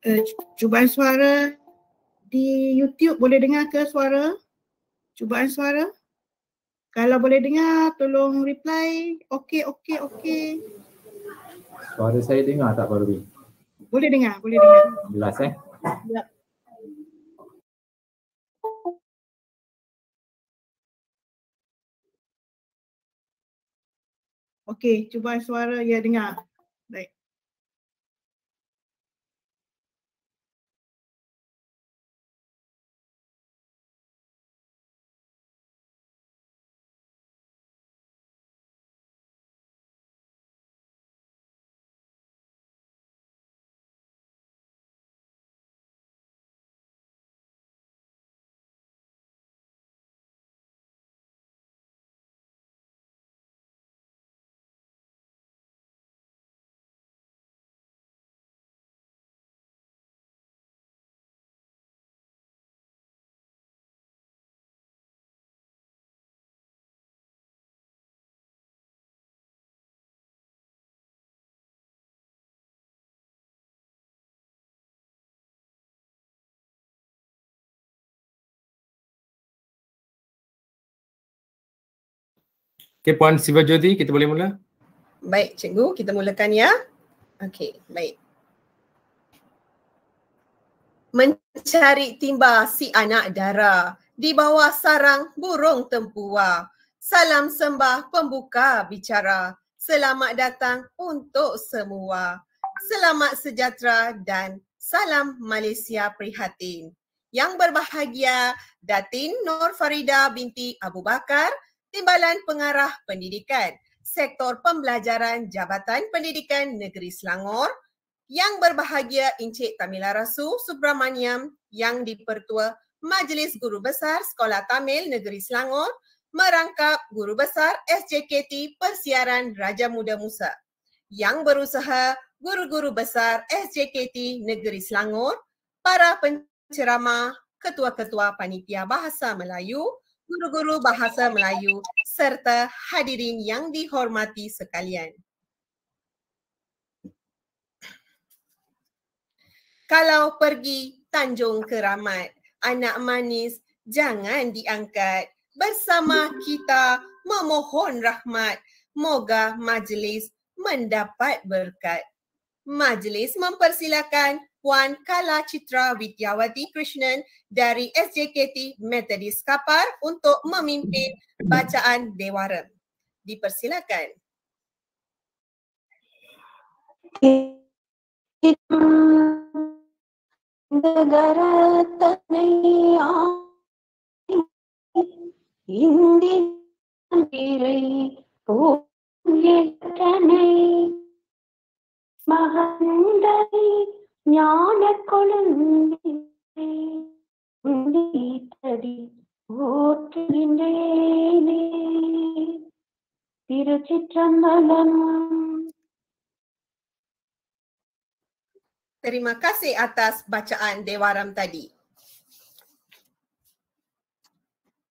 Uh, cubaan suara di YouTube boleh dengar ke suara? Cubaan suara? Kalau boleh dengar tolong reply. Okey, okey, okey. Suara saya dengar tak Pak? Boleh dengar, boleh dengar. Jelas eh? Ya. Okey, cuba suara ya dengar. Okey Puan Siva Jodi, kita boleh mula? Baik cikgu, kita mulakan ya. Okey, baik. Mencari timba si anak dara di bawah sarang burung tempua. Salam sembah pembuka bicara. Selamat datang untuk semua. Selamat sejahtera dan salam Malaysia prihatin. Yang berbahagia Datin Nur Farida binti Abu Bakar, Timbalan Pengarah Pendidikan, Sektor Pembelajaran Jabatan Pendidikan Negeri Selangor, yang berbahagia Encik Tamila Rasu Subramaniam yang dipertua Majlis Guru Besar Sekolah Tamil Negeri Selangor merangkap Guru Besar SJKT Persiaran Raja Muda Musa yang berusaha Guru-Guru Besar SJKT Negeri Selangor, para penceramah, ketua-ketua panitia bahasa Melayu, guru-guru bahasa Melayu serta hadirin yang dihormati sekalian. Kalau pergi Tanjung Keramat, anak manis jangan diangkat. Bersama kita memohon rahmat. Moga majlis mendapat berkat. Majlis mempersilakan Puan Kala Citra Widyawati Krishnan dari SJKT Methodist Kapar untuk memimpin bacaan Dewara. Dipersilakan. Negara tanah Indi Dirai Kuyetanai Mahandai ஞான கொழுந்தே உண்டீத்தடி ஓற்றுகின்றேனே திருச்சிற்றம்பலம் Terima kasih atas bacaan Dewaram tadi.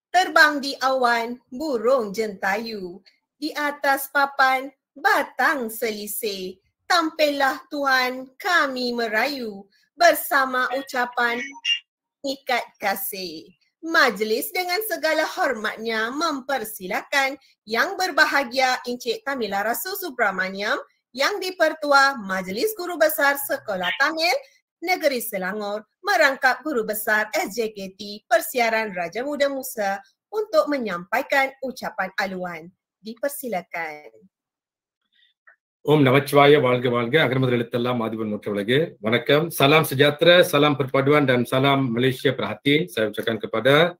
Terbang di awan, burung jentayu. Di atas papan, batang selisih tampillah Tuhan kami merayu bersama ucapan ikat kasih. Majlis dengan segala hormatnya mempersilakan yang berbahagia Encik Tamila Rasul Subramaniam yang dipertua Majlis Guru Besar Sekolah Tamil Negeri Selangor merangkap Guru Besar SJKT Persiaran Raja Muda Musa untuk menyampaikan ucapan aluan. Dipersilakan. ஓம் நமச்சிவாய வாழ்க வாழ்க அகரமுதல் எழுத்தெல்லாம் ஆதிபன் முற்ற உலகு வணக்கம் salam sejahtera salam perpaduan dan salam Malaysia perhatian saya ucapkan kepada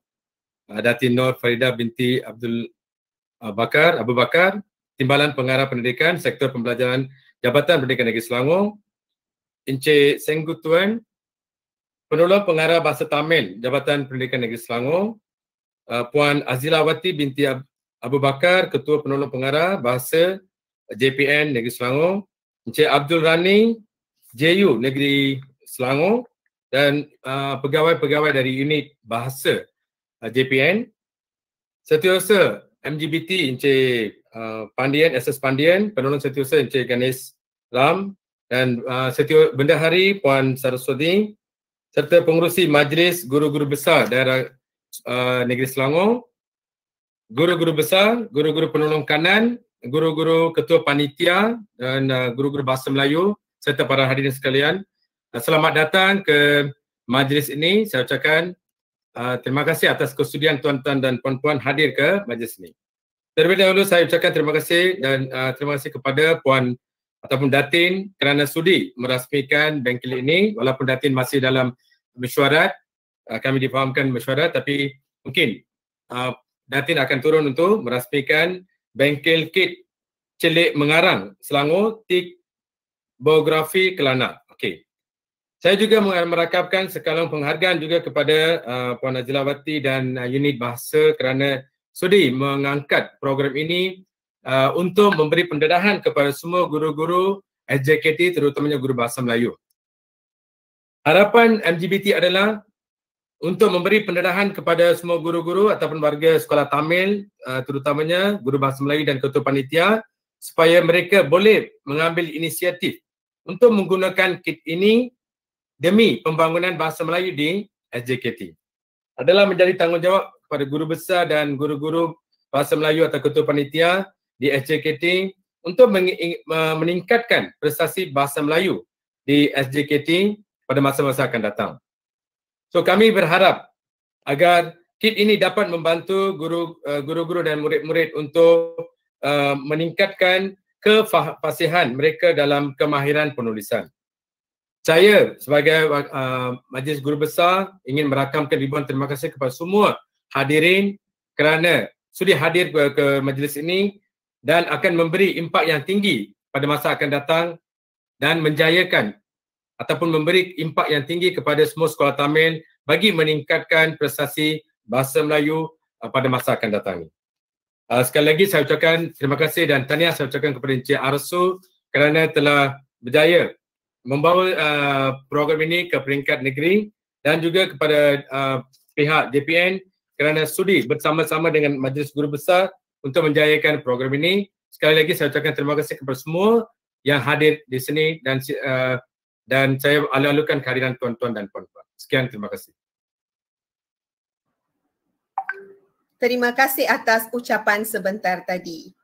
uh, Datin Nur Farida binti Abdul uh, Bakar Abu Bakar Timbalan Pengarah Pendidikan Sektor Pembelajaran Jabatan Pendidikan Negeri Selangor Encik Senggu Tuan Penolong Pengarah Bahasa Tamil Jabatan Pendidikan Negeri Selangor uh, Puan Azilawati binti Abu Bakar Ketua Penolong Pengarah Bahasa JPN Negeri Selangor, Encik Abdul Rani JU Negeri Selangor dan uh, pegawai-pegawai dari unit bahasa uh, JPN. Setiausaha MGBT Encik uh, Pandian, SS Pandian, penolong setiausaha Encik Ganesh Ram, dan uh, Setiau Bendahari Puan Saraswati serta pengurusi Majlis Guru-Guru Besar Daerah uh, Negeri Selangor, guru-guru besar, guru-guru penolong kanan, guru-guru ketua panitia dan uh, guru-guru bahasa Melayu serta para hadirin sekalian. Uh, selamat datang ke majlis ini. Saya ucapkan uh, terima kasih atas kesudian tuan-tuan dan puan-puan hadir ke majlis ini. Terlebih dahulu saya ucapkan terima kasih dan terima kasih kepada puan ataupun Datin kerana sudi merasmikan bengkel ini walaupun Datin masih dalam mesyuarat kami difahamkan mesyuarat tapi mungkin Datin akan turun untuk merasmikan bengkel kit celik mengarang Selangor tik biografi Kelana. Okey. Saya juga merakapkan sekalung penghargaan juga kepada uh, Puan Najilawati dan uh, unit bahasa kerana sudi mengangkat program ini uh, untuk memberi pendedahan kepada semua guru-guru SJKT terutamanya guru bahasa Melayu. Harapan MGBT adalah untuk memberi pendedahan kepada semua guru-guru ataupun warga sekolah Tamil uh, terutamanya guru bahasa Melayu dan ketua panitia supaya mereka boleh mengambil inisiatif untuk menggunakan kit ini demi pembangunan bahasa Melayu di SJKT. Adalah menjadi tanggungjawab kepada guru besar dan guru-guru bahasa Melayu atau ketua panitia di SJKT untuk meningkatkan prestasi bahasa Melayu di SJKT pada masa-masa akan datang. So kami berharap agar kit ini dapat membantu guru uh, guru-guru dan murid-murid untuk uh, meningkatkan kefasihan mereka dalam kemahiran penulisan. Saya sebagai uh, majlis guru besar ingin merakamkan ribuan terima kasih kepada semua hadirin kerana sudi hadir ke, ke majlis ini dan akan memberi impak yang tinggi pada masa akan datang dan menjayakan ataupun memberi impak yang tinggi kepada semua sekolah Tamil bagi meningkatkan prestasi bahasa Melayu uh, pada masa akan datang. Uh, sekali lagi saya ucapkan terima kasih dan tahniah saya ucapkan kepada Encik Arsu kerana telah berjaya membawa uh, program ini ke peringkat negeri dan juga kepada pihak JPN kerana sudi bersama-sama dengan Majlis Guru Besar untuk menjayakan program ini. Sekali lagi saya ucapkan terima kasih kepada semua yang hadir di sini dan uh, dan saya alu-alukan kehadiran tuan-tuan dan puan-puan. Sekian terima kasih. Terima kasih atas ucapan sebentar tadi.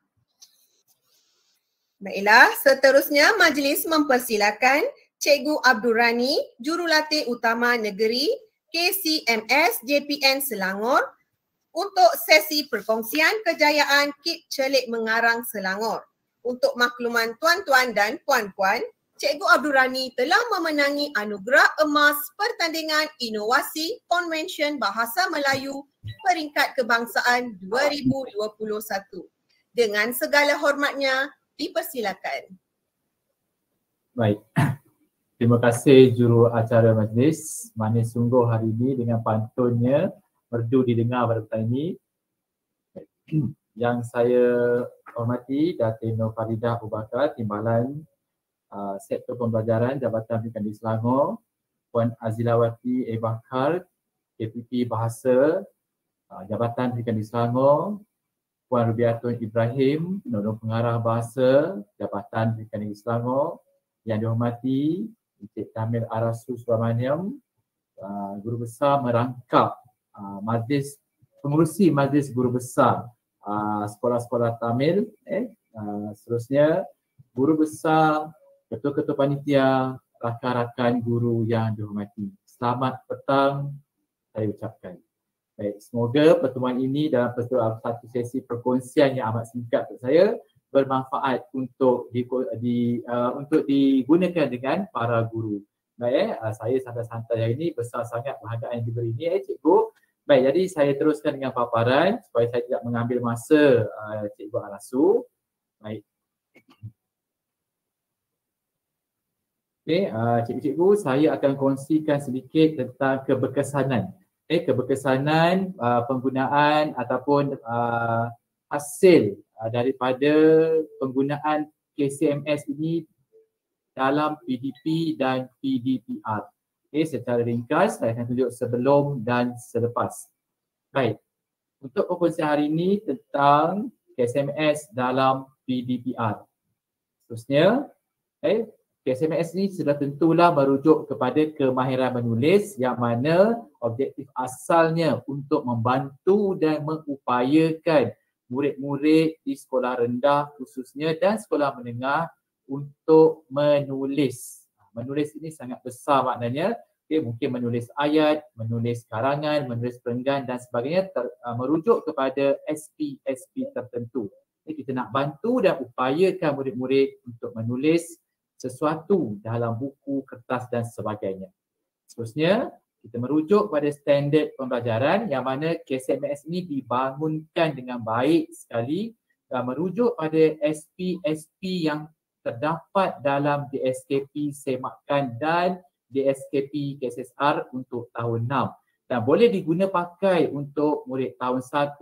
Baiklah, seterusnya majlis mempersilakan Cikgu Abdul Rani, Jurulatih Utama Negeri KCMS JPN Selangor untuk sesi perkongsian kejayaan Kip Celik Mengarang Selangor. Untuk makluman tuan-tuan dan puan-puan, Cikgu Abdul Rani telah memenangi anugerah emas pertandingan inovasi konvensyen bahasa Melayu peringkat kebangsaan 2021. Dengan segala hormatnya, dipersilakan. Baik. Terima kasih juru acara majlis. Manis sungguh hari ini dengan pantunnya merdu didengar pada petang ini. Yang saya hormati Datin Nur Faridah Abu Bakar, Timbalan uh, Sektor Pembelajaran Jabatan Pendidikan di Selangor, Puan Azilawati A. Bakar, KPP Bahasa uh, Jabatan Pendidikan di Selangor, Puan Rubiatun Ibrahim, Penolong Pengarah Bahasa Jabatan Pendidikan di Selangor, yang dihormati Encik Tamil Arasu Subramaniam, uh, Guru Besar merangkap majlis pengurusi majlis guru besar sekolah-sekolah Tamil eh seterusnya guru besar ketua-ketua panitia rakan-rakan guru yang dihormati. Selamat petang saya ucapkan. Baik semoga pertemuan ini dalam satu sesi perkongsian yang amat singkat untuk saya bermanfaat untuk di, di uh, untuk digunakan dengan para guru. Baik eh uh, saya santai-santai hari ini besar sangat penghargaan yang diberi ini eh cikgu. Baik, jadi saya teruskan dengan paparan supaya saya tidak mengambil masa uh, Cikgu Arasu. Baik. Okay, uh, cikgu-cikgu saya akan kongsikan sedikit tentang keberkesanan. Okay, keberkesanan uh, penggunaan ataupun uh, hasil uh, daripada penggunaan KCMS ini dalam PDP dan PDPR. Okay, secara ringkas saya akan tunjuk sebelum dan selepas. Baik. Untuk perkongsian hari ini tentang KSMS dalam PDPR. Seterusnya, okay, KSMS ni sudah tentulah merujuk kepada kemahiran menulis yang mana objektif asalnya untuk membantu dan mengupayakan murid-murid di sekolah rendah khususnya dan sekolah menengah untuk menulis. Menulis ini sangat besar maknanya okay, mungkin menulis ayat, menulis karangan, menulis perenggan dan sebagainya ter, uh, merujuk kepada SP-SP tertentu. Jadi kita nak bantu dan upayakan murid-murid untuk menulis sesuatu dalam buku, kertas dan sebagainya. Seterusnya, kita merujuk pada standard pembelajaran yang mana KSMS ini dibangunkan dengan baik sekali dan merujuk pada SP-SP yang terdapat dalam DSKP Semakan dan DSKP KSSR untuk tahun 6 dan boleh diguna pakai untuk murid tahun 1,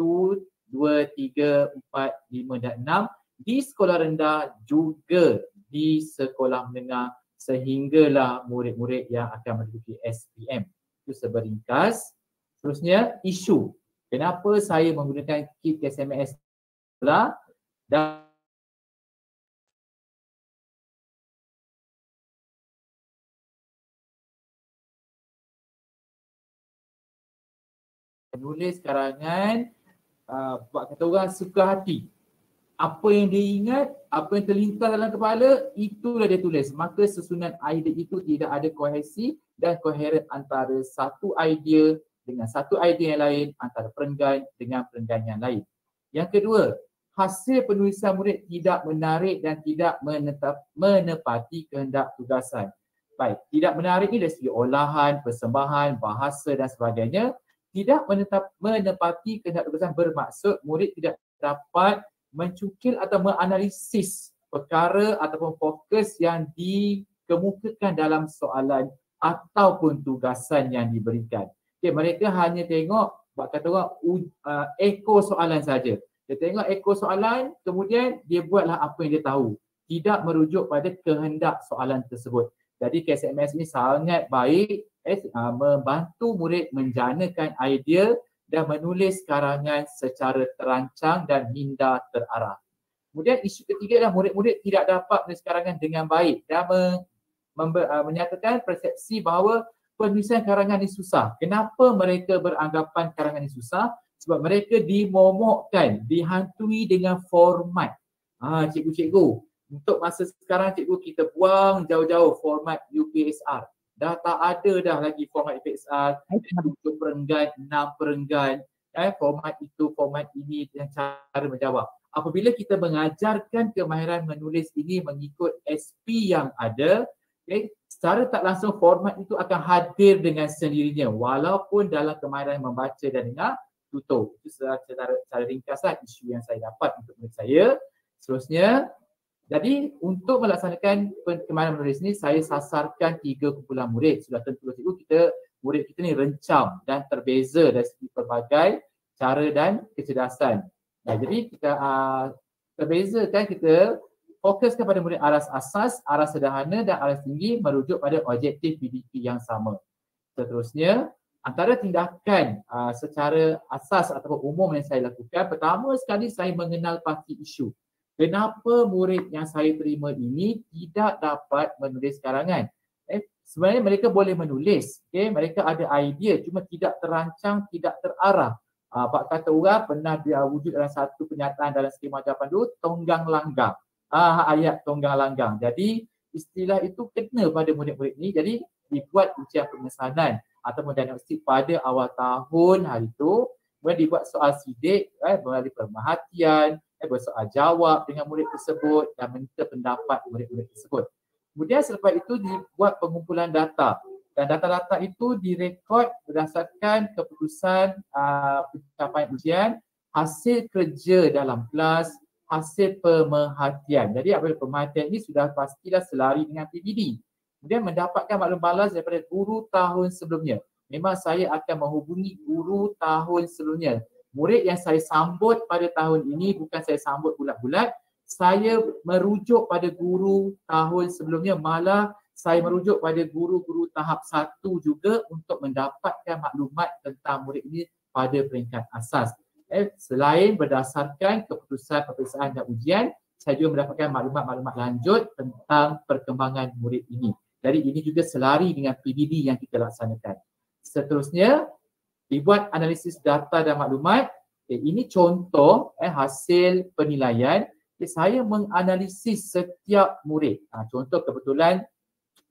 2, 3, 4, 5 dan 6 di sekolah rendah juga di sekolah menengah sehinggalah murid-murid yang akan menduduki SPM. Itu seberingkas. Terusnya isu. Kenapa saya menggunakan kit SMS dan menulis karangan uh, buat kata orang suka hati. Apa yang dia ingat, apa yang terlintas dalam kepala, itulah dia tulis. Maka susunan idea itu tidak ada kohesi dan koheren antara satu idea dengan satu idea yang lain, antara perenggan dengan perenggan yang lain. Yang kedua, hasil penulisan murid tidak menarik dan tidak menetap, menepati kehendak tugasan. Baik, tidak menarik ni dari segi olahan, persembahan, bahasa dan sebagainya tidak menetap, menepati kehendak tugasan bermaksud murid tidak dapat mencukil atau menganalisis perkara ataupun fokus yang dikemukakan dalam soalan ataupun tugasan yang diberikan. Okay, mereka hanya tengok buat kata orang uh, eko soalan saja. Dia tengok eko soalan kemudian dia buatlah apa yang dia tahu. Tidak merujuk pada kehendak soalan tersebut. Jadi KSMS ini sangat baik eh, uh, membantu murid menjanakan idea dan menulis karangan secara terancang dan minda terarah. Kemudian isu ketiga adalah murid-murid tidak dapat menulis karangan dengan baik dan uh, menyatakan persepsi bahawa penulisan karangan ini susah. Kenapa mereka beranggapan karangan ini susah? Sebab mereka dimomokkan, dihantui dengan format. Ah, cikgu-cikgu, untuk masa sekarang cikgu kita buang jauh-jauh format UPSR dah tak ada dah lagi format FXR, tujuh perenggan, enam perenggan, eh, format itu, format ini dan cara menjawab. Apabila kita mengajarkan kemahiran menulis ini mengikut SP yang ada, okay, secara tak langsung format itu akan hadir dengan sendirinya walaupun dalam kemahiran membaca dan dengar tutup. Itu secara, secara, secara ringkaslah isu yang saya dapat untuk murid saya. Seterusnya, jadi untuk melaksanakan kemahiran menulis ni saya sasarkan tiga kumpulan murid. Sudah tentu cikgu kita murid kita ni rencam dan terbeza dari segi pelbagai cara dan kecerdasan. Nah, jadi kita uh, terbeza kan kita fokus kepada murid aras asas, aras sederhana dan aras tinggi merujuk pada objektif PDP yang sama. Seterusnya, antara tindakan uh, secara asas ataupun umum yang saya lakukan, pertama sekali saya mengenal pasti isu kenapa murid yang saya terima ini tidak dapat menulis karangan. Eh, sebenarnya mereka boleh menulis, okay? mereka ada idea cuma tidak terancang, tidak terarah. Uh, Pak kata orang pernah dia wujud dalam satu penyataan dalam skema jawapan dulu, tonggang langgang. Ah, ayat tonggang langgang. Jadi istilah itu kena pada murid-murid ini. Jadi dibuat ujian pengesanan ataupun diagnostik pada awal tahun hari itu. Kemudian dibuat soal sidik eh, melalui pemerhatian, bersoal jawab dengan murid tersebut dan minta pendapat murid-murid tersebut. Kemudian selepas itu dibuat pengumpulan data dan data-data itu direkod berdasarkan keputusan uh, pencapaian ujian, hasil kerja dalam kelas, hasil pemerhatian. Jadi apabila pemerhatian ini sudah pastilah selari dengan PBD. Kemudian mendapatkan maklum balas daripada guru tahun sebelumnya. Memang saya akan menghubungi guru tahun sebelumnya murid yang saya sambut pada tahun ini bukan saya sambut bulat-bulat saya merujuk pada guru tahun sebelumnya malah saya merujuk pada guru-guru tahap satu juga untuk mendapatkan maklumat tentang murid ini pada peringkat asas. Eh, selain berdasarkan keputusan peperiksaan dan ujian, saya juga mendapatkan maklumat-maklumat lanjut tentang perkembangan murid ini. Jadi ini juga selari dengan PBD yang kita laksanakan. Seterusnya, dibuat analisis data dan maklumat. Okay, ini contoh eh, hasil penilaian. Okay, saya menganalisis setiap murid. Ha, contoh kebetulan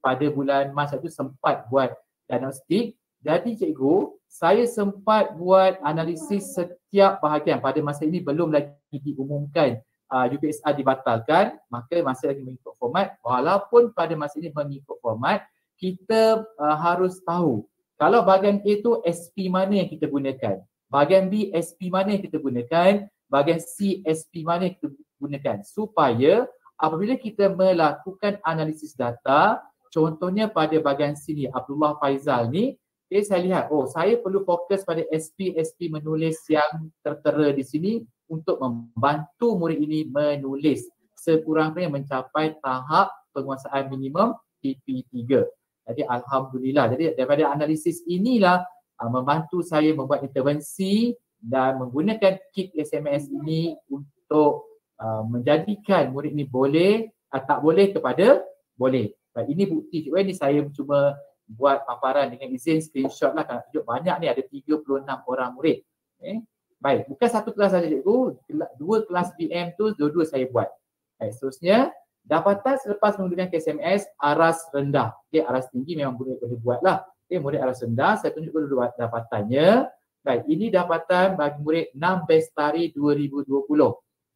pada bulan Mac itu sempat buat diagnostik. Jadi cikgu, saya sempat buat analisis setiap bahagian. Pada masa ini belum lagi diumumkan uh, UPSR dibatalkan, maka masih lagi mengikut format. Walaupun pada masa ini mengikut format, kita uh, harus tahu kalau bahagian A itu SP mana yang kita gunakan. Bahagian B SP mana yang kita gunakan. Bahagian C SP mana yang kita gunakan. Supaya apabila kita melakukan analisis data, contohnya pada bahagian sini Abdullah Faizal ni okay, saya lihat oh saya perlu fokus pada SP SP menulis yang tertera di sini untuk membantu murid ini menulis sekurang-kurangnya mencapai tahap penguasaan minimum PP3. Jadi alhamdulillah. Jadi daripada analisis inilah uh, membantu saya membuat intervensi dan menggunakan kit SMS ini untuk uh, menjadikan murid ini boleh uh, tak boleh kepada boleh. Baik, ini bukti cikgu ini saya cuma buat paparan dengan izin screenshot lah kerana tunjuk banyak ni ada 36 orang murid. Okay. Baik, bukan satu kelas saja cikgu, dua kelas BM tu dua-dua saya buat. Baik, seterusnya dapatan selepas menggunakan KSMS aras rendah. Okay, aras tinggi memang boleh boleh buat lah. Okay, murid aras rendah, saya tunjuk dulu dapatannya. Baik, ini dapatan bagi murid 6 Bestari 2020.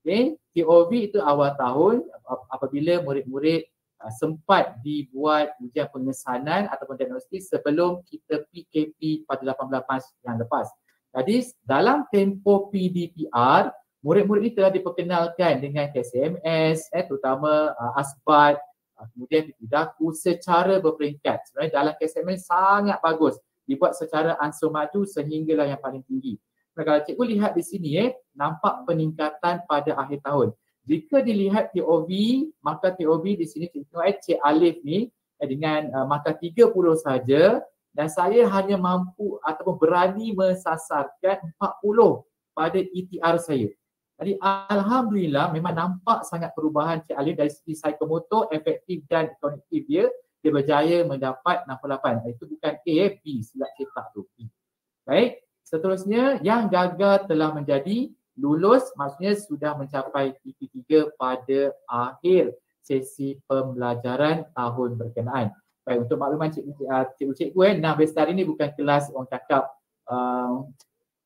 Okay, TOV itu awal tahun apabila murid-murid uh, sempat dibuat ujian pengesanan ataupun diagnostik sebelum kita PKP pada 18 Mac yang lepas. Jadi dalam tempoh PDPR, murid-murid ini telah diperkenalkan dengan KSMS, eh, terutama uh, ASBAT, uh, kemudian Daku secara berperingkat. Sebenarnya dalam KSMS sangat bagus. Dibuat secara ansur maju sehinggalah yang paling tinggi. Nah, kalau cikgu lihat di sini, eh, nampak peningkatan pada akhir tahun. Jika dilihat TOV, maka TOV di sini tengok eh, Cik Alif ni eh, dengan uh, maka 30 saja dan saya hanya mampu ataupun berani mensasarkan 40 pada ETR saya. Jadi Alhamdulillah memang nampak sangat perubahan Cik Alif dari segi psikomotor, efektif dan kognitif dia. Dia berjaya mendapat 68. Itu bukan A, B silap cetak tu. Baik, seterusnya yang gagal telah menjadi lulus maksudnya sudah mencapai PP3 pada akhir sesi pembelajaran tahun berkenaan. Baik, untuk makluman cikgu-cikgu ah, eh, nah besar ini bukan kelas orang cakap uh,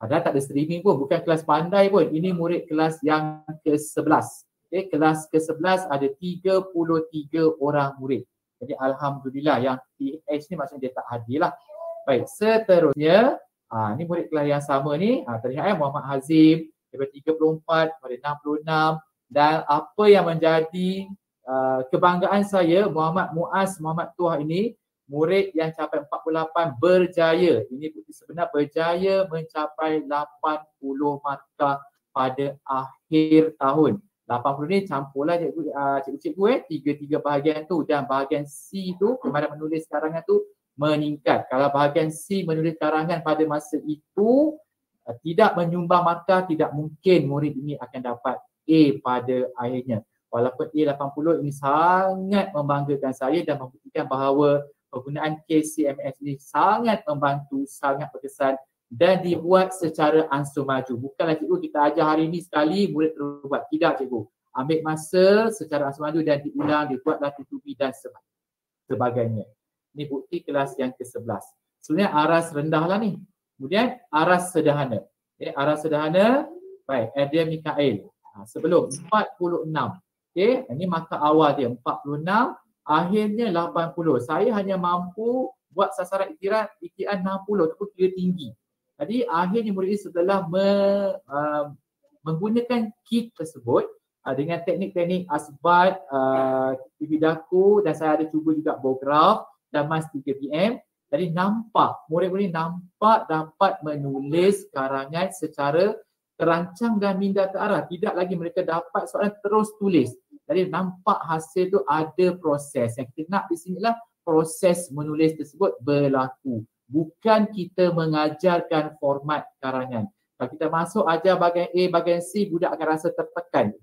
ada tak ada streaming pun, bukan kelas pandai pun. Ini murid kelas yang ke-11. Okay, kelas ke-11 ada 33 orang murid. Jadi Alhamdulillah yang TH ni maksudnya dia tak hadir lah. Baik, seterusnya, ha, ni murid kelas yang sama ni, ha, terlihat eh, Muhammad Hazim, daripada 34 pada 66 dan apa yang menjadi uh, kebanggaan saya Muhammad Muaz Muhammad Tuah ini murid yang capai 48 berjaya. Ini bukti sebenar berjaya mencapai 80 markah pada akhir tahun. 80 ni campurlah cikgu uh, cikgu-cikgu eh tiga-tiga bahagian tu dan bahagian C tu kemarin menulis karangan tu meningkat. Kalau bahagian C menulis karangan pada masa itu Uh, tidak menyumbang markah tidak mungkin murid ini akan dapat A pada akhirnya. Walaupun A80 ini sangat membanggakan saya dan membuktikan bahawa penggunaan KCMS ini sangat membantu, sangat berkesan dan dibuat secara ansur maju. Bukanlah cikgu kita ajar hari ini sekali murid terus buat. Tidak cikgu. Ambil masa secara ansur maju dan diulang, dibuatlah tutupi dan sebagainya. Ini bukti kelas yang ke-11. Sebenarnya aras rendah lah ni. Kemudian aras sederhana. Okay, aras sederhana, baik, Adrian Mikael. Ha, sebelum 46. Okay, ini maka awal dia 46, akhirnya 80. Saya hanya mampu buat sasaran iktiran, iktiran 60 ataupun kira tinggi. Jadi akhirnya murid setelah me, uh, menggunakan kit tersebut uh, dengan teknik-teknik asbat, uh, daku dan saya ada cuba juga bograf dan mas 3PM jadi nampak, murid-murid nampak dapat menulis karangan secara terancang dan minda ke arah. Tidak lagi mereka dapat soalan terus tulis. Jadi nampak hasil tu ada proses. Yang kita nak di sini lah proses menulis tersebut berlaku. Bukan kita mengajarkan format karangan. Kalau kita masuk ajar bagian A, bagian C, budak akan rasa tertekan.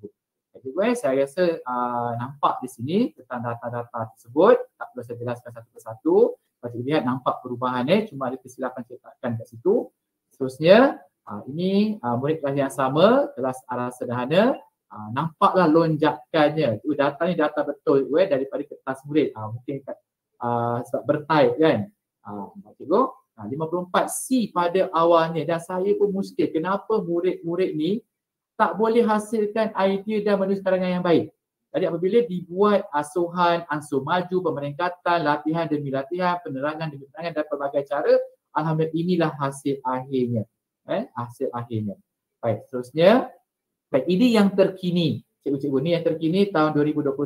Jadi eh, saya rasa uh, nampak di sini tentang data-data tersebut. Tak perlu saya jelaskan satu persatu. Kalau cikgu lihat nampak perubahan eh, cuma ada kesilapan cetakan kat situ. Seterusnya, uh, ini uh, murid kelas yang sama, kelas arah sederhana. Uh, nampaklah lonjakannya. Itu data ni data betul eh, daripada kertas murid. Uh, mungkin kat, uh, sebab bertype kan. Uh, cikgu, uh, 54C pada awalnya dan saya pun muskil kenapa murid-murid ni tak boleh hasilkan idea dan menulis karangan yang baik. Jadi apabila dibuat asuhan, ansur maju, pemeringkatan, latihan demi latihan, penerangan demi penerangan dan pelbagai cara, Alhamdulillah inilah hasil akhirnya. Eh, hasil akhirnya. Baik, seterusnya. Baik, ini yang terkini. Cikgu-cikgu ni yang terkini tahun 2021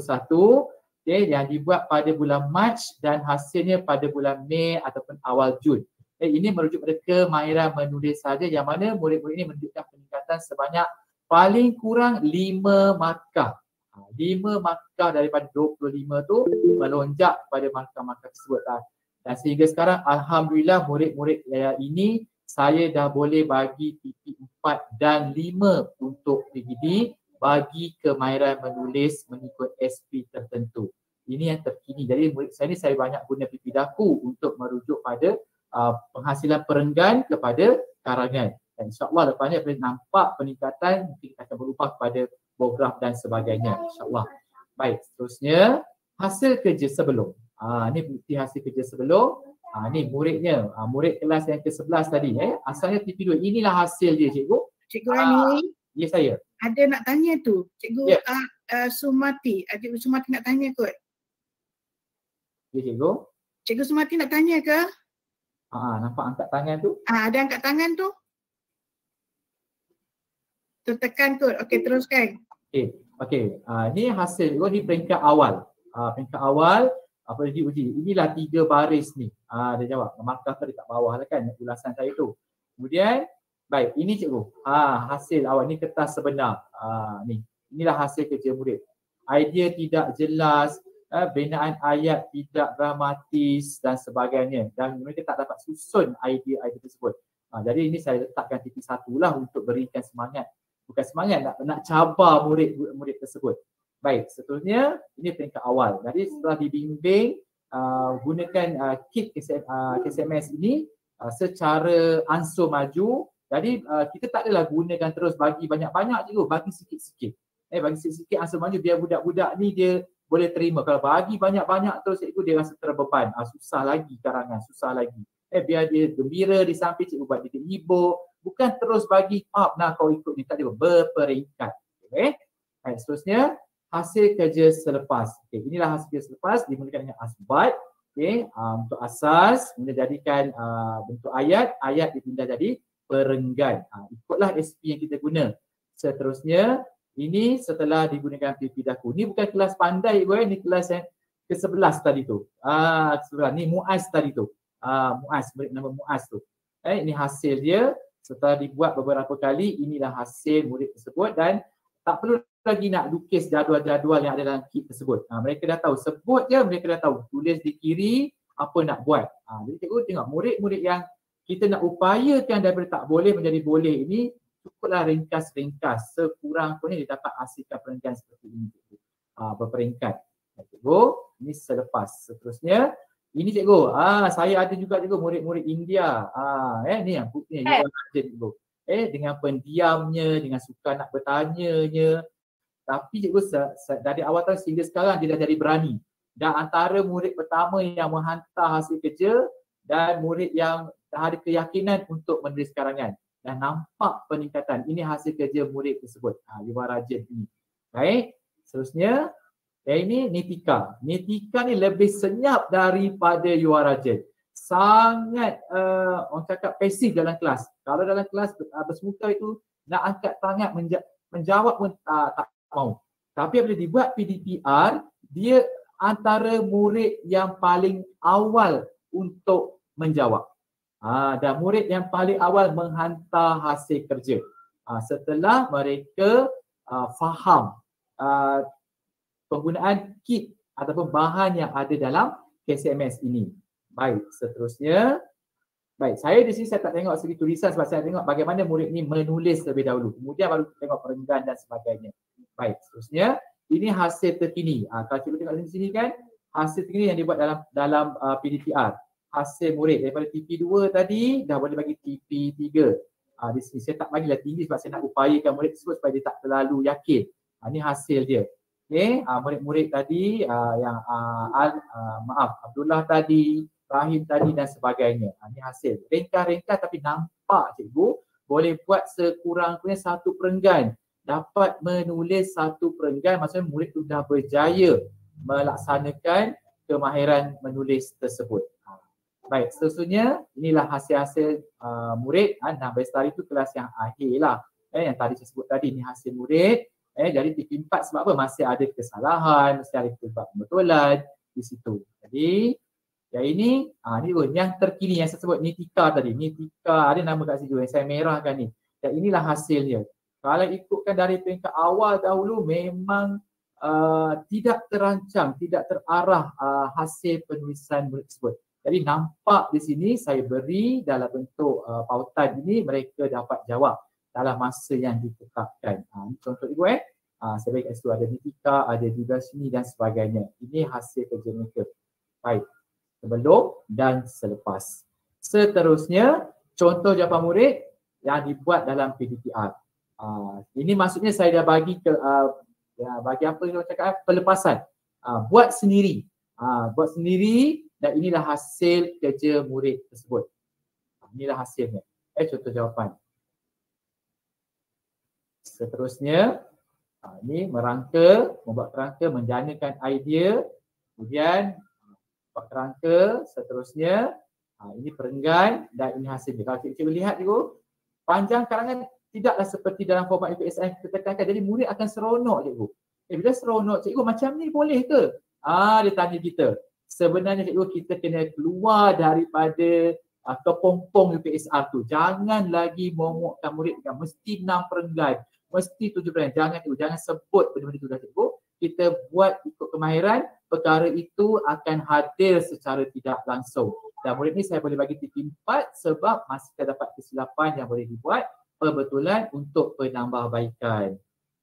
okay, yang dibuat pada bulan Mac dan hasilnya pada bulan Mei ataupun awal Jun. Okay, ini merujuk pada kemahiran menulis saja yang mana murid-murid ini menunjukkan peningkatan sebanyak paling kurang 5 markah. 5 ha, markah daripada 25 tu melonjak pada markah-markah tersebut. Lah. Dan sehingga sekarang Alhamdulillah murid-murid ini saya dah boleh bagi PP4 dan 5 untuk PGD bagi kemahiran menulis mengikut SP tertentu. Ini yang terkini. Jadi murid saya ni saya banyak guna PP daku untuk merujuk pada uh, penghasilan perenggan kepada karangan. Dan insyaAllah lepas ni boleh nampak peningkatan mungkin akan berubah kepada bograf dan sebagainya insyaAllah. Baik, seterusnya hasil kerja sebelum. Ha, ni bukti hasil kerja sebelum. Ha, ni muridnya, ha, murid kelas yang ke-11 tadi. Eh. Asalnya TP2. Inilah hasil dia cikgu. Cikgu Rani. Ya saya. Ada nak tanya tu. Cikgu yeah. uh, uh, Sumati. Uh, cikgu Sumati nak tanya kot. Ya cikgu. Cikgu Sumati nak tanya ke? Ha, nampak angkat tangan tu? Ha, ada angkat tangan tu tertekan kot. Okey, teruskan. Okey. Okey. Uh, ni hasil oh, ni peringkat awal. Uh, peringkat awal apa uh, uji. Inilah tiga baris ni. Uh, dia jawab. Markah tadi tak bawah lah kan ulasan saya tu. Kemudian baik, ini cikgu. Uh, hasil awal ni kertas sebenar. Uh, ni. Inilah hasil kerja murid. Idea tidak jelas, uh, binaan ayat tidak dramatis dan sebagainya. Dan mereka tak dapat susun idea-idea tersebut. Uh, jadi ini saya letakkan titik satu lah untuk berikan semangat bukan semangat nak nak cabar murid-murid tersebut. Baik, seterusnya ini peringkat awal. Jadi setelah dibimbing uh, gunakan uh, kit KSMS uh, ini uh, secara ansur maju. Jadi uh, kita tak adalah gunakan terus bagi banyak-banyak je, bagi sikit-sikit. Eh bagi sikit-sikit ansur maju biar budak-budak ni dia boleh terima. Kalau bagi banyak-banyak terus cikgu dia rasa terbeban. Uh, susah lagi karangan, susah lagi. Eh biar dia gembira di samping cikgu buat dia terhibur, bukan terus bagi up nak kau ikut ni tak ada berperingkat okey baik seterusnya hasil kerja selepas. Okey inilah hasil kerja selepas dimulakan dengan asbat. Okey uh, untuk asas menjadikan uh, bentuk ayat. Ayat dipindah jadi perenggan. Uh, ikutlah SP yang kita guna. Seterusnya ini setelah digunakan PP daku. Ni bukan kelas pandai gue ni kelas yang ke-11 tadi tu. Ah uh, ni muaz tadi tu. Ah uh, muaz nama muaz tu. Eh ini hasil dia. Setelah dibuat beberapa kali inilah hasil murid tersebut dan tak perlu lagi nak lukis jadual-jadual yang ada dalam kit tersebut. Ha, mereka dah tahu, sebut je mereka dah tahu. Tulis di kiri apa nak buat. Ha, jadi cikgu tengok murid-murid yang kita nak upayakan daripada tak boleh menjadi boleh ini cukuplah ringkas-ringkas. Sekurang pun dia dapat hasilkan peringkat seperti ini. Ha, berperingkat. Cikgu, ini selepas. Seterusnya, ini cikgu, ah saya ada juga cikgu murid-murid India. Ah eh ni yang bukti yang eh. cikgu. Eh dengan pendiamnya, dengan suka nak bertanyanya. Tapi cikgu dari awal tahun sehingga sekarang dia dah jadi berani. Dan antara murid pertama yang menghantar hasil kerja dan murid yang ada keyakinan untuk menulis karangan. Dan nampak peningkatan. Ini hasil kerja murid tersebut. Ha, Yuwa Rajan ini. Baik. Seterusnya, yang ini Nitika. Nitika ni lebih senyap daripada Yuarajan. Sangat uh, orang cakap pasif dalam kelas. Kalau dalam kelas uh, bersemuka itu nak angkat tangan menja- menjawab pun uh, tak mau. Tapi apabila dibuat PDPR, dia antara murid yang paling awal untuk menjawab. Ha, dan murid yang paling awal menghantar hasil kerja. Ha, setelah mereka uh, faham uh, penggunaan kit ataupun bahan yang ada dalam KCMS ini. Baik, seterusnya. Baik, saya di sini saya tak tengok segi tulisan sebab saya tengok bagaimana murid ini menulis lebih dahulu. Kemudian baru tengok perenggan dan sebagainya. Baik, seterusnya ini hasil terkini. Ha, kalau cikgu tengok di sini kan, hasil terkini yang dibuat dalam dalam uh, PDTR. Hasil murid daripada TP2 tadi dah boleh bagi TP3. Ha, di sini saya tak bagilah tinggi sebab saya nak upayakan murid tersebut supaya dia tak terlalu yakin. Ha, ini hasil dia. Okay, uh, murid-murid tadi uh, yang uh, Al, uh, maaf Abdullah tadi, Rahim tadi dan sebagainya. Ha, ini hasil. Ringkas-ringkas tapi nampak cikgu boleh buat sekurang-kurangnya satu perenggan dapat menulis satu perenggan maksudnya murid tu dah berjaya melaksanakan kemahiran menulis tersebut. Ha. Baik, seterusnya inilah hasil-hasil uh, murid ha, nah bestari itu kelas yang akhir lah. Eh, yang tadi saya sebut tadi ni hasil murid. Eh, jadi tipe empat sebab apa? Masih ada kesalahan, masih ada kebetulan di situ. Jadi yang ini, ha, ni pun yang terkini yang saya sebut ni tika tadi. Ni tika, ada nama kat situ yang saya merahkan ni. Dan inilah hasilnya. Kalau ikutkan dari peringkat awal dahulu memang uh, tidak terancang, tidak terarah uh, hasil penulisan murid tersebut. Jadi nampak di sini saya beri dalam bentuk uh, pautan ini mereka dapat jawab dalam masa yang ditetapkan. Uh, contoh ibu eh, uh, saya bagi kat situ ada Nitika, ada juga sini dan sebagainya. Ini hasil kerja mereka. Baik, sebelum dan selepas. Seterusnya, contoh jawapan murid yang dibuat dalam PDTR. Uh, ini maksudnya saya dah bagi ke uh, bagi apa yang cakap pelepasan. Uh, buat sendiri. Uh, buat sendiri dan inilah hasil kerja murid tersebut. Inilah hasilnya. Eh contoh jawapan. Seterusnya uh, ini merangka, membuat kerangka, menjanakan idea. Kemudian buat kerangka, seterusnya uh, ini perenggan dan ini hasilnya. Kalau cikgu lihat juga panjang karangan tidaklah seperti dalam format UPSM kita tekankan. Jadi murid akan seronok cikgu. Eh, bila seronok cikgu macam ni boleh ke? Ah dia tanya kita. Sebenarnya cikgu kita kena keluar daripada uh, kepompong UPSR tu. Jangan lagi momokkan murid dengan mesti enam perenggan. Mesti tujuh perenggan. Jangan cikgu. Jangan sebut benda-benda tu dah cikgu. Kita buat ikut kemahiran. Perkara itu akan hadir secara tidak langsung. Dan murid ni saya boleh bagi tipi empat sebab masih terdapat kesilapan yang boleh dibuat perbetulan untuk penambahbaikan.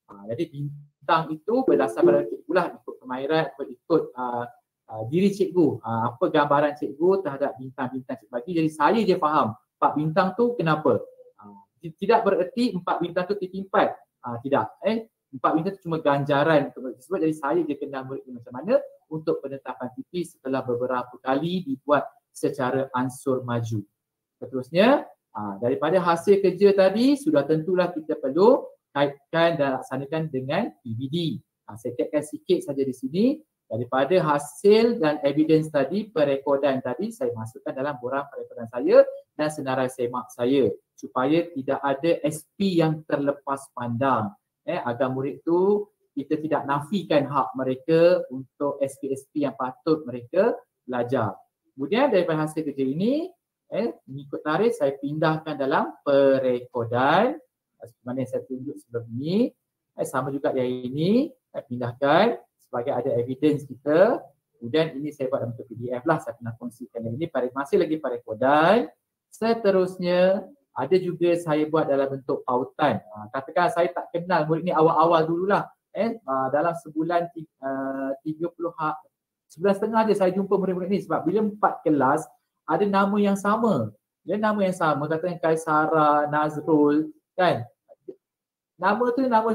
Ha, jadi bintang itu berdasar pada cikgu lah ikut kemahiran, ikut uh, uh, diri cikgu. Uh, apa gambaran cikgu terhadap bintang-bintang cikgu bagi. Jadi saya je faham empat bintang tu kenapa. Uh, tidak bererti empat bintang tu empat. Uh, tidak. Eh, empat bintang tu cuma ganjaran sebab jadi saya je kenal murid macam mana untuk penetapan tipi setelah beberapa kali dibuat secara ansur maju. Seterusnya, Ha, daripada hasil kerja tadi sudah tentulah kita perlu kaitkan dan laksanakan dengan PBD. Ha, saya kaitkan sikit saja di sini daripada hasil dan evidence tadi perekodan tadi saya masukkan dalam borang perekodan saya dan senarai semak saya supaya tidak ada SP yang terlepas pandang eh agar murid tu kita tidak nafikan hak mereka untuk SP-SP yang patut mereka belajar. Kemudian daripada hasil kerja ini eh, mengikut tarikh saya pindahkan dalam perekodan. Mana yang saya tunjuk sebelum ini eh, sama juga yang ini saya pindahkan sebagai ada evidence kita. Kemudian ini saya buat dalam bentuk PDF lah. Saya pernah kongsikan yang ini. Masih lagi perekodan seterusnya ada juga saya buat dalam bentuk pautan. Ha, katakan saya tak kenal murid ni awal-awal dululah. Eh, ha, dalam sebulan uh, 30 hak sebulan setengah je saya jumpa murid-murid ni. Sebab bila empat kelas ada nama yang sama. Dia nama yang sama katanya Kaisara, Nazrul kan. Nama tu nama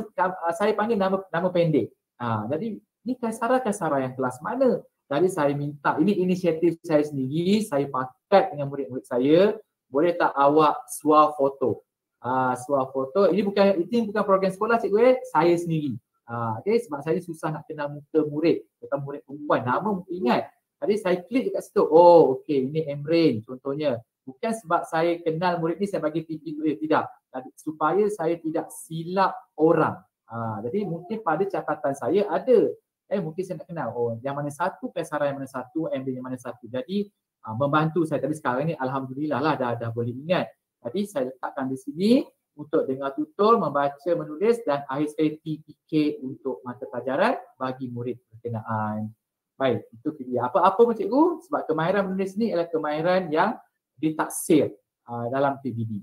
saya panggil nama nama pendek. Ha, jadi ni Kaisara Kaisara yang kelas mana? Jadi saya minta ini inisiatif saya sendiri, saya pakat dengan murid-murid saya, boleh tak awak suar foto. Ah ha, suar foto. Ini bukan ini bukan program sekolah cikgu eh, saya sendiri. Ah ha, okey sebab saya susah nak kenal muka murid, atau murid perempuan. Nama ingat. Tadi saya klik dekat situ, oh okey ini Emrain contohnya. Bukan sebab saya kenal murid ni saya bagi dia, tidak. Supaya saya tidak silap orang. Ha, jadi mungkin pada catatan saya ada. Eh mungkin saya nak kenal, oh yang mana satu Pesara yang mana satu, Emrain yang mana satu. Jadi ha, membantu saya. Tapi sekarang ni Alhamdulillah lah dah, dah boleh ingat. Jadi saya letakkan di sini untuk dengar tutur, membaca, menulis dan akhir sekali TPK untuk mata pelajaran bagi murid berkenaan. Baik, itu dia. Apa-apa pun cikgu sebab kemahiran menulis ni adalah kemahiran yang ditaksir uh, dalam PBD.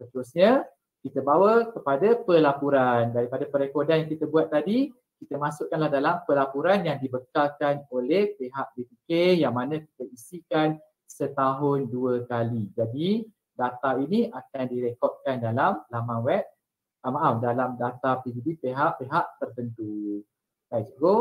Seterusnya, kita bawa kepada pelaporan daripada perekodan yang kita buat tadi kita masukkanlah dalam pelaporan yang dibekalkan oleh pihak BPK yang mana kita isikan setahun dua kali. Jadi data ini akan direkodkan dalam laman web, ah, maaf dalam data PGB pihak-pihak tertentu. Baik cikgu,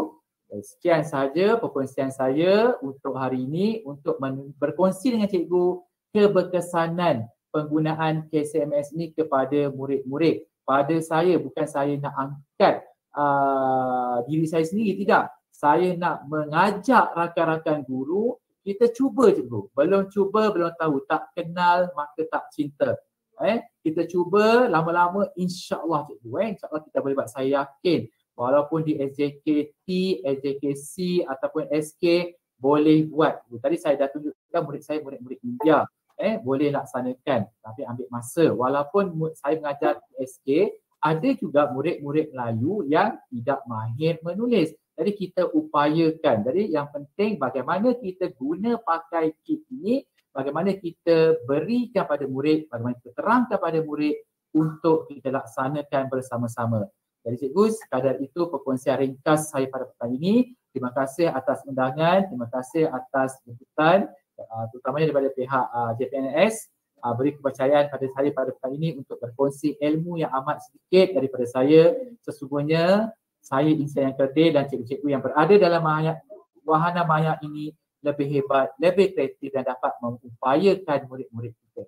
sekian sahaja perkongsian saya untuk hari ini untuk berkongsi dengan cikgu keberkesanan penggunaan KCMS ini kepada murid-murid. Pada saya bukan saya nak angkat uh, diri saya sendiri tidak. Saya nak mengajak rakan-rakan guru kita cuba cikgu. Belum cuba belum tahu tak kenal maka tak cinta. Eh kita cuba lama-lama insya-Allah cikgu eh insya-Allah kita boleh buat saya yakin walaupun di SJKT, SJKC ataupun SK boleh buat. Tadi saya dah tunjukkan murid saya murid-murid India. Eh boleh laksanakan tapi ambil masa. Walaupun saya mengajar SK ada juga murid-murid Melayu yang tidak mahir menulis. Jadi kita upayakan. Jadi yang penting bagaimana kita guna pakai kit ini bagaimana kita berikan pada murid bagaimana kita terangkan pada murid untuk kita laksanakan bersama-sama jadi cikgu sekadar itu perkongsian ringkas saya pada petang ini terima kasih atas undangan terima kasih atas jemputan uh, terutamanya daripada pihak uh, JPNS uh, beri kepercayaan pada saya pada petang ini untuk berkongsi ilmu yang amat sedikit daripada saya sesungguhnya saya insan yang kerdil dan cikgu-cikgu yang berada dalam maya, wahana maya ini lebih hebat, lebih kreatif dan dapat mengupayakan murid-murid kita.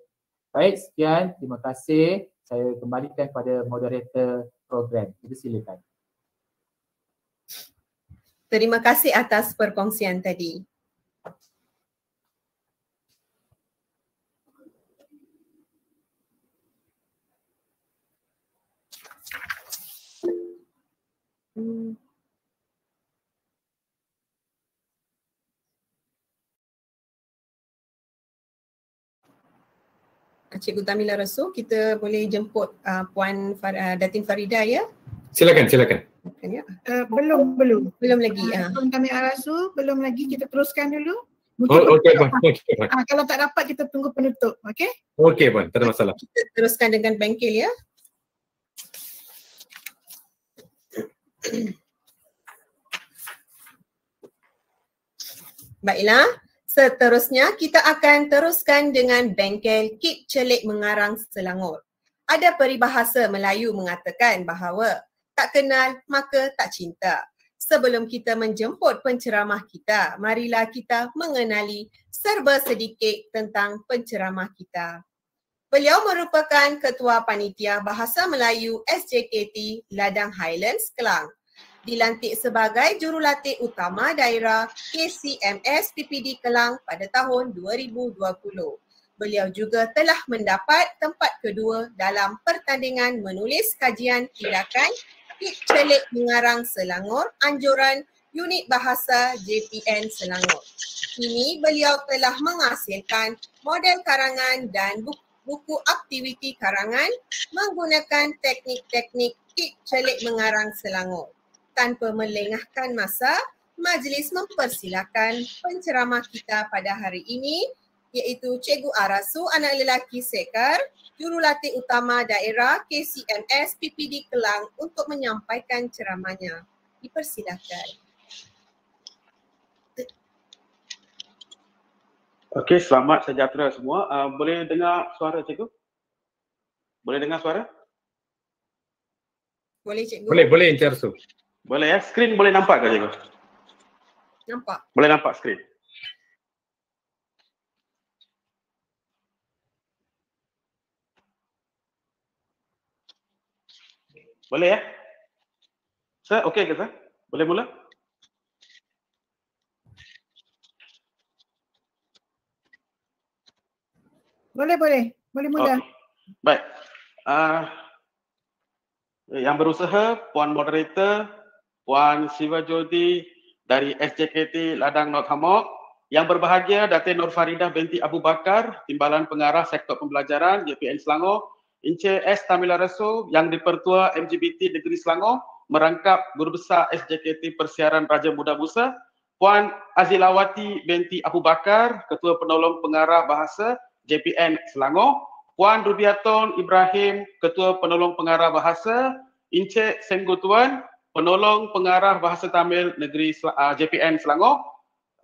Baik, sekian. Terima kasih. Saya kembalikan kepada moderator program. Kita silakan. Terima kasih atas perkongsian tadi. Hmm. Cikgu Tamila Rasul, kita boleh jemput uh, Puan Far, uh, Datin Farida ya? Silakan, silakan. Ya. Uh, belum, belum. Belum lagi. Uh, Puan Tamila Rasul, belum lagi. Kita teruskan dulu. oh, okey, Puan. Okay, uh, kalau tak dapat, kita tunggu penutup. Okey? Okey, Puan. Tak ada masalah. Kita teruskan dengan bengkel ya. Baiklah, seterusnya kita akan teruskan dengan bengkel kit celik mengarang Selangor. Ada peribahasa Melayu mengatakan bahawa tak kenal maka tak cinta. Sebelum kita menjemput penceramah kita, marilah kita mengenali serba sedikit tentang penceramah kita. Beliau merupakan Ketua Panitia Bahasa Melayu SJKT Ladang Highlands, Kelang dilantik sebagai jurulatih utama daerah KCMS PPD Kelang pada tahun 2020. Beliau juga telah mendapat tempat kedua dalam pertandingan menulis kajian tindakan Kit Celik Mengarang Selangor Anjuran Unit Bahasa JPN Selangor. Kini beliau telah menghasilkan model karangan dan buku, buku aktiviti karangan menggunakan teknik-teknik Kit Celik Mengarang Selangor tanpa melengahkan masa, majlis mempersilakan penceramah kita pada hari ini iaitu Cikgu Arasu anak lelaki Sekar, jurulatih utama daerah KCMS PPD Kelang untuk menyampaikan ceramahnya. Dipersilakan. Okey, selamat sejahtera semua. Uh, boleh dengar suara cikgu? Boleh dengar suara? Boleh cikgu. Boleh, boleh Encik Arsu. Boleh ya? Screen boleh nampak ke cikgu? Nampak. Boleh nampak screen. Boleh ya? Sir, okey ke sir? Boleh mula? Boleh, boleh. Boleh mula. Okay. Baik. Uh, yang berusaha, Puan Moderator, Puan Siva Jodi dari SJKT Ladang North Hamok. Yang berbahagia Datin Nur Faridah binti Abu Bakar, Timbalan Pengarah Sektor Pembelajaran JPN Selangor. Encik S. Tamila Rasul yang dipertua MGBT Negeri Selangor merangkap Guru Besar SJKT Persiaran Raja Muda Musa. Puan Azilawati binti Abu Bakar, Ketua Penolong Pengarah Bahasa JPN Selangor. Puan Rubiaton Ibrahim, Ketua Penolong Pengarah Bahasa, Encik Senggutuan, Penolong Pengarah Bahasa Tamil Negeri uh, JPN Selangor,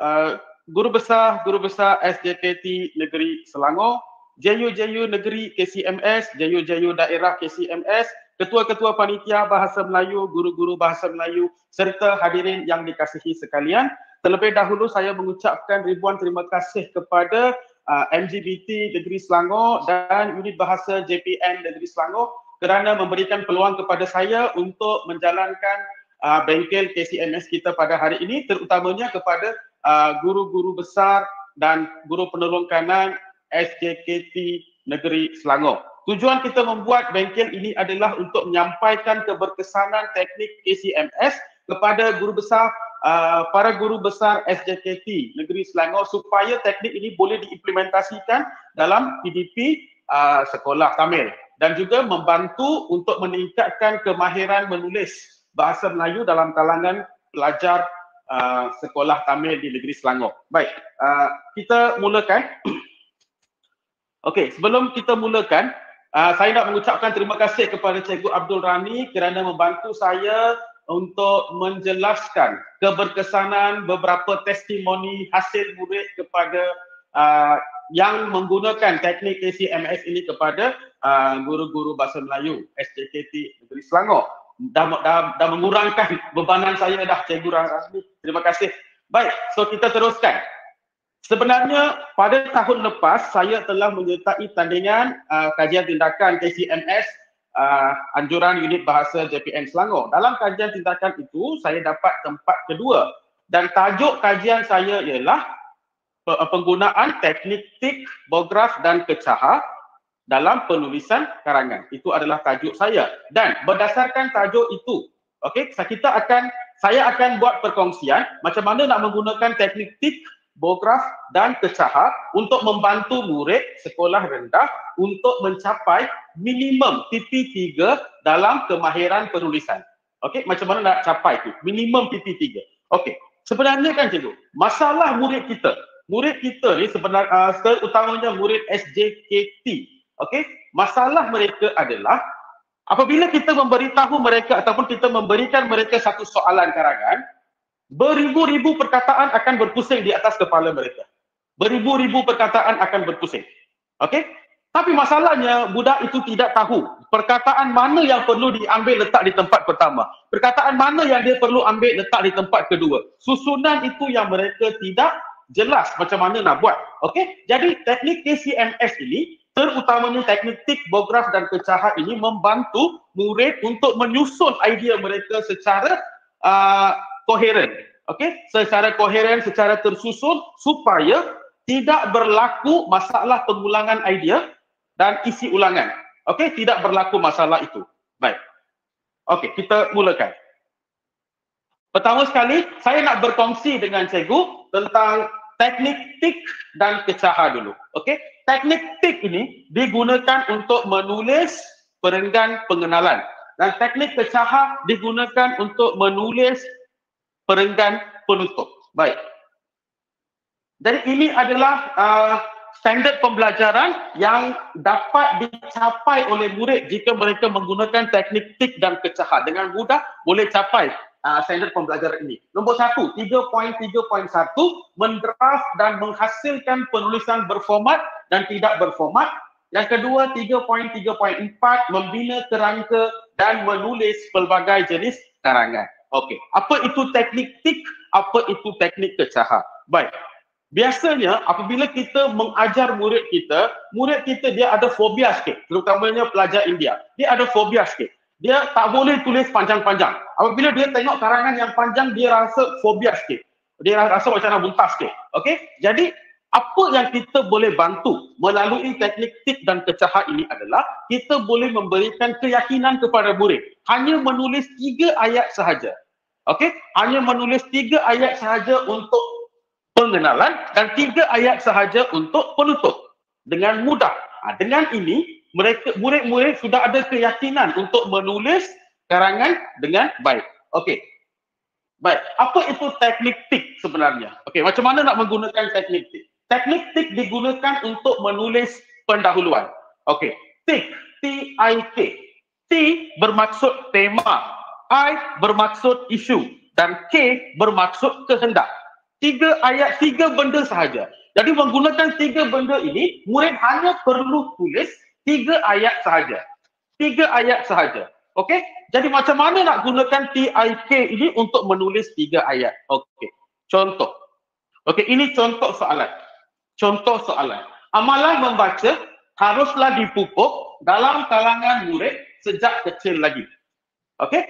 uh, Guru Besar Guru Besar SJKT Negeri Selangor, JU-JU Negeri KCMS, JU-JU Daerah KCMS, Ketua-ketua panitia Bahasa Melayu, guru-guru Bahasa Melayu serta hadirin yang dikasihi sekalian. Terlebih dahulu saya mengucapkan ribuan terima kasih kepada uh, MGBT Negeri Selangor dan Unit Bahasa JPN Negeri Selangor kerana memberikan peluang kepada saya untuk menjalankan uh, bengkel KCMS kita pada hari ini terutamanya kepada uh, guru-guru besar dan guru penolong kanan SJKT Negeri Selangor. Tujuan kita membuat bengkel ini adalah untuk menyampaikan keberkesanan teknik KCMS kepada guru besar uh, para guru besar SJKT Negeri Selangor supaya teknik ini boleh diimplementasikan dalam PDP uh, sekolah Tamil dan juga membantu untuk meningkatkan kemahiran menulis bahasa Melayu dalam kalangan pelajar uh, sekolah Tamil di Negeri Selangor. Baik, uh, kita mulakan. Okey, sebelum kita mulakan, Uh, saya nak mengucapkan terima kasih kepada Cikgu Abdul Rani kerana membantu saya untuk menjelaskan keberkesanan beberapa testimoni hasil murid kepada uh, yang menggunakan teknik KCMS ini kepada uh, guru-guru bahasa Melayu SJKT Negeri Selangor. Dah, dah, dah mengurangkan bebanan saya dah Cikgu Rani. Terima kasih. Baik, so kita teruskan. Sebenarnya pada tahun lepas saya telah menyertai tandingan uh, kajian tindakan KCMS uh, anjuran unit bahasa JPN Selangor. Dalam kajian tindakan itu saya dapat tempat kedua dan tajuk kajian saya ialah penggunaan teknik tik, bograf dan kecaha dalam penulisan karangan. Itu adalah tajuk saya dan berdasarkan tajuk itu okey kita akan saya akan buat perkongsian macam mana nak menggunakan teknik tik bograf dan kecaha untuk membantu murid sekolah rendah untuk mencapai minimum TP3 dalam kemahiran penulisan. Okey, macam mana nak capai tu? Minimum TP3. Okey. Sebenarnya kan cikgu, masalah murid kita, murid kita ni sebenarnya uh, terutamanya murid SJKT. Okey, masalah mereka adalah apabila kita memberitahu mereka ataupun kita memberikan mereka satu soalan karangan, beribu-ribu perkataan akan berpusing di atas kepala mereka. Beribu-ribu perkataan akan berpusing. Okey? Tapi masalahnya budak itu tidak tahu perkataan mana yang perlu diambil letak di tempat pertama. Perkataan mana yang dia perlu ambil letak di tempat kedua. Susunan itu yang mereka tidak jelas macam mana nak buat. Okey? Jadi teknik KCMS ini terutamanya teknik bograf dan kecahat ini membantu murid untuk menyusun idea mereka secara uh, koheren. Okey, secara koheren, secara tersusun supaya tidak berlaku masalah pengulangan idea dan isi ulangan. Okey, tidak berlaku masalah itu. Baik. Okey, kita mulakan. Pertama sekali, saya nak berkongsi dengan cikgu tentang teknik tik dan kecaha dulu. Okey, teknik tik ini digunakan untuk menulis perenggan pengenalan dan teknik kecaha digunakan untuk menulis perenggan penutup. Baik. Jadi ini adalah uh, standard pembelajaran yang dapat dicapai oleh murid jika mereka menggunakan teknik tik dan kecahat. Dengan mudah boleh capai uh, standard pembelajaran ini. Nombor satu, 3.3.1, mendraft dan menghasilkan penulisan berformat dan tidak berformat. Yang kedua, 3.3.4, membina kerangka dan menulis pelbagai jenis karangan. Okey, apa itu teknik tik, apa itu teknik kecahat? Baik. Biasanya apabila kita mengajar murid kita, murid kita dia ada fobia sikit, terutamanya pelajar India. Dia ada fobia sikit. Dia tak boleh tulis panjang-panjang. Apabila dia tengok karangan yang panjang, dia rasa fobia sikit. Dia rasa macam nak muntah sikit. Okey? Jadi apa yang kita boleh bantu melalui teknik tik dan kecahat ini adalah kita boleh memberikan keyakinan kepada murid. Hanya menulis tiga ayat sahaja. Okey, hanya menulis tiga ayat sahaja untuk pengenalan dan tiga ayat sahaja untuk penutup dengan mudah. Ha, dengan ini mereka murid-murid sudah ada keyakinan untuk menulis karangan dengan baik. Okey. Baik, apa itu teknik tik sebenarnya? Okey, macam mana nak menggunakan teknik tik? Teknik tik digunakan untuk menulis pendahuluan. Okey, tik, T-I-K. T bermaksud tema, I bermaksud isu dan K bermaksud kehendak. Tiga ayat, tiga benda sahaja. Jadi menggunakan tiga benda ini, murid hanya perlu tulis tiga ayat sahaja. Tiga ayat sahaja. Okey? Jadi macam mana nak gunakan TIK ini untuk menulis tiga ayat? Okey. Contoh. Okey, ini contoh soalan. Contoh soalan. Amalan membaca haruslah dipupuk dalam kalangan murid sejak kecil lagi. Okey?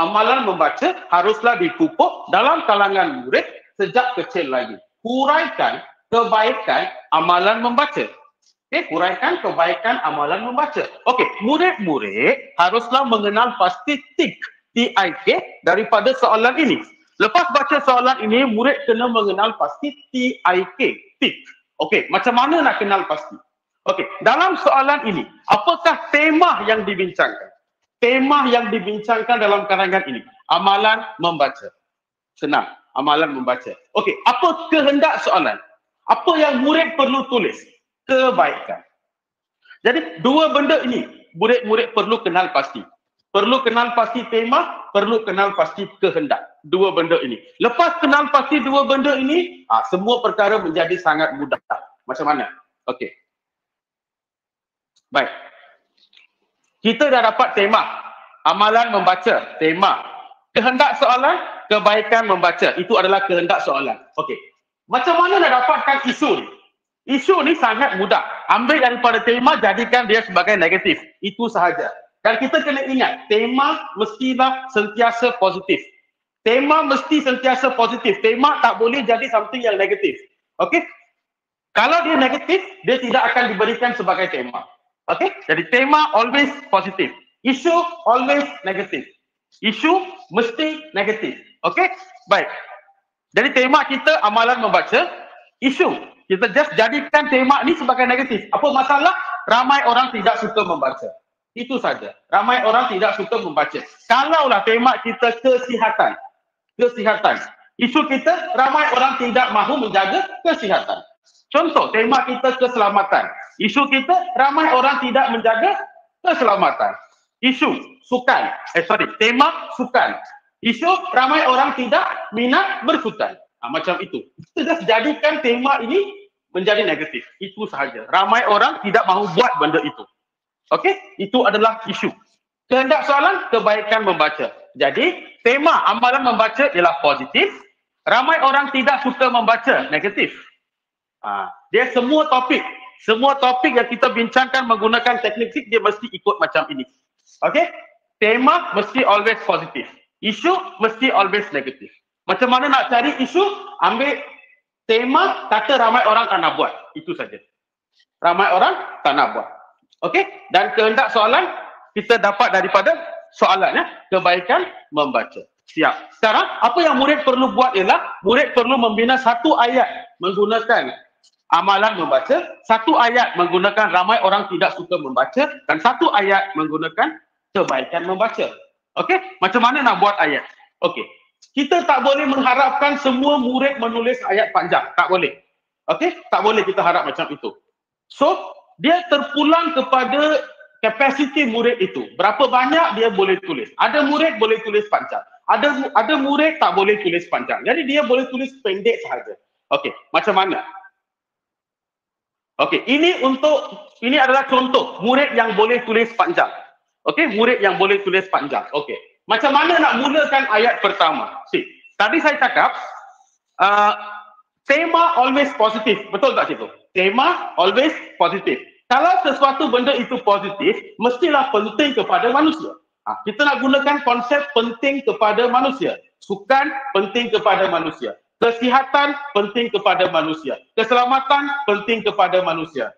Amalan membaca haruslah dipupuk dalam kalangan murid sejak kecil lagi. Huraikan kebaikan amalan membaca. Okey, huraikan kebaikan amalan membaca. Okey, murid-murid haruslah mengenal pasti tik TIK daripada soalan ini. Lepas baca soalan ini, murid kena mengenal pasti TIK, tik. Okey, macam mana nak kenal pasti? Okey, dalam soalan ini, apakah tema yang dibincangkan? Tema yang dibincangkan dalam karangan ini, amalan membaca. Senang, amalan membaca. Okey, apa kehendak soalan? Apa yang murid perlu tulis? Kebaikan. Jadi dua benda ini murid-murid perlu kenal pasti. Perlu kenal pasti tema, perlu kenal pasti kehendak. Dua benda ini. Lepas kenal pasti dua benda ini, ah, semua perkara menjadi sangat mudah. Macam mana? Okey. Baik. Kita dah dapat tema. Amalan membaca, tema. Kehendak soalan, kebaikan membaca. Itu adalah kehendak soalan. Okey. Macam mana nak dapatkan isu ni? Isu ni sangat mudah. Ambil daripada tema, jadikan dia sebagai negatif. Itu sahaja. Dan kita kena ingat, tema mestilah sentiasa positif. Tema mesti sentiasa positif. Tema tak boleh jadi something yang negatif. Okey? Kalau dia negatif, dia tidak akan diberikan sebagai tema. Okey? Jadi tema always positif. Isu always negatif. Isu mesti negatif. Okey? Baik. Jadi tema kita amalan membaca isu. Kita just jadikan tema ni sebagai negatif. Apa masalah? Ramai orang tidak suka membaca. Itu saja. Ramai orang tidak suka membaca. Kalaulah tema kita kesihatan. Kesihatan. Isu kita ramai orang tidak mahu menjaga kesihatan. Contoh tema kita keselamatan. Isu kita ramai orang tidak menjaga keselamatan. Isu sukan. Eh sorry, tema sukan. Isu ramai orang tidak minat bersukan. Ha, macam itu. Kita jadikan tema ini menjadi negatif. Itu sahaja. Ramai orang tidak mahu buat benda itu. Okey? Itu adalah isu. Kehendak soalan, kebaikan membaca. Jadi, tema amalan membaca ialah positif. Ramai orang tidak suka membaca, negatif. Ha, dia semua topik. Semua topik yang kita bincangkan menggunakan teknik dia mesti ikut macam ini. Okey? Tema mesti always positif. Isu mesti always negatif. Macam mana nak cari isu? Ambil tema kata ramai orang tak nak buat. Itu saja. Ramai orang tak nak buat. Okey? Dan kehendak soalan kita dapat daripada soalan ya, kebaikan membaca. Siap. Sekarang apa yang murid perlu buat ialah murid perlu membina satu ayat menggunakan amalan membaca, satu ayat menggunakan ramai orang tidak suka membaca dan satu ayat menggunakan kebaikan membaca. Okey, macam mana nak buat ayat? Okey. Kita tak boleh mengharapkan semua murid menulis ayat panjang. Tak boleh. Okey, tak boleh kita harap macam itu. So, dia terpulang kepada kapasiti murid itu. Berapa banyak dia boleh tulis. Ada murid boleh tulis panjang. Ada ada murid tak boleh tulis panjang. Jadi dia boleh tulis pendek sahaja. Okey, macam mana? Okey, ini untuk ini adalah contoh murid yang boleh tulis panjang. Okey, murid yang boleh tulis panjang. Okey. Macam mana nak mulakan ayat pertama? See, tadi saya cakap uh, tema always positif. Betul tak situ? Tema always positif. Kalau sesuatu benda itu positif, mestilah penting kepada manusia. Ha, kita nak gunakan konsep penting kepada manusia. Sukan penting kepada manusia. Kesihatan penting kepada manusia. Keselamatan penting kepada manusia.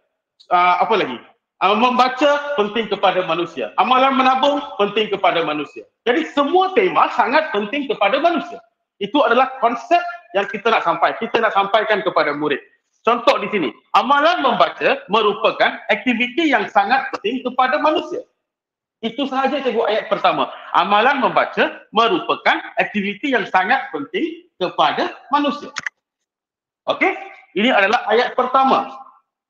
Uh, apa lagi? Membaca penting kepada manusia. Amalan menabung penting kepada manusia. Jadi semua tema sangat penting kepada manusia. Itu adalah konsep yang kita nak sampai. Kita nak sampaikan kepada murid. Contoh di sini, amalan membaca merupakan aktiviti yang sangat penting kepada manusia. Itu sahaja cikgu ayat pertama. Amalan membaca merupakan aktiviti yang sangat penting kepada manusia. Okey? Ini adalah ayat pertama.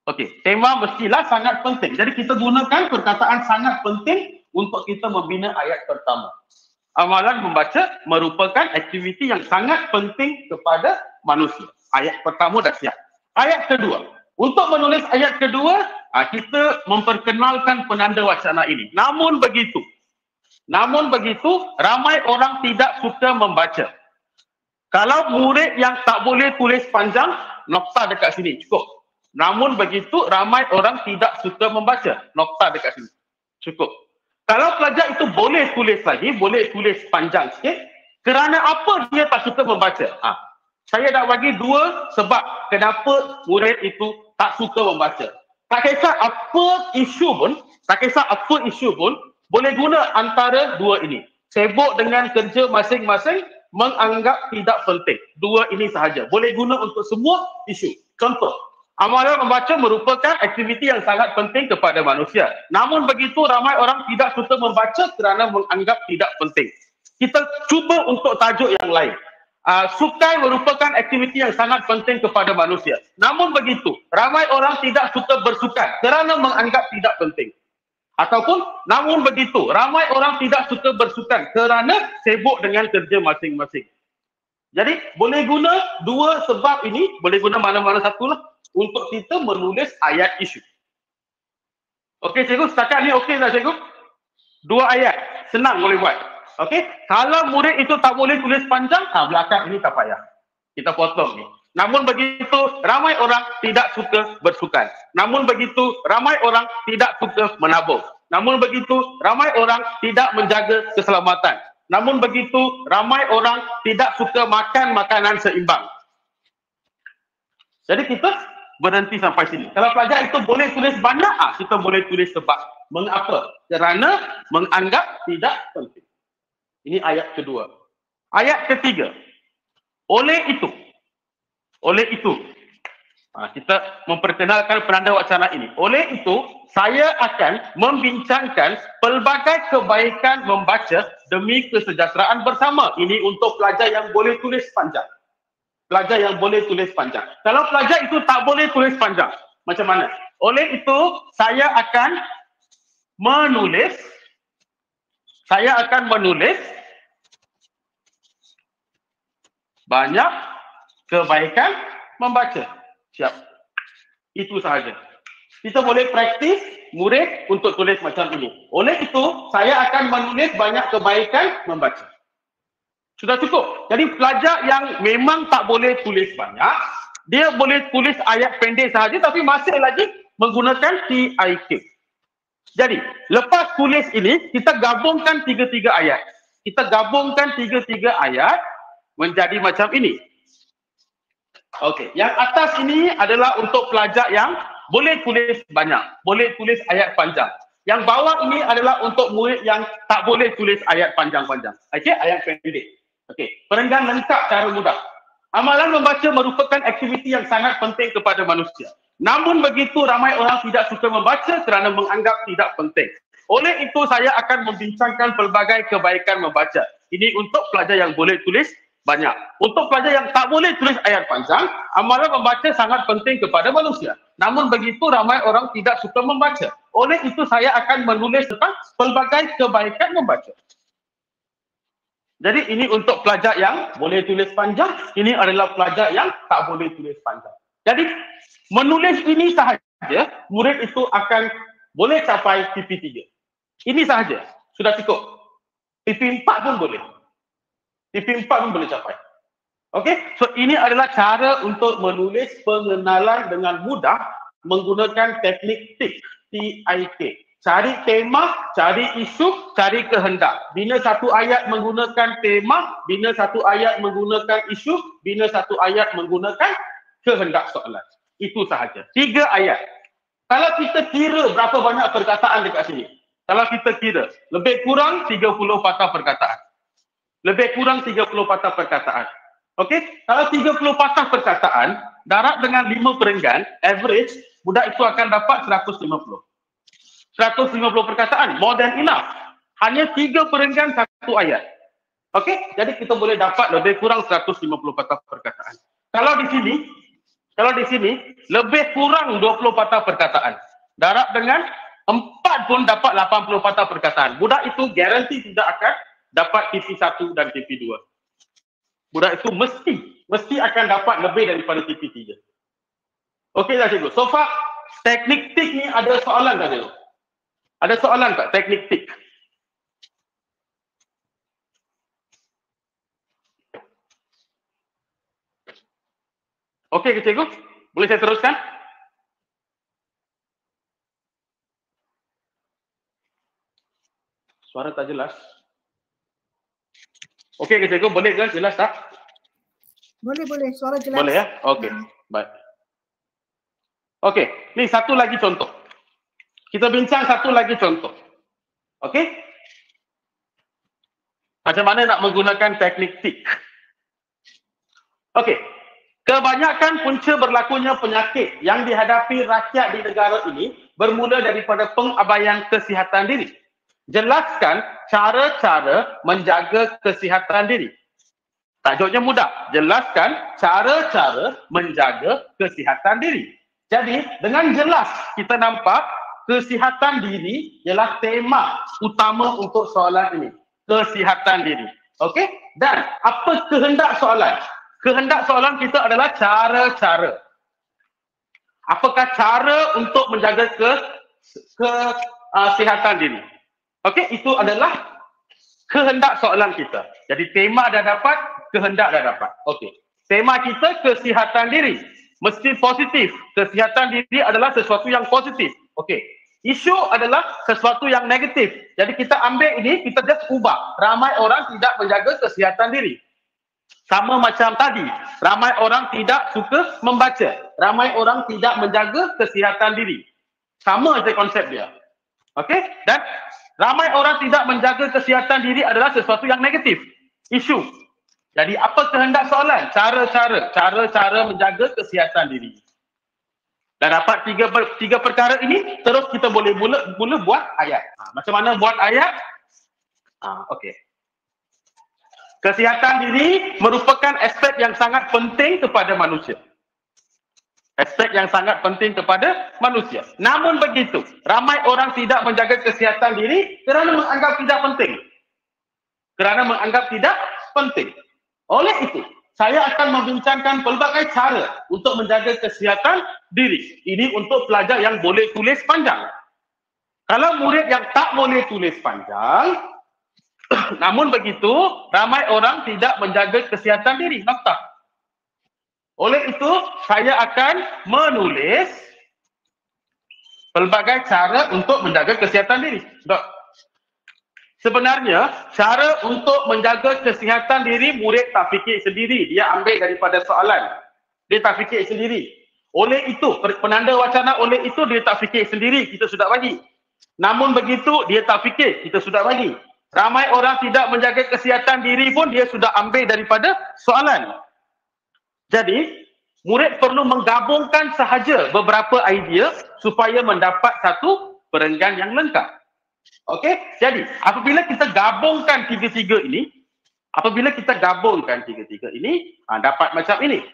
Okey, tema mestilah sangat penting. Jadi kita gunakan perkataan sangat penting untuk kita membina ayat pertama. Amalan membaca merupakan aktiviti yang sangat penting kepada manusia. Ayat pertama dah siap. Ayat kedua. Untuk menulis ayat kedua, ah, kita memperkenalkan penanda wacana ini. Namun begitu, namun begitu, ramai orang tidak suka membaca. Kalau murid yang tak boleh tulis panjang, nokta dekat sini cukup. Namun begitu ramai orang tidak suka membaca. Nokta dekat sini. Cukup. Kalau pelajar itu boleh tulis lagi, boleh tulis panjang sikit, kerana apa dia tak suka membaca? Ha. Saya nak bagi dua sebab kenapa murid itu tak suka membaca. Tak kisah apa isu pun, tak kisah apa isu pun, boleh guna antara dua ini. Sibuk dengan kerja masing-masing, menganggap tidak penting. Dua ini sahaja. Boleh guna untuk semua isu. Contoh, Amalan membaca merupakan aktiviti yang sangat penting kepada manusia. Namun begitu ramai orang tidak suka membaca kerana menganggap tidak penting. Kita cuba untuk tajuk yang lain. Uh, sukai merupakan aktiviti yang sangat penting kepada manusia. Namun begitu, ramai orang tidak suka bersukan kerana menganggap tidak penting. Ataupun namun begitu, ramai orang tidak suka bersukan kerana sibuk dengan kerja masing-masing. Jadi boleh guna dua sebab ini, boleh guna mana-mana satu lah untuk kita menulis ayat isu. Okey cikgu, setakat ni okey tak cikgu? Dua ayat, senang boleh buat. Okey, kalau murid itu tak boleh tulis panjang, ha, belakang ini tak payah. Kita potong ni. Namun begitu, ramai orang tidak suka bersukan. Namun begitu, ramai orang tidak suka menabung. Namun begitu, ramai orang tidak menjaga keselamatan. Namun begitu, ramai orang tidak suka makan makanan seimbang. Jadi kita berhenti sampai sini. Kalau pelajar itu boleh tulis banyak, ah kita boleh tulis sebab. Mengapa? Kerana menganggap tidak penting. Ini ayat kedua. Ayat ketiga. Oleh itu. Oleh itu. Ha, kita memperkenalkan penanda wacana ini. Oleh itu, saya akan membincangkan pelbagai kebaikan membaca demi kesejahteraan bersama. Ini untuk pelajar yang boleh tulis panjang pelajar yang boleh tulis panjang. Kalau pelajar itu tak boleh tulis panjang, macam mana? Oleh itu, saya akan menulis, saya akan menulis banyak kebaikan membaca. Siap. Itu sahaja. Kita boleh praktis murid untuk tulis macam ini. Oleh itu, saya akan menulis banyak kebaikan membaca. Sudah cukup. Jadi pelajar yang memang tak boleh tulis banyak, dia boleh tulis ayat pendek sahaja tapi masih lagi menggunakan TIK. Jadi, lepas tulis ini, kita gabungkan tiga-tiga ayat. Kita gabungkan tiga-tiga ayat menjadi macam ini. Okey, yang atas ini adalah untuk pelajar yang boleh tulis banyak, boleh tulis ayat panjang. Yang bawah ini adalah untuk murid yang tak boleh tulis ayat panjang-panjang. Okey, ayat pendek. Okey, perenggan lengkap cara mudah. Amalan membaca merupakan aktiviti yang sangat penting kepada manusia. Namun begitu ramai orang tidak suka membaca kerana menganggap tidak penting. Oleh itu saya akan membincangkan pelbagai kebaikan membaca. Ini untuk pelajar yang boleh tulis banyak. Untuk pelajar yang tak boleh tulis ayat panjang, amalan membaca sangat penting kepada manusia. Namun begitu ramai orang tidak suka membaca. Oleh itu saya akan menulis tentang pelbagai kebaikan membaca. Jadi ini untuk pelajar yang boleh tulis panjang, ini adalah pelajar yang tak boleh tulis panjang. Jadi menulis ini sahaja, murid itu akan boleh capai PP3. Ini sahaja, sudah cukup. PP4 pun boleh. PP4 pun boleh capai. Okey, so ini adalah cara untuk menulis pengenalan dengan mudah menggunakan teknik TIK, TIK. Cari tema, cari isu, cari kehendak. Bina satu ayat menggunakan tema, bina satu ayat menggunakan isu, bina satu ayat menggunakan kehendak soalan. Itu sahaja. Tiga ayat. Kalau kita kira berapa banyak perkataan dekat sini. Kalau kita kira, lebih kurang 30 patah perkataan. Lebih kurang 30 patah perkataan. Okey, kalau 30 patah perkataan, darat dengan 5 perenggan, average, budak itu akan dapat 150. 150 perkataan, more than enough. Hanya tiga perenggan satu ayat. Okey, jadi kita boleh dapat lebih kurang 150 patah perkataan. Kalau di sini, Kalau di sini lebih kurang 20 patah perkataan. Darab dengan 4 pun dapat 80 patah perkataan. Budak itu garanti tidak akan dapat TP1 dan TP2. Budak itu mesti mesti akan dapat lebih daripada TP3. Okey dah cikgu. So far teknik tik ni ada soalan tak cikgu? Ada soalan tak teknik tik? Okey ke cikgu? Boleh saya teruskan? Suara tak jelas. Okey ke cikgu? Boleh ke? Jelas tak? Boleh boleh suara jelas. Boleh ya? Okey. Baik. Okey, ni satu lagi contoh. Kita bincang satu lagi contoh. Okey? Macam mana nak menggunakan teknik tik? Okey. Kebanyakan punca berlakunya penyakit yang dihadapi rakyat di negara ini bermula daripada pengabaian kesihatan diri. Jelaskan cara-cara menjaga kesihatan diri. Tajuknya mudah. Jelaskan cara-cara menjaga kesihatan diri. Jadi dengan jelas kita nampak kesihatan diri ialah tema utama untuk soalan ini. Kesihatan diri. Okey? Dan apa kehendak soalan? Kehendak soalan kita adalah cara-cara. Apakah cara untuk menjaga ke kesihatan diri? Okey, itu adalah kehendak soalan kita. Jadi tema dah dapat, kehendak dah dapat. Okey. Tema kita kesihatan diri mesti positif. Kesihatan diri adalah sesuatu yang positif. Okey. Isu adalah sesuatu yang negatif. Jadi kita ambil ini, kita just ubah. Ramai orang tidak menjaga kesihatan diri. Sama macam tadi, ramai orang tidak suka membaca. Ramai orang tidak menjaga kesihatan diri. Sama saja konsep dia. Okey? Dan ramai orang tidak menjaga kesihatan diri adalah sesuatu yang negatif. Isu. Jadi apa kehendak soalan? Cara-cara, cara-cara menjaga kesihatan diri. Dan dapat tiga tiga perkara ini, terus kita boleh mula mula buat ayat. Ha, macam mana buat ayat? Ha, okey. Kesihatan diri merupakan aspek yang sangat penting kepada manusia. Aspek yang sangat penting kepada manusia. Namun begitu, ramai orang tidak menjaga kesihatan diri kerana menganggap tidak penting. Kerana menganggap tidak penting. Oleh itu, saya akan membincangkan pelbagai cara untuk menjaga kesihatan diri. Ini untuk pelajar yang boleh tulis panjang. Kalau murid yang tak boleh tulis panjang, namun begitu, ramai orang tidak menjaga kesihatan diri. Nokta. Oleh itu, saya akan menulis pelbagai cara untuk menjaga kesihatan diri. Dok. Sebenarnya, cara untuk menjaga kesihatan diri, murid tak fikir sendiri. Dia ambil daripada soalan. Dia tak fikir sendiri. Oleh itu, penanda wacana oleh itu dia tak fikir sendiri, kita sudah bagi. Namun begitu, dia tak fikir, kita sudah bagi. Ramai orang tidak menjaga kesihatan diri pun dia sudah ambil daripada soalan. Jadi, murid perlu menggabungkan sahaja beberapa idea supaya mendapat satu perenggan yang lengkap. Okey, jadi apabila kita gabungkan tiga-tiga ini, apabila kita gabungkan tiga-tiga ini, ha, dapat macam ini.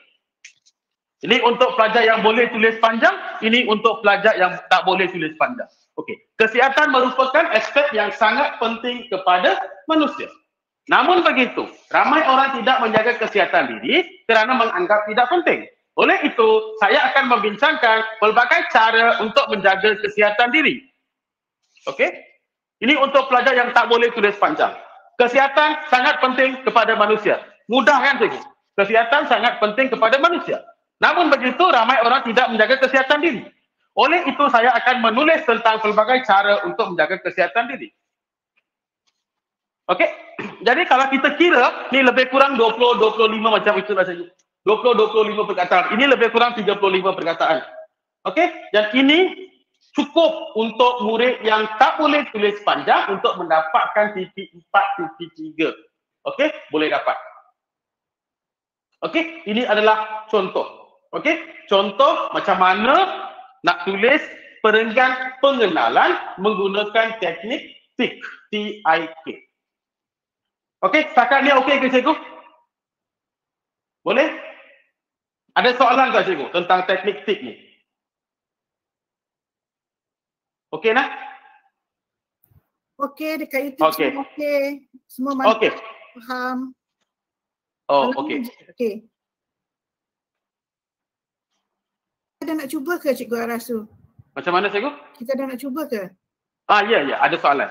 Ini untuk pelajar yang boleh tulis panjang, ini untuk pelajar yang tak boleh tulis panjang. Okey, kesihatan merupakan aspek yang sangat penting kepada manusia. Namun begitu, ramai orang tidak menjaga kesihatan diri kerana menganggap tidak penting. Oleh itu, saya akan membincangkan pelbagai cara untuk menjaga kesihatan diri. Okey? Ini untuk pelajar yang tak boleh tulis panjang. Kesihatan sangat penting kepada manusia. Mudah kan cikgu? Kesihatan sangat penting kepada manusia. Namun begitu ramai orang tidak menjaga kesihatan diri. Oleh itu saya akan menulis tentang pelbagai cara untuk menjaga kesihatan diri. Okey. Jadi kalau kita kira ni lebih kurang 20 25 macam itu cikgu. 20 25 perkataan. Ini lebih kurang 35 perkataan. Okey? Dan ini cukup untuk murid yang tak boleh tulis panjang untuk mendapatkan titik 4, titik 3. Okey, boleh dapat. Okey, ini adalah contoh. Okey, contoh macam mana nak tulis perenggan pengenalan menggunakan teknik TIK. T-I-K. Okey, setakat ni okey ke cikgu? Boleh? Ada soalan tak cikgu tentang teknik tip ni? Okey nak? Okey dekat YouTube Okey. semua okey. Semua mantap Okey. faham. Oh, okey. Okey. Kita dah nak cuba ke Cikgu Arasu? Macam mana cikgu? Kita dah nak cuba ke? Ah, ya, ya. Ada soalan.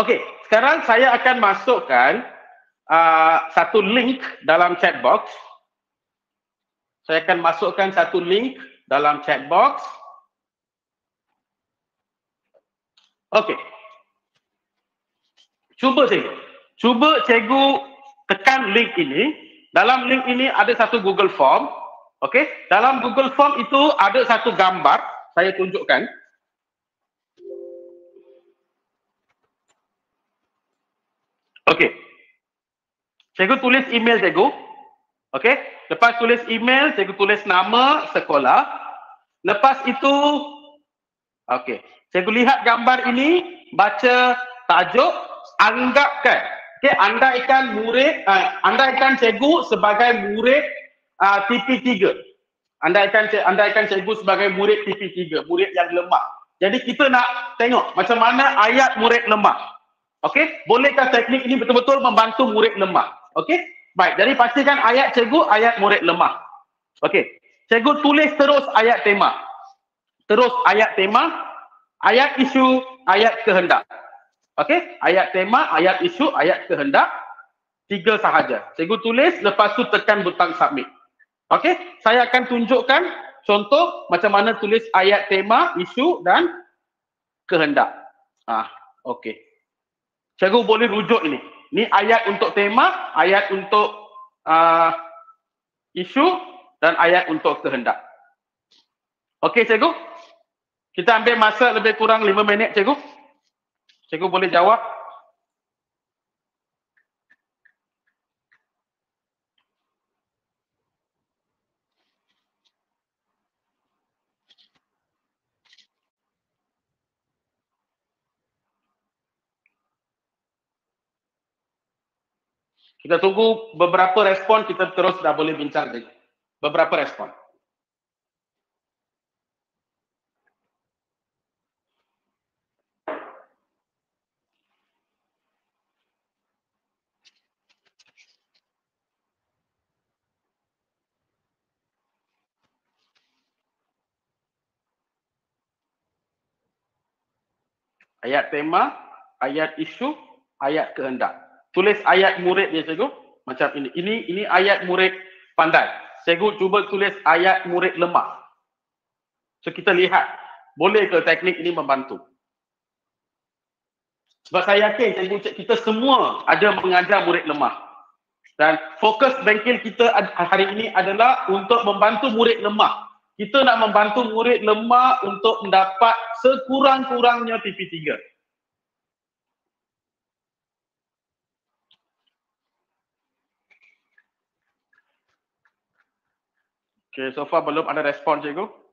Okey. Sekarang saya akan masukkan uh, satu link dalam chat box. Saya akan masukkan satu link dalam chat box. Okey. Cuba cikgu. Cuba cikgu tekan link ini. Dalam link ini ada satu Google Form. Okey. Dalam Google Form itu ada satu gambar. Saya tunjukkan. Okey. Cikgu tulis email cikgu. Okey. Lepas tulis email, cikgu tulis nama sekolah. Lepas itu, okey. Cikgu lihat gambar ini, baca tajuk, anggapkan. Okey, andaikan murid, uh, andaikan cikgu sebagai murid uh, TP3. Andaikan andaikan cikgu sebagai murid TP3, murid yang lemah. Jadi kita nak tengok macam mana ayat murid lemah. Okey, bolehkah teknik ini betul-betul membantu murid lemah? Okey, baik. Jadi pastikan ayat cikgu ayat murid lemah. Okey, cikgu tulis terus ayat tema. Terus ayat tema, ayat isu, ayat kehendak. Okey, ayat tema, ayat isu, ayat kehendak. Tiga sahaja. Cikgu tulis, lepas tu tekan butang submit. Okey, saya akan tunjukkan contoh macam mana tulis ayat tema, isu dan kehendak. Ah, okey. Cikgu boleh rujuk ini. Ni ayat untuk tema, ayat untuk uh, isu dan ayat untuk kehendak. Okey cikgu? Kita ambil masa lebih kurang 5 minit cikgu. Cikgu boleh jawab? Kita tunggu beberapa respon, kita terus dah boleh bincang. Beberapa respon. Ayat tema, ayat isu, ayat kehendak. Tulis ayat murid dia cikgu. Macam ini. Ini ini ayat murid pandai. Cikgu cuba tulis ayat murid lemah. So kita lihat. Boleh ke teknik ini membantu? Sebab saya yakin cikgu kita semua ada mengajar murid lemah. Dan fokus bengkel kita hari ini adalah untuk membantu murid lemah. Kita nak membantu murid lemah untuk mendapat sekurang-kurangnya TP3. Okay, so far belum ada respon cikgu.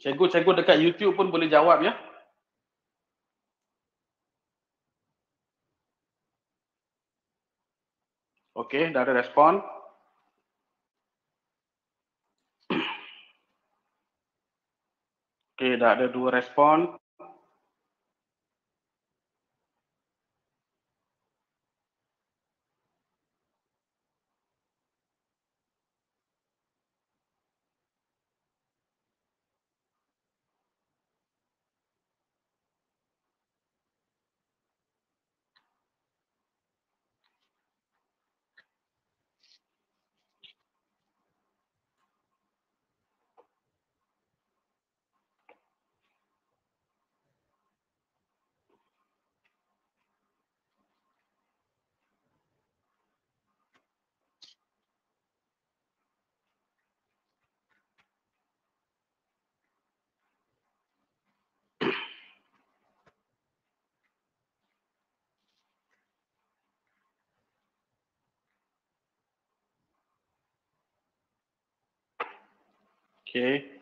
Cikgu-cikgu dekat YouTube pun boleh jawab ya. Okey, dah ada respon. Okey, dah ada dua respon. Okay.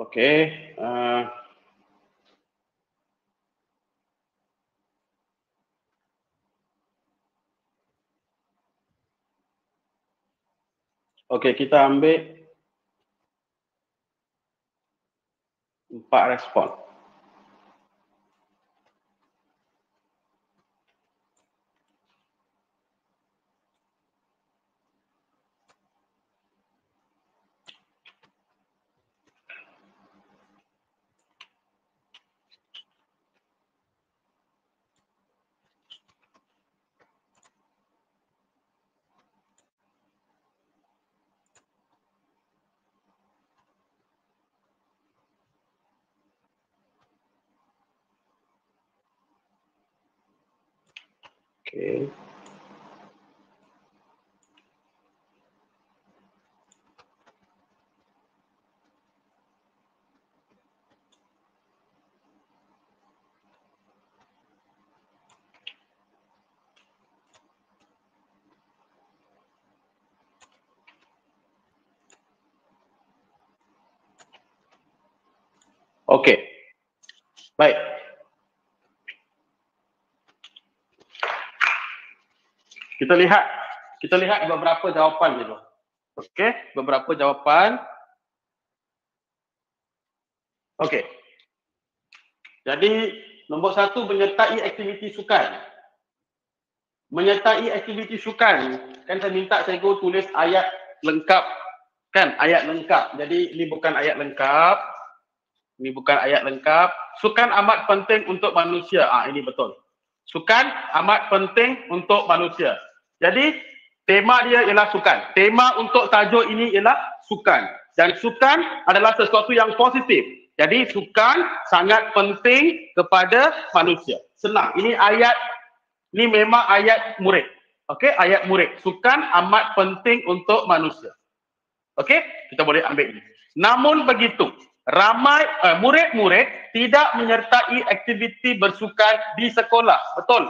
Okey. Okey. Uh, Okey, kita ambil empat respon. Okey. Okey. Baik. Kita lihat kita lihat beberapa jawapan dulu. Okey, beberapa jawapan. Okey. Jadi nombor satu menyertai aktiviti sukan. Menyertai aktiviti sukan, kan saya minta saya go tulis ayat lengkap kan ayat lengkap. Jadi ini bukan ayat lengkap. Ini bukan ayat lengkap. Sukan amat penting untuk manusia. Ah ini betul. Sukan amat penting untuk manusia. Jadi tema dia ialah sukan. Tema untuk tajuk ini ialah sukan. Dan sukan adalah sesuatu yang positif. Jadi sukan sangat penting kepada manusia. Senang. Ini ayat, ini memang ayat murid. Okey, ayat murid. Sukan amat penting untuk manusia. Okey, kita boleh ambil ini. Namun begitu, ramai uh, murid-murid tidak menyertai aktiviti bersukan di sekolah. Betul?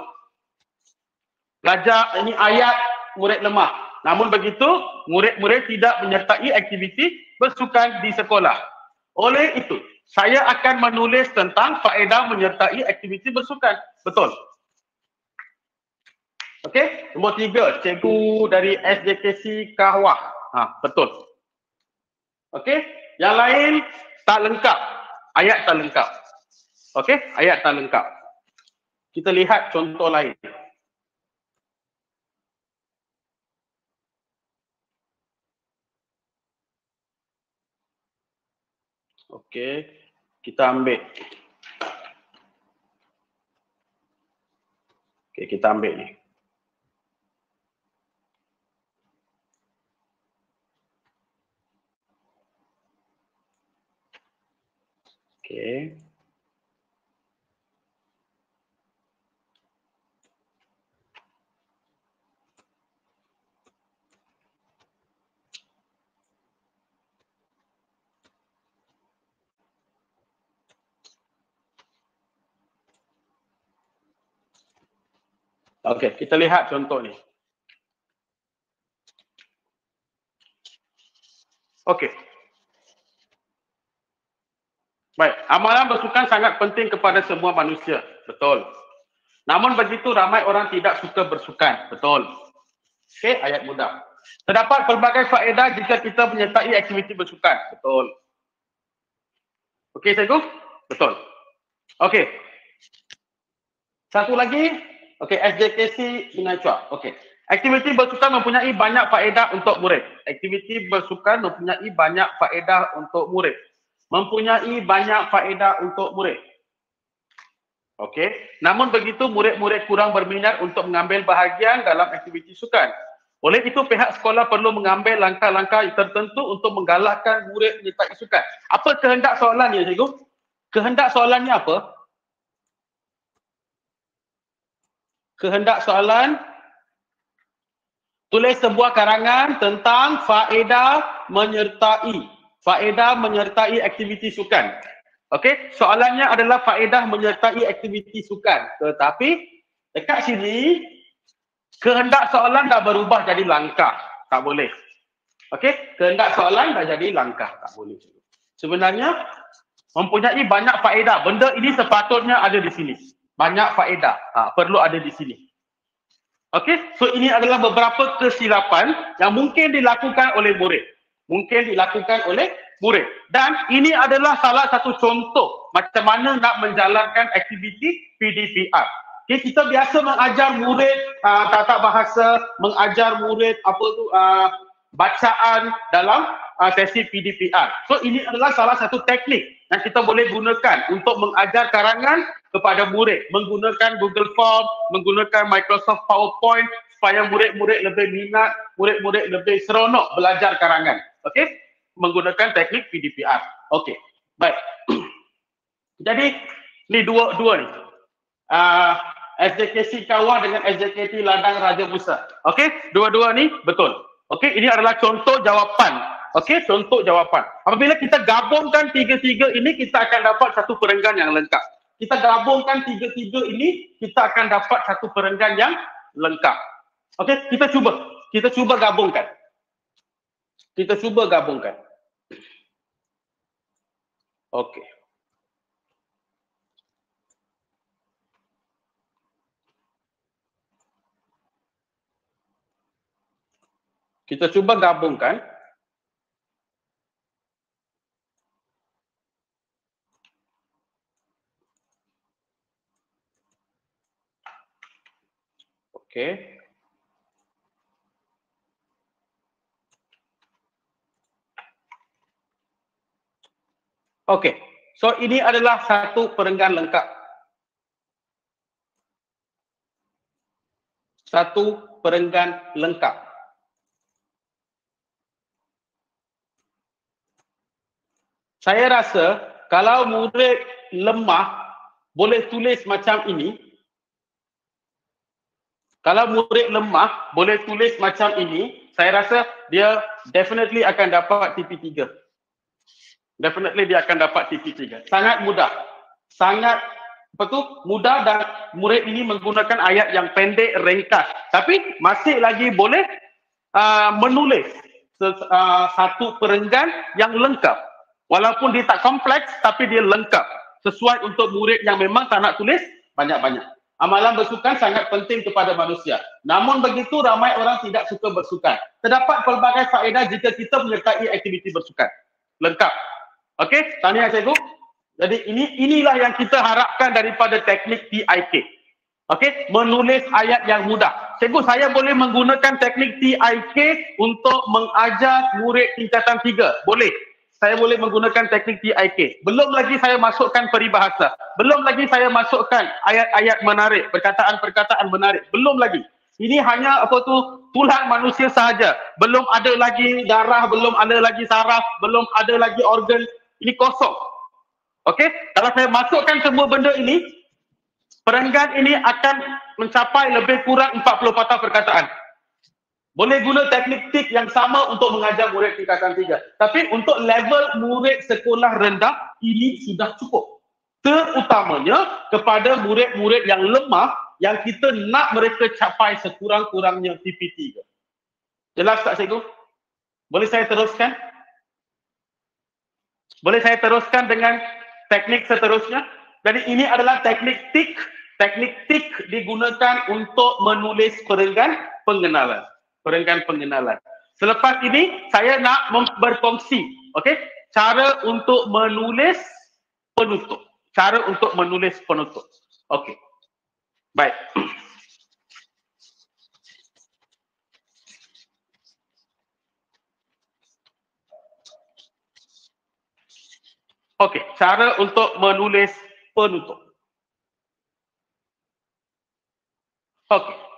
Belajar ini ayat murid lemah. Namun begitu, murid-murid tidak menyertai aktiviti bersukan di sekolah. Oleh itu, saya akan menulis tentang faedah menyertai aktiviti bersukan. Betul. Okey, nombor tiga, cikgu dari SJKC Kahwah. Ha, betul. Okey, yang lain tak lengkap. Ayat tak lengkap. Okey, ayat tak lengkap. Kita lihat contoh lain. Okey, kita ambil. Okey, kita ambil ni. Okey. Okey, kita lihat contoh ni. Okey. Baik, amalan bersukan sangat penting kepada semua manusia. Betul. Namun begitu ramai orang tidak suka bersukan. Betul. Okey, ayat mudah. Terdapat pelbagai faedah jika kita menyertai aktiviti bersukan. Betul. Okey, cikgu? Betul. Okey. Satu lagi. Okey, SJKC dengan cuak. Okey. Aktiviti bersukan mempunyai banyak faedah untuk murid. Aktiviti bersukan mempunyai banyak faedah untuk murid. Mempunyai banyak faedah untuk murid. Okey. Namun begitu murid-murid kurang berminat untuk mengambil bahagian dalam aktiviti sukan. Oleh itu pihak sekolah perlu mengambil langkah-langkah tertentu untuk menggalakkan murid menyertai sukan. Apa kehendak soalannya cikgu? Kehendak soalannya apa? Kehendak soalan tulis sebuah karangan tentang faedah menyertai faedah menyertai aktiviti sukan. Okey, soalannya adalah faedah menyertai aktiviti sukan. Tetapi dekat sini kehendak soalan dah berubah jadi langkah. Tak boleh. Okey, kehendak soalan dah jadi langkah. Tak boleh. Sebenarnya mempunyai banyak faedah. Benda ini sepatutnya ada di sini. Banyak faedah. Ha, perlu ada di sini. Okey, so ini adalah beberapa kesilapan yang mungkin dilakukan oleh murid. Mungkin dilakukan oleh murid. Dan ini adalah salah satu contoh macam mana nak menjalankan aktiviti PDPR. Okay, kita biasa mengajar murid uh, tata bahasa, mengajar murid apa tu uh, bacaan dalam uh, sesi PDPR. So ini adalah salah satu teknik yang kita boleh gunakan untuk mengajar karangan kepada murid menggunakan Google Form, menggunakan Microsoft PowerPoint supaya murid-murid lebih minat, murid-murid lebih seronok belajar karangan. Okey? menggunakan teknik PDPR. Okey, baik. Jadi ni dua dua ni. Uh, SJKC Kawah dengan SJKT Ladang Raja Musa. Okey, dua-dua ni betul. Okey, ini adalah contoh jawapan. Okey, contoh jawapan. Apabila kita gabungkan tiga-tiga ini, kita akan dapat satu perenggan yang lengkap. Kita gabungkan tiga-tiga ini, kita akan dapat satu perenggan yang lengkap. Okey, kita cuba. Kita cuba gabungkan. Kita cuba gabungkan. Okey. Kita cuba gabungkan. Okey. Okey. So ini adalah satu perenggan lengkap. Satu perenggan lengkap. Saya rasa kalau murid lemah boleh tulis macam ini. Kalau murid lemah boleh tulis macam ini, saya rasa dia definitely akan dapat TP3 definitely dia akan dapat TP3. Sangat mudah. Sangat tu? Mudah dan murid ini menggunakan ayat yang pendek ringkas. Tapi masih lagi boleh uh, menulis uh, satu perenggan yang lengkap. Walaupun dia tak kompleks tapi dia lengkap. Sesuai untuk murid yang memang tak nak tulis banyak-banyak. Amalan bersukan sangat penting kepada manusia. Namun begitu ramai orang tidak suka bersukan. Terdapat pelbagai faedah jika kita menyertai aktiviti bersukan. Lengkap. Okey, tahniah cikgu. Jadi ini inilah yang kita harapkan daripada teknik TIK. Okey, menulis ayat yang mudah. Cikgu, saya boleh menggunakan teknik TIK untuk mengajar murid tingkatan tiga. Boleh. Saya boleh menggunakan teknik TIK. Belum lagi saya masukkan peribahasa. Belum lagi saya masukkan ayat-ayat menarik, perkataan-perkataan menarik. Belum lagi. Ini hanya apa tu tulang manusia sahaja. Belum ada lagi darah, belum ada lagi saraf, belum ada lagi organ ini kosong. Okey, kalau saya masukkan semua benda ini, perenggan ini akan mencapai lebih kurang 40 patah perkataan. Boleh guna teknik tik yang sama untuk mengajar murid tingkatan tiga. Tapi untuk level murid sekolah rendah, ini sudah cukup. Terutamanya kepada murid-murid yang lemah yang kita nak mereka capai sekurang-kurangnya TP3. Jelas tak cikgu? Boleh saya teruskan? Boleh saya teruskan dengan teknik seterusnya? Jadi ini adalah teknik tik teknik tik digunakan untuk menulis perenggan pengenalan. Perenggan pengenalan. Selepas ini saya nak berkongsi, okey, cara untuk menulis penutup. Cara untuk menulis penutup. Okey. Baik. Okey, cara untuk menulis penutup. Okey.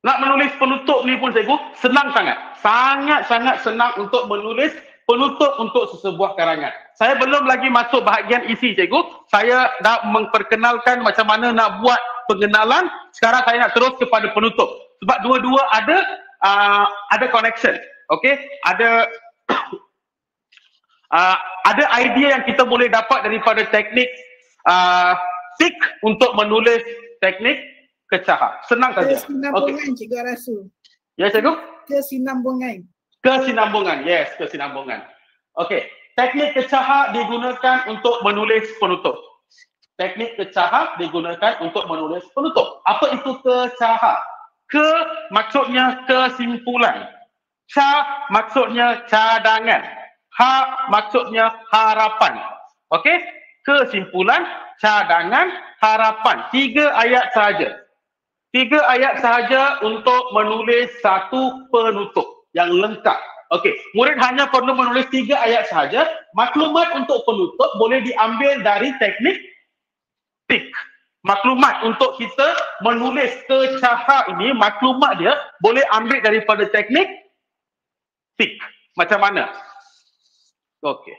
Nak menulis penutup ni pun cikgu senang sangat. Sangat-sangat senang untuk menulis penutup untuk sesebuah karangan. Saya belum lagi masuk bahagian isi cikgu. Saya dah memperkenalkan macam mana nak buat pengenalan. Sekarang saya nak terus kepada penutup. Sebab dua-dua ada uh, ada connection. Okey, ada uh, ada idea yang kita boleh dapat daripada teknik uh, tik untuk menulis teknik kecaha. Senang saja. Kesinambungan Cikgu Arasu. Ya, cikgu? Kesinambungan. Kesinambungan. Yes, kesinambungan. Okey. Teknik kecaha digunakan untuk menulis penutup. Teknik kecaha digunakan untuk menulis penutup. Apa itu kecaha? Ke maksudnya kesimpulan. Ca maksudnya cadangan. Ha maksudnya harapan. Okey? Kesimpulan, cadangan, harapan. Tiga ayat sahaja. Tiga ayat sahaja untuk menulis satu penutup yang lengkap. Okey, murid hanya perlu menulis tiga ayat sahaja. Maklumat untuk penutup boleh diambil dari teknik tik. Maklumat untuk kita menulis kecaha ini, maklumat dia boleh ambil daripada teknik tik. Macam mana? Okey.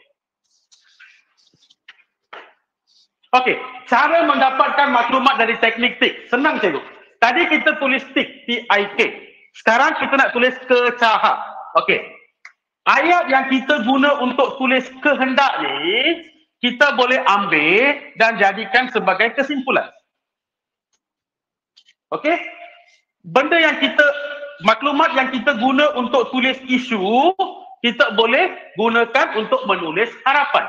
Okey, cara mendapatkan maklumat dari teknik tik. Senang cikgu. Tadi kita tulis tik, T-I-K. Sekarang kita nak tulis kecaha. Okey. Ayat yang kita guna untuk tulis kehendak ni, kita boleh ambil dan jadikan sebagai kesimpulan. Okey? Benda yang kita, maklumat yang kita guna untuk tulis isu, kita boleh gunakan untuk menulis harapan.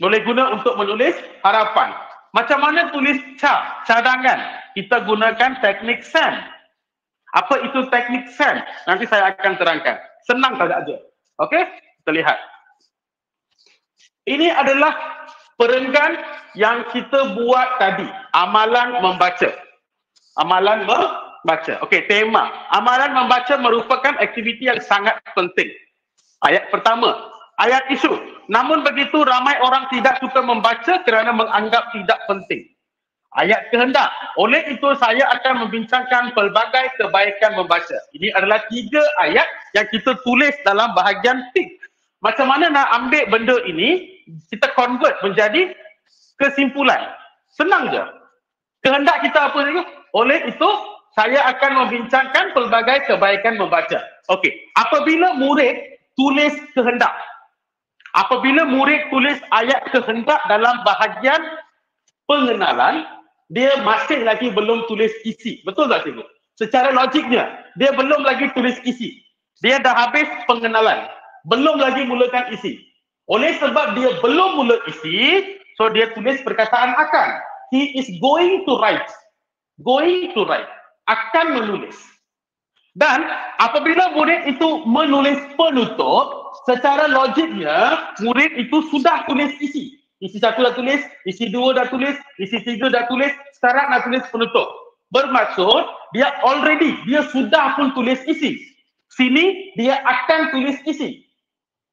Boleh guna untuk menulis harapan. Macam mana tulis ca, cadangan? Kita gunakan teknik SAM. Apa itu teknik SAM? Nanti saya akan terangkan. Senang saja aja. Okey? Kita lihat. Ini adalah perenggan yang kita buat tadi. Amalan membaca. Amalan membaca. Okey, tema. Amalan membaca merupakan aktiviti yang sangat penting. Ayat pertama, ayat isu. Namun begitu ramai orang tidak suka membaca kerana menganggap tidak penting. Ayat kehendak. Oleh itu saya akan membincangkan pelbagai kebaikan membaca. Ini adalah tiga ayat yang kita tulis dalam bahagian tik. Macam mana nak ambil benda ini, kita convert menjadi kesimpulan. Senang je. Kehendak kita apa saja? Oleh itu, saya akan membincangkan pelbagai kebaikan membaca. Okey, apabila murid tulis kehendak, apabila murid tulis ayat kehendak dalam bahagian pengenalan, dia masih lagi belum tulis isi. Betul tak cikgu? Secara logiknya, dia belum lagi tulis isi. Dia dah habis pengenalan. Belum lagi mulakan isi. Oleh sebab dia belum mula isi, so dia tulis perkataan akan. He is going to write. Going to write. Akan menulis. Dan apabila murid itu menulis penutup, secara logiknya murid itu sudah tulis isi. Isi satu dah tulis, isi dua dah tulis, isi tiga dah tulis, sekarang nak tulis penutup. Bermaksud dia already, dia sudah pun tulis isi. Sini dia akan tulis isi.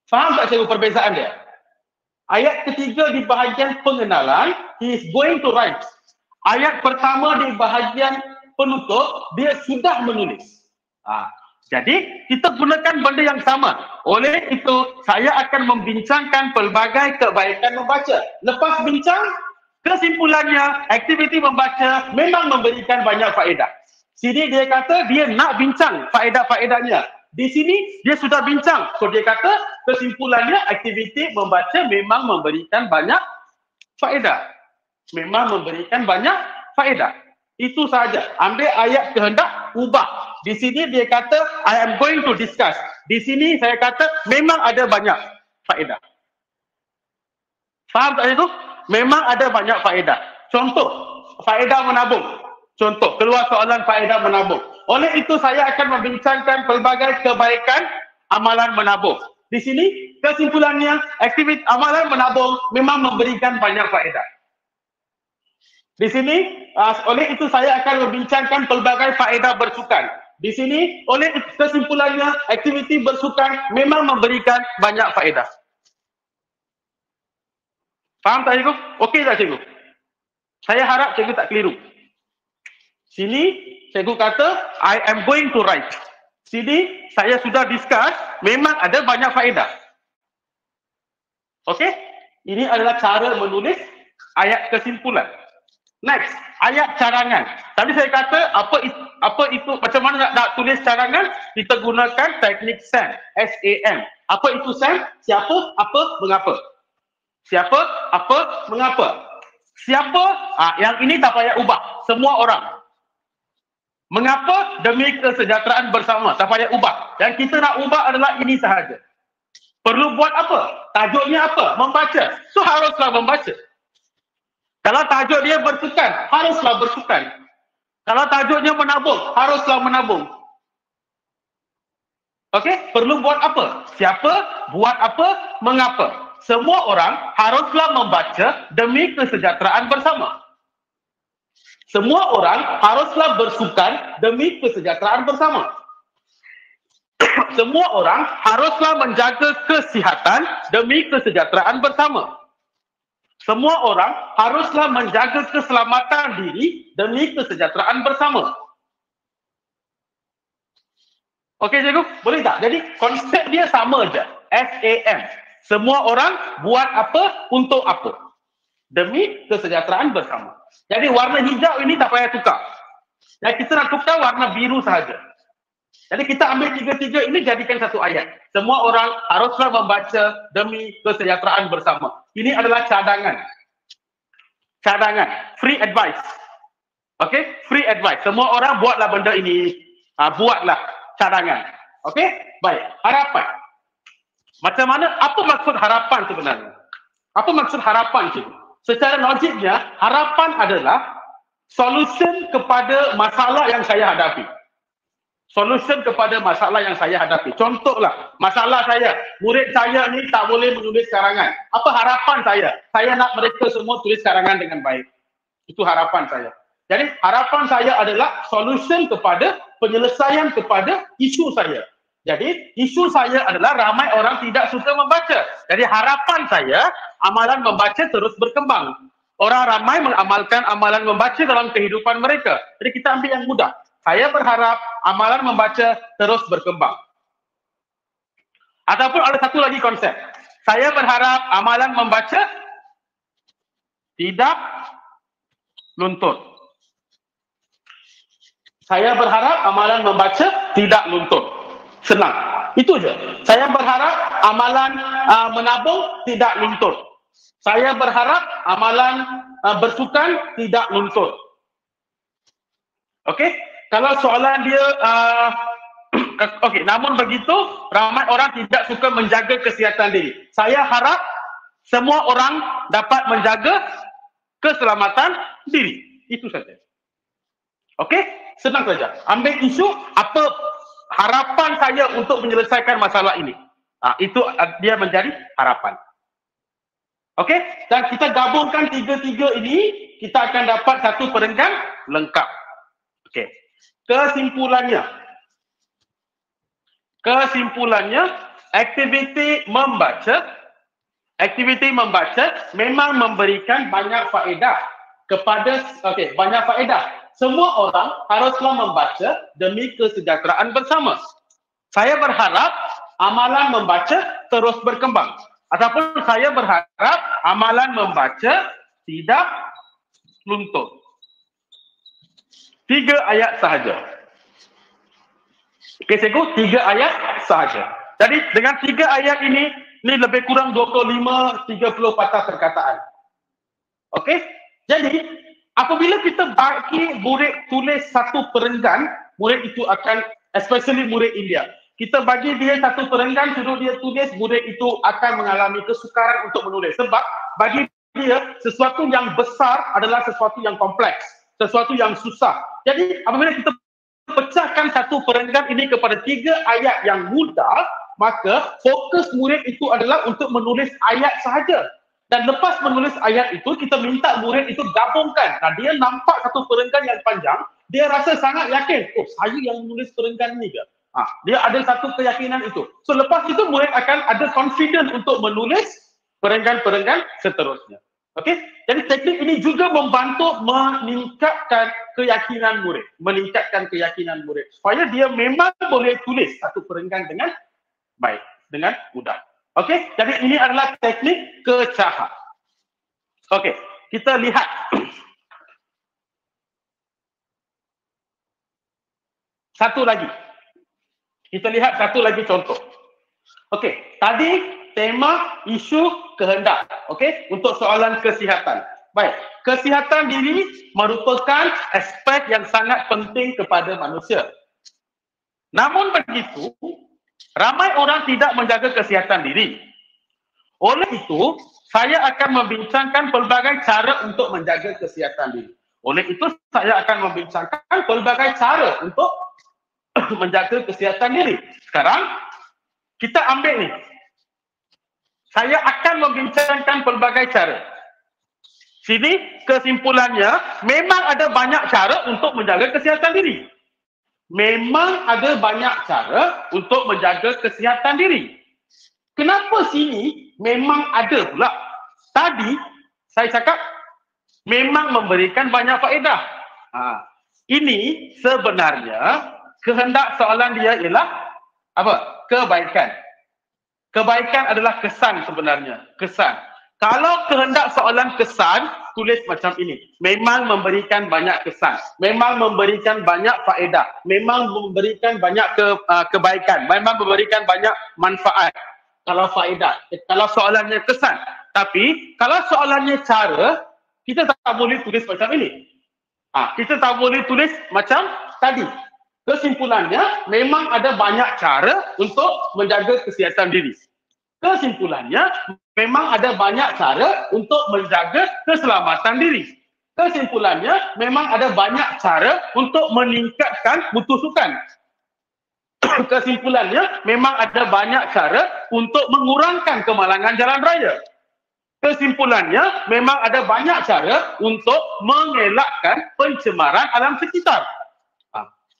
Faham tak saya perbezaan dia? Ayat ketiga di bahagian pengenalan, he is going to write. Ayat pertama di bahagian penutup, dia sudah menulis. Ha. Jadi, kita gunakan benda yang sama. Oleh itu, saya akan membincangkan pelbagai kebaikan membaca. Lepas bincang, kesimpulannya, aktiviti membaca memang memberikan banyak faedah. Sini dia kata dia nak bincang faedah-faedahnya. Di sini dia sudah bincang. So dia kata kesimpulannya aktiviti membaca memang memberikan banyak faedah. Memang memberikan banyak faedah. Itu saja. Ambil ayat kehendak, ubah. Di sini dia kata I am going to discuss. Di sini saya kata memang ada banyak faedah. Faham tak itu? Memang ada banyak faedah. Contoh, faedah menabung. Contoh, keluar soalan faedah menabung. Oleh itu saya akan membincangkan pelbagai kebaikan amalan menabung. Di sini kesimpulannya aktiviti amalan menabung memang memberikan banyak faedah. Di sini uh, oleh itu saya akan membincangkan pelbagai faedah bersukan. Di sini oleh kesimpulannya aktiviti bersukan memang memberikan banyak faedah. Faham tak cikgu? Okey tak cikgu? Saya harap cikgu tak keliru. Sini cikgu kata I am going to write. Sini saya sudah discuss memang ada banyak faedah. Okey? Ini adalah cara menulis ayat kesimpulan. Next, ayat carangan. Tadi saya kata apa apa itu macam mana nak, nak tulis carangan? Kita gunakan teknik SAM, S A M. Apa itu SAM? Siapa, apa, mengapa. Siapa, apa, mengapa. Siapa? Ah, yang ini tak payah ubah. Semua orang. Mengapa? Demi kesejahteraan bersama. Tak payah ubah. Yang kita nak ubah adalah ini sahaja. Perlu buat apa? Tajuknya apa? Membaca. So haruslah membaca. Kalau tajuk dia bersukan, haruslah bersukan. Kalau tajuknya menabung, haruslah menabung. Okey, perlu buat apa? Siapa, buat apa, mengapa? Semua orang haruslah membaca demi kesejahteraan bersama. Semua orang haruslah bersukan demi kesejahteraan bersama. Semua orang haruslah menjaga kesihatan demi kesejahteraan bersama. Semua orang haruslah menjaga keselamatan diri demi kesejahteraan bersama. Okey cikgu, boleh tak? Jadi konsep dia sama je. SAM. Semua orang buat apa untuk apa? Demi kesejahteraan bersama. Jadi warna hijau ini tak payah tukar. Yang kita nak tukar warna biru sahaja. Jadi kita ambil tiga-tiga ini jadikan satu ayat. Semua orang haruslah membaca demi kesejahteraan bersama. Ini adalah cadangan. Cadangan. Free advice. Okay? Free advice. Semua orang buatlah benda ini. Uh, buatlah cadangan. Okay? Baik. Harapan. Macam mana? Apa maksud harapan sebenarnya? Apa maksud harapan itu? Secara logiknya, harapan adalah solution kepada masalah yang saya hadapi solution kepada masalah yang saya hadapi. Contohlah, masalah saya, murid saya ni tak boleh menulis karangan. Apa harapan saya? Saya nak mereka semua tulis karangan dengan baik. Itu harapan saya. Jadi harapan saya adalah solution kepada penyelesaian kepada isu saya. Jadi isu saya adalah ramai orang tidak suka membaca. Jadi harapan saya amalan membaca terus berkembang. Orang ramai mengamalkan amalan membaca dalam kehidupan mereka. Jadi kita ambil yang mudah. Saya berharap amalan membaca terus berkembang. Ataupun ada satu lagi konsep. Saya berharap amalan membaca tidak luntur. Saya berharap amalan membaca tidak luntur. Senang. Itu je. Saya berharap amalan uh, menabung tidak luntur. Saya berharap amalan uh, bersukan tidak luntur. Okey? Kalau soalan dia uh, okey namun begitu ramai orang tidak suka menjaga kesihatan diri. Saya harap semua orang dapat menjaga keselamatan diri. Itu saja. Okey senang saja. Ambil isu apa harapan saya untuk menyelesaikan masalah ini? Uh, itu uh, dia menjadi harapan. Okey dan kita gabungkan tiga-tiga ini kita akan dapat satu perenggan lengkap. Okey Kesimpulannya, kesimpulannya aktiviti membaca, aktiviti membaca memang memberikan banyak faedah kepada, okey, banyak faedah. Semua orang haruslah membaca demi kesejahteraan bersama. Saya berharap amalan membaca terus berkembang. Ataupun saya berharap amalan membaca tidak luntur. Tiga ayat sahaja. Okey, cikgu, tiga ayat sahaja. Jadi dengan tiga ayat ini, ini lebih kurang 25-30 patah perkataan. Okey, jadi apabila kita bagi murid tulis satu perenggan, murid itu akan, especially murid India, kita bagi dia satu perenggan, suruh dia tulis, murid itu akan mengalami kesukaran untuk menulis. Sebab bagi dia sesuatu yang besar adalah sesuatu yang kompleks, sesuatu yang susah. Jadi apabila kita pecahkan satu perenggan ini kepada tiga ayat yang mudah, maka fokus murid itu adalah untuk menulis ayat sahaja. Dan lepas menulis ayat itu, kita minta murid itu gabungkan. Nah, dia nampak satu perenggan yang panjang, dia rasa sangat yakin, oh saya yang menulis perenggan ni ke? Ha, dia ada satu keyakinan itu. So lepas itu murid akan ada confidence untuk menulis perenggan-perenggan seterusnya. Okey? Jadi teknik ini juga membantu meningkatkan keyakinan murid, meningkatkan keyakinan murid supaya dia memang boleh tulis satu perenggan dengan baik, dengan mudah. Okey? Jadi ini adalah teknik kecahat. Okey, kita lihat satu lagi. Kita lihat satu lagi contoh. Okey, tadi tema isu kehendak. Okey, untuk soalan kesihatan. Baik, kesihatan diri merupakan aspek yang sangat penting kepada manusia. Namun begitu, ramai orang tidak menjaga kesihatan diri. Oleh itu, saya akan membincangkan pelbagai cara untuk menjaga kesihatan diri. Oleh itu, saya akan membincangkan pelbagai cara untuk menjaga kesihatan diri. Sekarang, kita ambil ni. Saya akan membincangkan pelbagai cara. Sini kesimpulannya, memang ada banyak cara untuk menjaga kesihatan diri memang ada banyak cara untuk menjaga kesihatan diri. Kenapa sini memang ada pula? Tadi saya cakap memang memberikan banyak faedah. Ha. Ini sebenarnya kehendak soalan dia ialah apa? Kebaikan. Kebaikan adalah kesan sebenarnya. Kesan. Kalau kehendak soalan kesan, tulis macam ini. Memang memberikan banyak kesan. Memang memberikan banyak faedah. Memang memberikan banyak ke, uh, kebaikan. Memang memberikan banyak manfaat. Kalau faedah. Kalau soalannya kesan. Tapi kalau soalannya cara, kita tak boleh tulis macam ini. Ha, kita tak boleh tulis macam tadi. Kesimpulannya, memang ada banyak cara untuk menjaga kesihatan diri. Kesimpulannya, memang ada banyak cara untuk menjaga keselamatan diri. Kesimpulannya, memang ada banyak cara untuk meningkatkan mutu sukan. Kesimpulannya, memang ada banyak cara untuk mengurangkan kemalangan jalan raya. Kesimpulannya, memang ada banyak cara untuk mengelakkan pencemaran alam sekitar.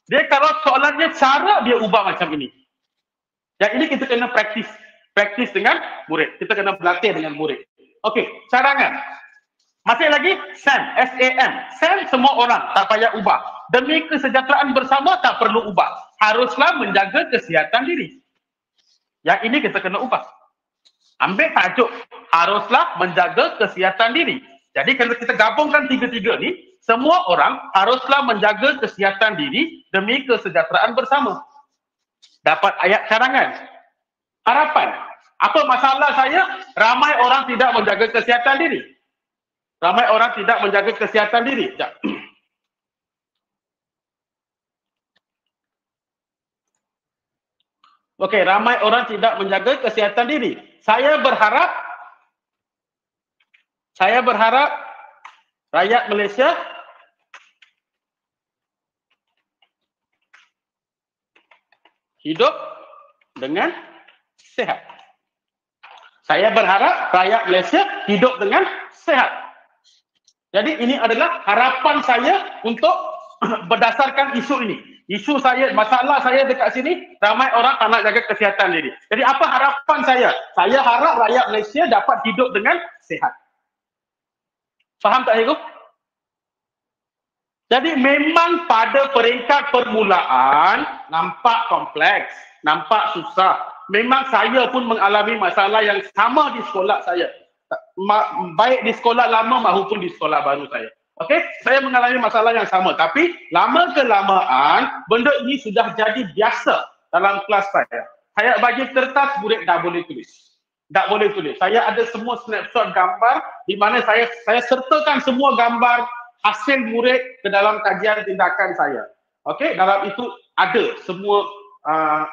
Dia kalau soalannya cara, dia ubah macam ini. Yang ini kita kena praktis praktis dengan murid. Kita kena berlatih dengan murid. Okey, cadangan. Masih lagi SAM, S-A-M. SAM semua orang tak payah ubah. Demi kesejahteraan bersama tak perlu ubah. Haruslah menjaga kesihatan diri. Yang ini kita kena ubah. Ambil tajuk. Haruslah menjaga kesihatan diri. Jadi kalau kita gabungkan tiga-tiga ni, semua orang haruslah menjaga kesihatan diri demi kesejahteraan bersama. Dapat ayat cadangan. Harapan. Apa masalah saya? Ramai orang tidak menjaga kesihatan diri. Ramai orang tidak menjaga kesihatan diri. Sekejap. Okey, ramai orang tidak menjaga kesihatan diri. Saya berharap saya berharap rakyat Malaysia hidup dengan sehat. Saya berharap rakyat Malaysia hidup dengan sehat. Jadi ini adalah harapan saya untuk berdasarkan isu ini. Isu saya, masalah saya dekat sini, ramai orang tak nak jaga kesihatan diri. Jadi apa harapan saya? Saya harap rakyat Malaysia dapat hidup dengan sehat. Faham tak Cikgu? Jadi memang pada peringkat permulaan nampak kompleks, nampak susah memang saya pun mengalami masalah yang sama di sekolah saya. Baik di sekolah lama maupun di sekolah baru saya. Okey, saya mengalami masalah yang sama. Tapi lama kelamaan, benda ini sudah jadi biasa dalam kelas saya. Saya bagi kertas, murid tak boleh tulis. Tak boleh tulis. Saya ada semua snapshot gambar di mana saya saya sertakan semua gambar hasil murid ke dalam kajian tindakan saya. Okey, dalam itu ada semua uh,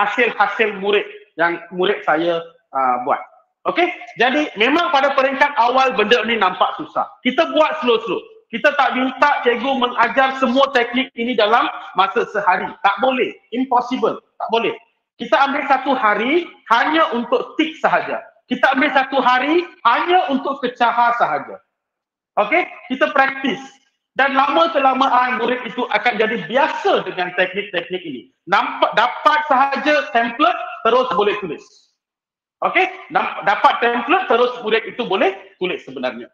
hasil-hasil murid yang murid saya uh, buat. Okey, jadi memang pada peringkat awal benda ni nampak susah. Kita buat slow-slow. Kita tak minta cikgu mengajar semua teknik ini dalam masa sehari. Tak boleh. Impossible. Tak boleh. Kita ambil satu hari hanya untuk tik sahaja. Kita ambil satu hari hanya untuk kecaha sahaja. Okey, kita praktis. Dan lama kelamaan murid itu akan jadi biasa dengan teknik-teknik ini. Nampak dapat sahaja template terus boleh tulis. Okey, dapat template terus murid itu boleh tulis sebenarnya.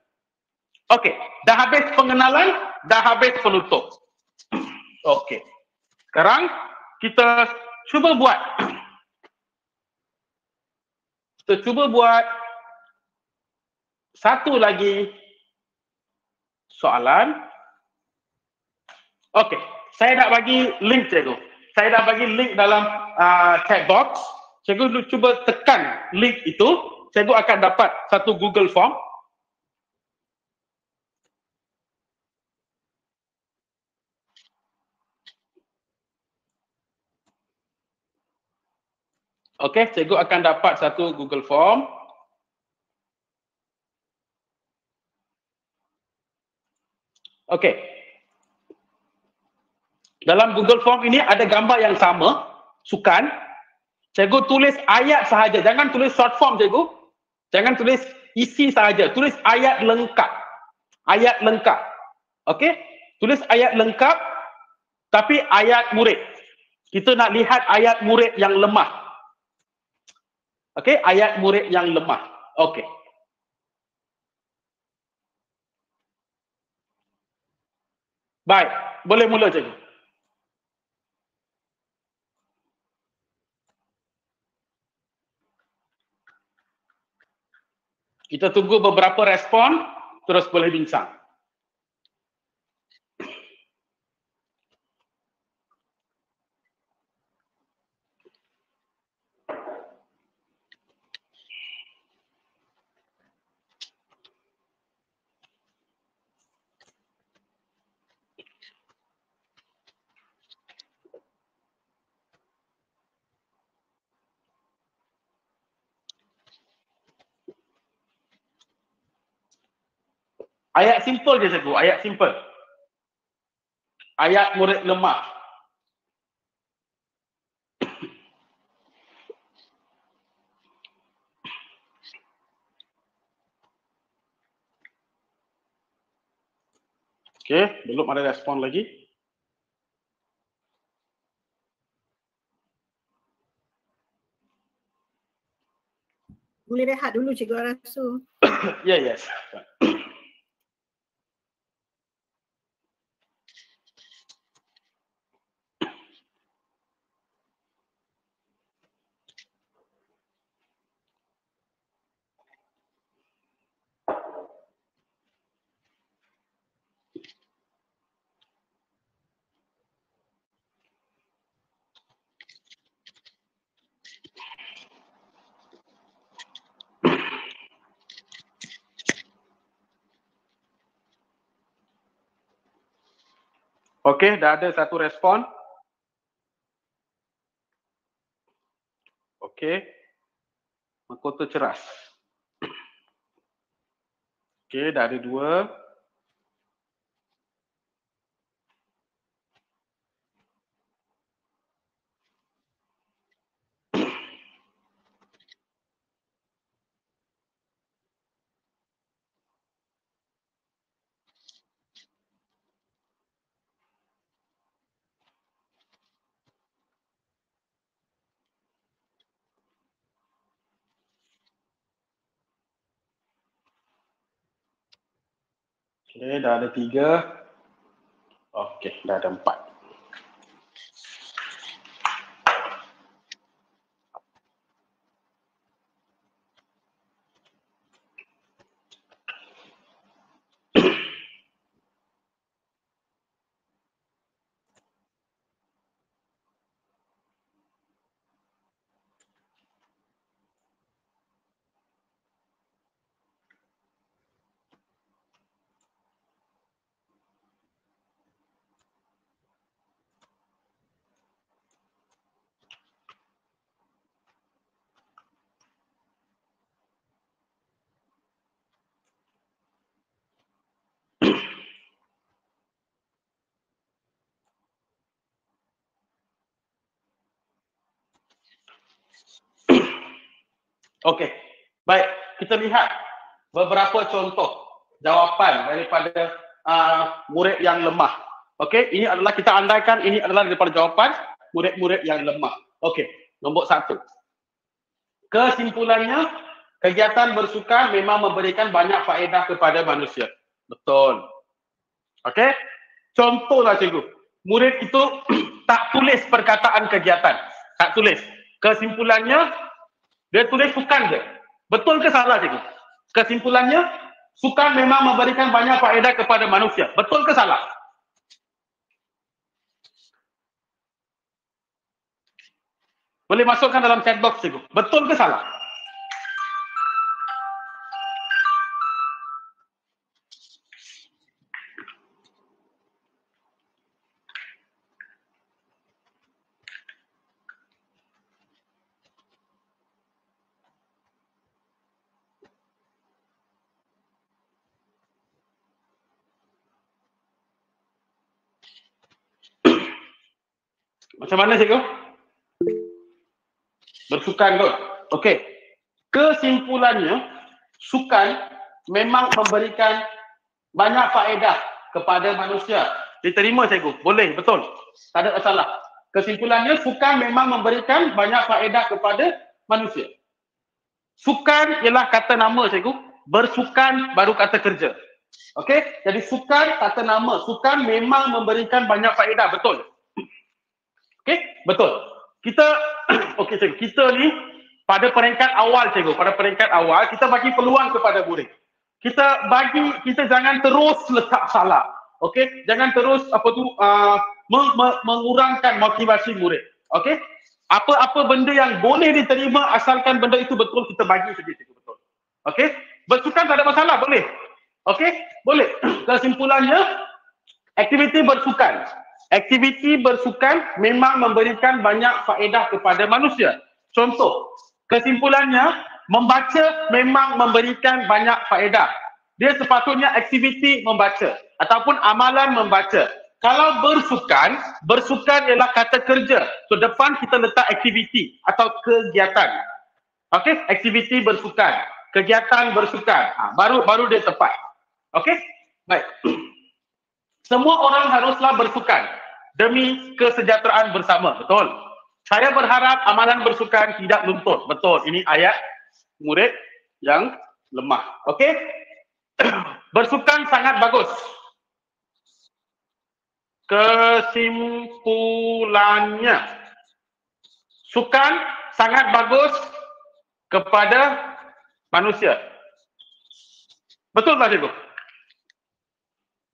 Okey, dah habis pengenalan, dah habis penutup. Okey. Sekarang kita cuba buat. Kita cuba buat satu lagi soalan. Okey, saya nak bagi link cikgu. Saya dah bagi link dalam uh, chat box. Cikgu cuba tekan link itu, cikgu akan dapat satu Google Form Okey, cikgu akan dapat satu Google Form. Okey. Dalam Google Form ini ada gambar yang sama, sukan. Cikgu tulis ayat sahaja, jangan tulis short form cikgu. Jangan tulis isi sahaja, tulis ayat lengkap. Ayat lengkap. Okey? Tulis ayat lengkap tapi ayat murid. Kita nak lihat ayat murid yang lemah. Okey, ayat murid yang lemah. Okey. Baik, boleh mula cikgu. Kita tunggu beberapa respon, terus boleh bincang. Ayat simple je cikgu, ayat simple. Ayat murid lemah. Okey, belum ada respon lagi. Boleh rehat dulu Cikgu Arasu. Ya, yeah, yes. Okey, dah ada satu respon. Okey. Mahkota ceras. Okey, dah ada dua. Okey, dah ada tiga. Okey, dah ada empat. Okey. Baik, kita lihat beberapa contoh jawapan daripada uh, murid yang lemah. Okey, ini adalah kita andaikan ini adalah daripada jawapan murid-murid yang lemah. Okey, nombor satu. Kesimpulannya, kegiatan bersukan memang memberikan banyak faedah kepada manusia. Betul. Okey, contohlah cikgu. Murid itu tak tulis perkataan kegiatan. Tak tulis. Kesimpulannya, dia tulis sukan je. Betul ke salah cikgu? Kesimpulannya, sukan memang memberikan banyak faedah kepada manusia. Betul ke salah? Boleh masukkan dalam chat box cikgu. Betul ke salah? Macam mana cikgu? Bersukan kot. Okey. Kesimpulannya, sukan memang memberikan banyak faedah kepada manusia. Diterima cikgu? Boleh, betul. Tak ada masalah. Kesimpulannya, sukan memang memberikan banyak faedah kepada manusia. Sukan ialah kata nama cikgu. Bersukan baru kata kerja. Okey, jadi sukan kata nama. Sukan memang memberikan banyak faedah, betul. Okey, betul. Kita okey cikgu, kita ni pada peringkat awal cikgu, pada peringkat awal kita bagi peluang kepada murid. Kita bagi kita jangan terus letak salah. Okey, jangan terus apa tu uh, meng- meng- mengurangkan motivasi murid. Okey? Apa-apa benda yang boleh diterima asalkan benda itu betul kita bagi saja cikgu betul. Okey? Bersukan tak ada masalah, boleh. Okey? Boleh. Kesimpulannya aktiviti bersukan Aktiviti bersukan memang memberikan banyak faedah kepada manusia. Contoh, kesimpulannya membaca memang memberikan banyak faedah. Dia sepatutnya aktiviti membaca ataupun amalan membaca. Kalau bersukan, bersukan ialah kata kerja. So depan kita letak aktiviti atau kegiatan. Okey, aktiviti bersukan, kegiatan bersukan. Ha, baru baru dia tepat. Okey? Baik. Semua orang haruslah bersukan demi kesejahteraan bersama. Betul. Saya berharap amalan bersukan tidak luntur. Betul. Ini ayat murid yang lemah. Okey? bersukan sangat bagus. Kesimpulannya. Sukan sangat bagus kepada manusia. Betul tak cikgu?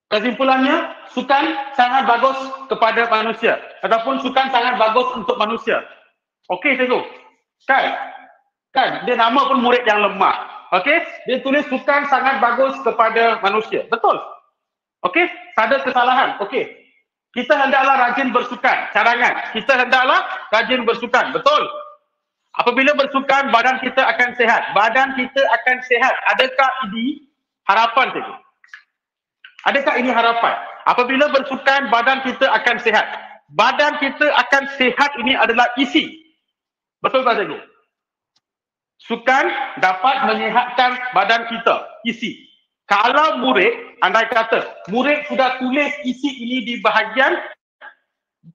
Kesimpulannya, sukan sangat bagus kepada manusia ataupun sukan sangat bagus untuk manusia. Okey cikgu. Kan? Kan? Dia nama pun murid yang lemah. Okey? Dia tulis sukan sangat bagus kepada manusia. Betul? Okey? Tak kesalahan. Okey. Kita hendaklah rajin bersukan. Carangan. Kita hendaklah rajin bersukan. Betul? Apabila bersukan, badan kita akan sehat. Badan kita akan sehat. Adakah ini harapan cikgu? Adakah ini harapan? Apabila bersukan, badan kita akan sehat. Badan kita akan sehat ini adalah isi. Betul tak cikgu? Sukan dapat menyehatkan badan kita, isi. Kalau murid, andai kata, murid sudah tulis isi ini di bahagian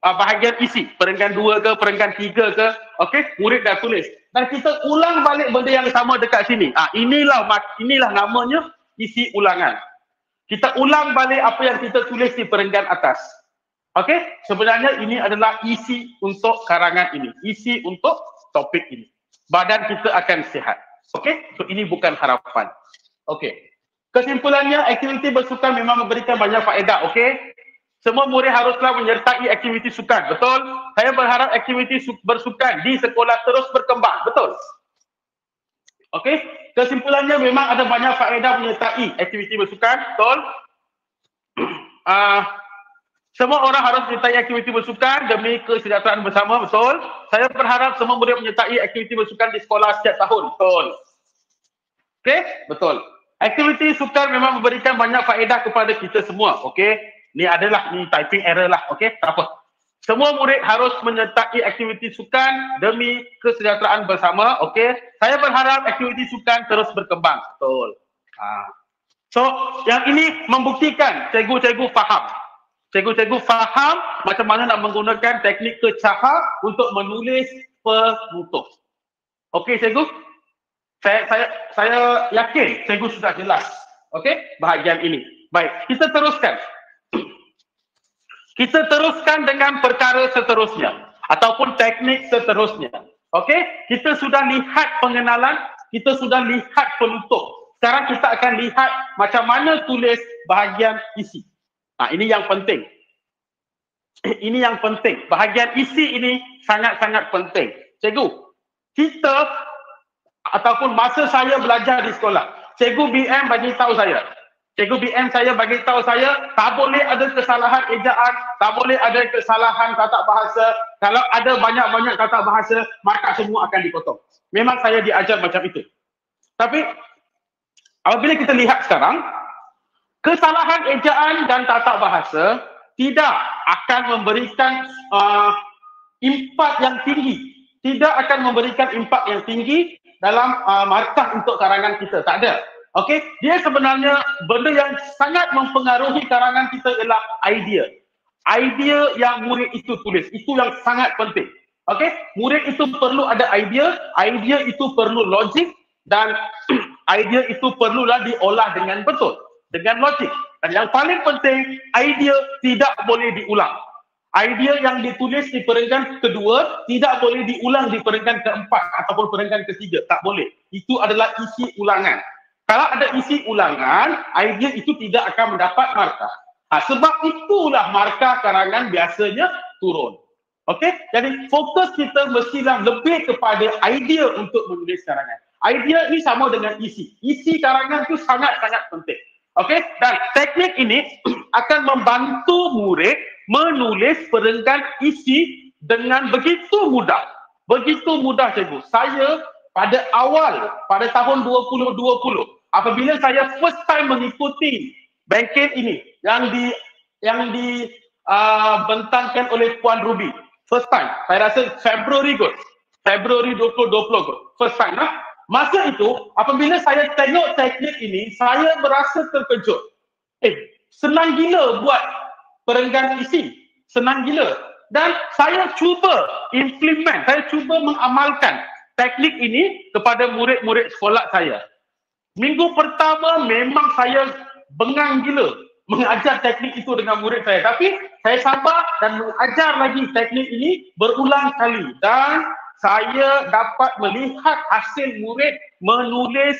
uh, bahagian isi, perenggan dua ke, perenggan tiga ke, okey, murid dah tulis. Dan kita ulang balik benda yang sama dekat sini. Ah, inilah inilah namanya isi ulangan. Kita ulang balik apa yang kita tulis di perenggan atas. Okey? Sebenarnya ini adalah isi untuk karangan ini. Isi untuk topik ini. Badan kita akan sihat. Okey? So ini bukan harapan. Okey. Kesimpulannya, aktiviti bersukan memang memberikan banyak faedah. Okey? Semua murid haruslah menyertai aktiviti sukan. Betul? Saya berharap aktiviti bersukan di sekolah terus berkembang. Betul? Okey? Kesimpulannya memang ada banyak faedah menyertai aktiviti bersukan. Betul? uh, semua orang harus menyertai aktiviti bersukan demi kesejahteraan bersama. Betul? Saya berharap semua murid menyertai aktiviti bersukan di sekolah setiap tahun. Betul? Okey? Betul. Aktiviti sukan memang memberikan banyak faedah kepada kita semua. Okey? Ni adalah ni typing error lah. Okey? Tak apa. Semua murid harus menyertai aktiviti sukan demi kesejahteraan bersama. Okey. Saya berharap aktiviti sukan terus berkembang. Betul. Ha. So, yang ini membuktikan cikgu-cikgu faham. Cikgu-cikgu faham macam mana nak menggunakan teknik kecaha untuk menulis penutup. Okey, cikgu? Saya saya saya yakin cikgu sudah jelas. Okey, bahagian ini. Baik, kita teruskan. Kita teruskan dengan perkara seterusnya ataupun teknik seterusnya. Okey, kita sudah lihat pengenalan, kita sudah lihat penutup. Sekarang kita akan lihat macam mana tulis bahagian isi. Nah, ini yang penting. Ini yang penting. Bahagian isi ini sangat-sangat penting. Cikgu, kita ataupun masa saya belajar di sekolah, cikgu BM bagi tahu saya, Cikgu BM saya bagi tahu saya tak boleh ada kesalahan ejaan, tak boleh ada kesalahan kata bahasa. Kalau ada banyak-banyak kata bahasa, maka semua akan dipotong. Memang saya diajar macam itu. Tapi apabila kita lihat sekarang, kesalahan ejaan dan tata bahasa tidak akan memberikan uh, impak yang tinggi. Tidak akan memberikan impak yang tinggi dalam uh, markah untuk karangan kita. Tak ada. Okey, dia sebenarnya benda yang sangat mempengaruhi karangan kita ialah idea. Idea yang murid itu tulis, itu yang sangat penting. Okey, murid itu perlu ada idea, idea itu perlu logik dan idea itu perlulah diolah dengan betul, dengan logik. Dan yang paling penting, idea tidak boleh diulang. Idea yang ditulis di perenggan kedua tidak boleh diulang di perenggan keempat ataupun perenggan ketiga. Tak boleh. Itu adalah isi ulangan. Kalau ada isi ulangan, idea itu tidak akan mendapat markah. Ha, sebab itulah markah karangan biasanya turun. Okey, jadi fokus kita mestilah lebih kepada idea untuk menulis karangan. Idea ini sama dengan isi. Isi karangan itu sangat-sangat penting. Okey, dan teknik ini akan membantu murid menulis perenggan isi dengan begitu mudah. Begitu mudah cikgu. Saya pada awal pada tahun 2020 apabila saya first time mengikuti bangkit ini yang di yang di uh, bentangkan oleh Puan Ruby. First time. Saya rasa Februari kot. Februari 2020 kot. First time lah. Masa itu apabila saya tengok teknik ini saya berasa terkejut. Eh senang gila buat perenggan isi. Senang gila. Dan saya cuba implement saya cuba mengamalkan teknik ini kepada murid-murid sekolah saya. Minggu pertama memang saya bengang gila mengajar teknik itu dengan murid saya. Tapi saya sabar dan mengajar lagi teknik ini berulang kali. Dan saya dapat melihat hasil murid menulis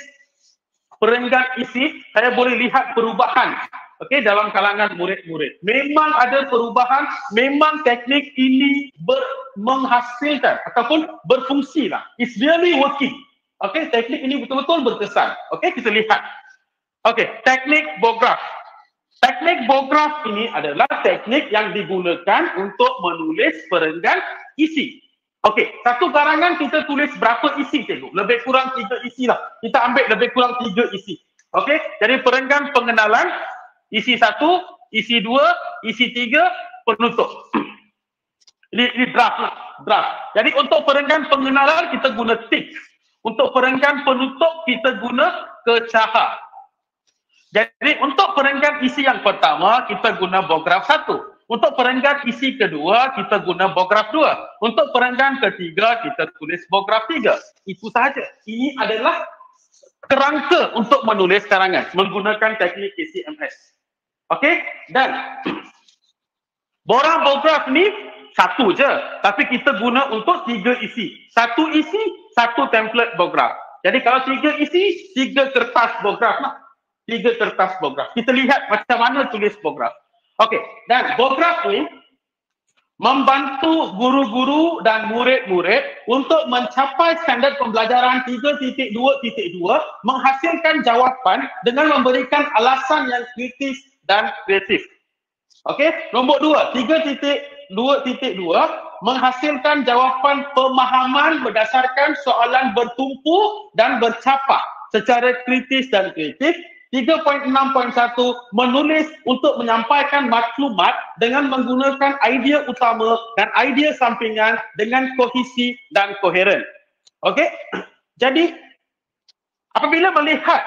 perenggan isi. Saya boleh lihat perubahan okey dalam kalangan murid-murid. Memang ada perubahan, memang teknik ini ber, menghasilkan ataupun berfungsi lah. It's really working. Okey, teknik ini betul-betul berkesan. Okey, kita lihat. Okey, teknik bograf. Teknik bograf ini adalah teknik yang digunakan untuk menulis perenggan isi. Okey, satu karangan kita tulis berapa isi cikgu? Lebih kurang tiga isi lah. Kita ambil lebih kurang tiga isi. Okey, jadi perenggan pengenalan, isi satu, isi dua, isi tiga, penutup. ini, ini draft lah, draft. Jadi untuk perenggan pengenalan kita guna tick. Untuk perenggan penutup kita guna kecaha. Jadi untuk perenggan isi yang pertama kita guna bograf satu. Untuk perenggan isi kedua kita guna bograf dua. Untuk perenggan ketiga kita tulis bograf tiga. Itu sahaja. Ini adalah kerangka untuk menulis karangan menggunakan teknik KCMS. Okey? Dan borang bograf ni satu je. Tapi kita guna untuk tiga isi. Satu isi, satu template bograf. Jadi kalau tiga isi, tiga kertas bograf lah. Tiga kertas bograf. Kita lihat macam mana tulis bograf. Okey. Dan bograf ni membantu guru-guru dan murid-murid untuk mencapai standard pembelajaran 3.2.2 menghasilkan jawapan dengan memberikan alasan yang kritis dan kreatif. Okey, nombor dua, tiga titik dua titik dua menghasilkan jawapan pemahaman berdasarkan soalan bertumpu dan bercapak secara kritis dan kreatif. 3.6.1 menulis untuk menyampaikan maklumat dengan menggunakan idea utama dan idea sampingan dengan kohesi dan koheren. Okey? Jadi apabila melihat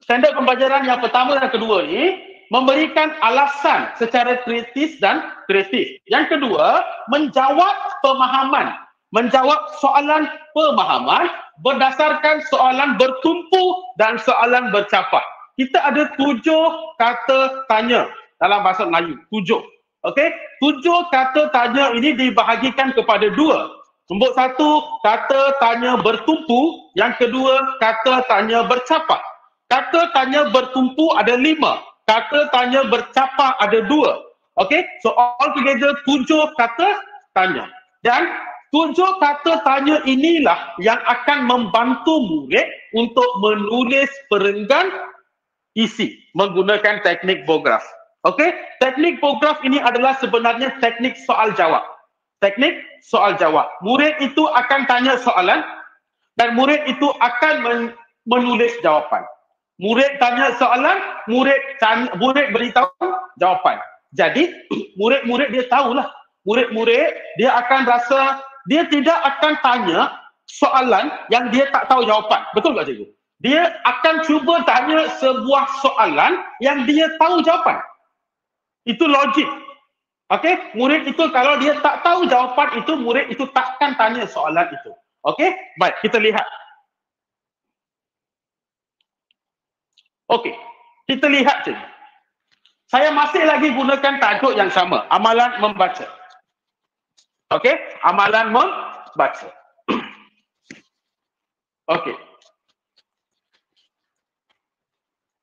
standard pembelajaran yang pertama dan kedua ni memberikan alasan secara kritis dan kreatif. Yang kedua, menjawab pemahaman, menjawab soalan pemahaman berdasarkan soalan bertumpu dan soalan bercapak. Kita ada tujuh kata tanya dalam bahasa Melayu. Tujuh. Okey? Tujuh kata tanya ini dibahagikan kepada dua. Nombor satu, kata tanya bertumpu. Yang kedua, kata tanya bercapak. Kata tanya bertumpu ada lima. Kata tanya bercapak ada dua. Okey? So all together tujuh kata tanya. Dan Tujuh kata tanya inilah yang akan membantu murid untuk menulis perenggan isi menggunakan teknik bograf. Okey, teknik bograf ini adalah sebenarnya teknik soal jawab. Teknik soal jawab. Murid itu akan tanya soalan dan murid itu akan men- menulis jawapan. Murid tanya soalan, murid tanya, murid beritahu jawapan. Jadi murid-murid dia tahulah. Murid-murid dia akan rasa dia tidak akan tanya soalan yang dia tak tahu jawapan. Betul tak cikgu? Dia akan cuba tanya sebuah soalan yang dia tahu jawapan. Itu logik. Okey, murid itu kalau dia tak tahu jawapan itu, murid itu takkan tanya soalan itu. Okey, baik, kita lihat. Okey, kita lihat cikgu. Saya masih lagi gunakan tajuk yang sama, amalan membaca. Okey, amalan membaca. Okey.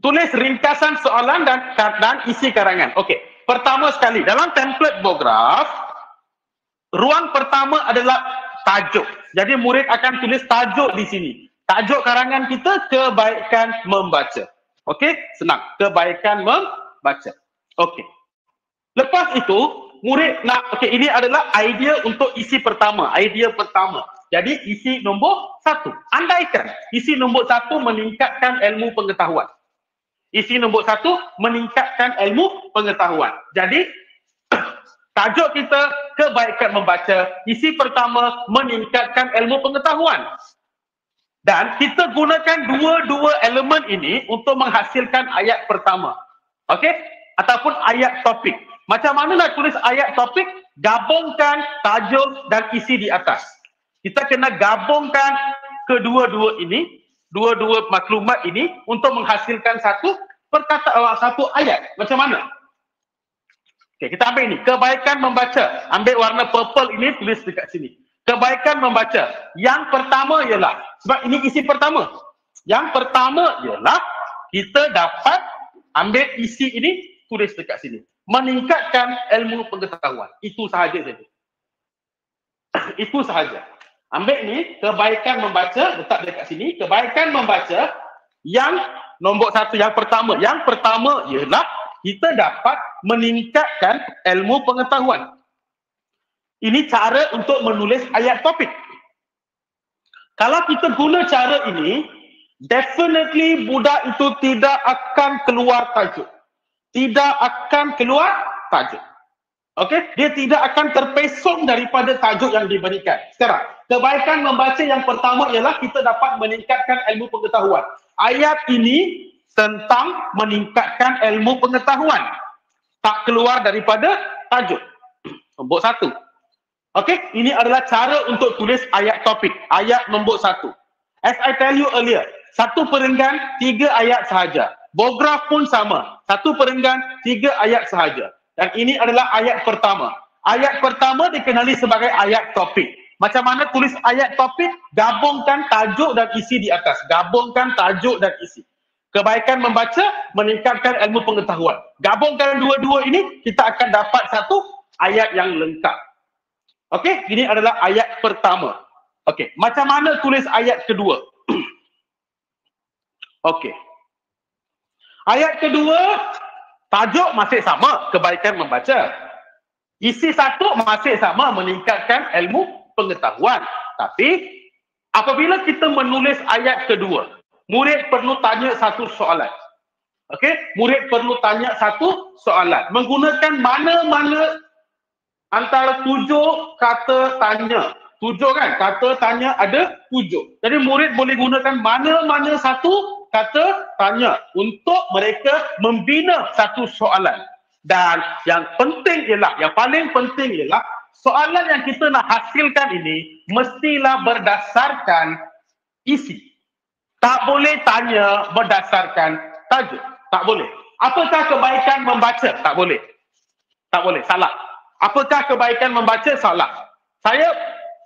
Tulis ringkasan soalan dan dan isi karangan. Okey. Pertama sekali dalam template bograf ruang pertama adalah tajuk. Jadi murid akan tulis tajuk di sini. Tajuk karangan kita kebaikan membaca. Okey, senang. Kebaikan membaca. Okey. Lepas itu murid nak okey ini adalah idea untuk isi pertama, idea pertama. Jadi isi nombor satu. Andaikan isi nombor satu meningkatkan ilmu pengetahuan. Isi nombor satu meningkatkan ilmu pengetahuan. Jadi tajuk kita kebaikan membaca. Isi pertama meningkatkan ilmu pengetahuan. Dan kita gunakan dua-dua elemen ini untuk menghasilkan ayat pertama. Okey? Ataupun ayat topik. Macam mana nak tulis ayat topik? Gabungkan tajuk dan isi di atas. Kita kena gabungkan kedua-dua ini, dua-dua maklumat ini untuk menghasilkan satu perkataan satu ayat. Macam mana? Okey, kita ambil ini. Kebaikan membaca. Ambil warna purple ini tulis dekat sini. Kebaikan membaca. Yang pertama ialah sebab ini isi pertama. Yang pertama ialah kita dapat ambil isi ini tulis dekat sini meningkatkan ilmu pengetahuan. Itu sahaja saja. Itu sahaja. Ambil ni, kebaikan membaca, letak dekat sini. Kebaikan membaca yang nombor satu, yang pertama. Yang pertama ialah kita dapat meningkatkan ilmu pengetahuan. Ini cara untuk menulis ayat topik. Kalau kita guna cara ini, definitely budak itu tidak akan keluar tajuk tidak akan keluar tajuk. Okey, dia tidak akan terpesong daripada tajuk yang diberikan. Sekarang, kebaikan membaca yang pertama ialah kita dapat meningkatkan ilmu pengetahuan. Ayat ini tentang meningkatkan ilmu pengetahuan. Tak keluar daripada tajuk. Nombor satu. Okey, ini adalah cara untuk tulis ayat topik. Ayat nombor satu. As I tell you earlier, satu perenggan, tiga ayat sahaja. Bograf pun sama. Satu perenggan, tiga ayat sahaja. Dan ini adalah ayat pertama. Ayat pertama dikenali sebagai ayat topik. Macam mana tulis ayat topik? Gabungkan tajuk dan isi di atas. Gabungkan tajuk dan isi. Kebaikan membaca, meningkatkan ilmu pengetahuan. Gabungkan dua-dua ini, kita akan dapat satu ayat yang lengkap. Okey, ini adalah ayat pertama. Okey, macam mana tulis ayat kedua? Okey. Ayat kedua, tajuk masih sama, kebaikan membaca. Isi satu masih sama, meningkatkan ilmu pengetahuan. Tapi, apabila kita menulis ayat kedua, murid perlu tanya satu soalan. Okey, murid perlu tanya satu soalan. Menggunakan mana-mana antara tujuh kata tanya. Tujuh kan? Kata tanya ada tujuh. Jadi murid boleh gunakan mana-mana satu kata tanya untuk mereka membina satu soalan. Dan yang penting ialah, yang paling penting ialah soalan yang kita nak hasilkan ini mestilah berdasarkan isi. Tak boleh tanya berdasarkan tajuk. Tak boleh. Apakah kebaikan membaca? Tak boleh. Tak boleh. Salah. Apakah kebaikan membaca? Salah. Saya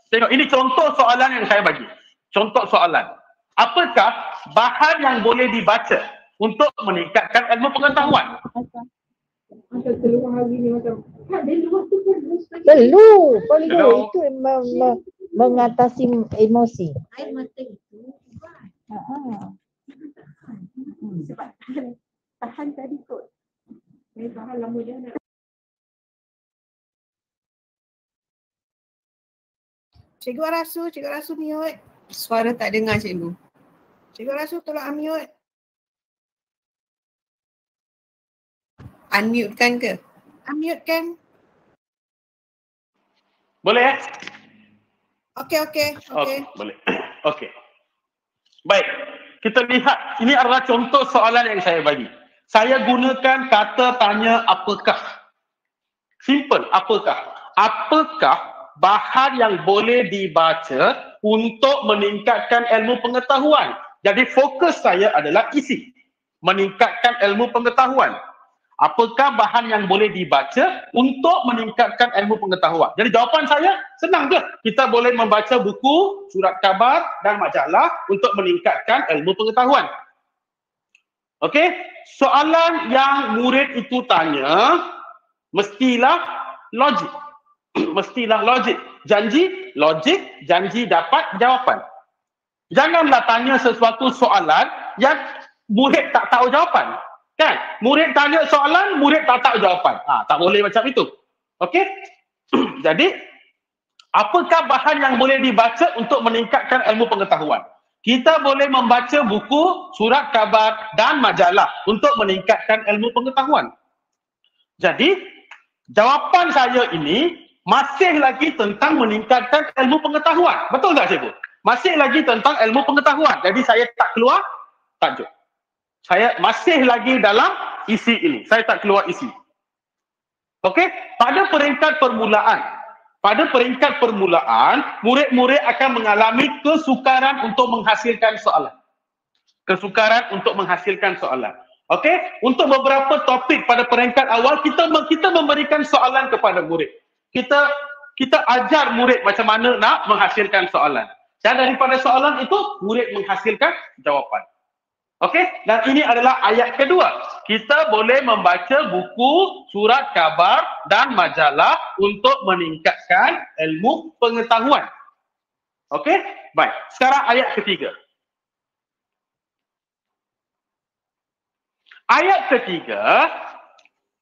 tengok ini contoh soalan yang saya bagi. Contoh soalan. Apakah bahan yang boleh dibaca untuk meningkatkan ilmu pengetahuan? Perlu, perlu. Hello. Itu me- me- mengatasi emosi. Ha, ha. Tahan tadi kot. Saya tahan lama dia nak. Cikgu Arasu, Cikgu Arasu mute. Suara tak dengar cikgu. Cikgu Arasu tolong unmute. Unmute kan ke? Unmute kan? Boleh eh? Okey, okey, okey. Okey, boleh. Okey. Baik. Kita lihat ini adalah contoh soalan yang saya bagi. Saya gunakan kata tanya apakah. Simple, apakah? Apakah bahan yang boleh dibaca untuk meningkatkan ilmu pengetahuan? Jadi fokus saya adalah isi. Meningkatkan ilmu pengetahuan. Apakah bahan yang boleh dibaca untuk meningkatkan ilmu pengetahuan? Jadi jawapan saya senang je. Kita boleh membaca buku, surat khabar dan majalah untuk meningkatkan ilmu pengetahuan. Okey, soalan yang murid itu tanya mestilah logik. mestilah logik. Janji logik, janji dapat jawapan. Janganlah tanya sesuatu soalan yang murid tak tahu jawapan. Kan? Murid tanya soalan, murid tak tahu jawapan. Ha, tak boleh macam itu. Okey? Jadi, apakah bahan yang boleh dibaca untuk meningkatkan ilmu pengetahuan? Kita boleh membaca buku, surat khabar dan majalah untuk meningkatkan ilmu pengetahuan. Jadi, jawapan saya ini masih lagi tentang meningkatkan ilmu pengetahuan. Betul tak cikgu? Masih lagi tentang ilmu pengetahuan. Jadi saya tak keluar tajuk. Saya masih lagi dalam isi ini. Saya tak keluar isi. Okey, pada peringkat permulaan, pada peringkat permulaan, murid-murid akan mengalami kesukaran untuk menghasilkan soalan. Kesukaran untuk menghasilkan soalan. Okey, untuk beberapa topik pada peringkat awal kita kita memberikan soalan kepada murid. Kita kita ajar murid macam mana nak menghasilkan soalan. Dan daripada soalan itu murid menghasilkan jawapan. Okey, dan ini adalah ayat kedua. Kita boleh membaca buku, surat khabar dan majalah untuk meningkatkan ilmu pengetahuan. Okey, baik. Sekarang ayat ketiga. Ayat ketiga,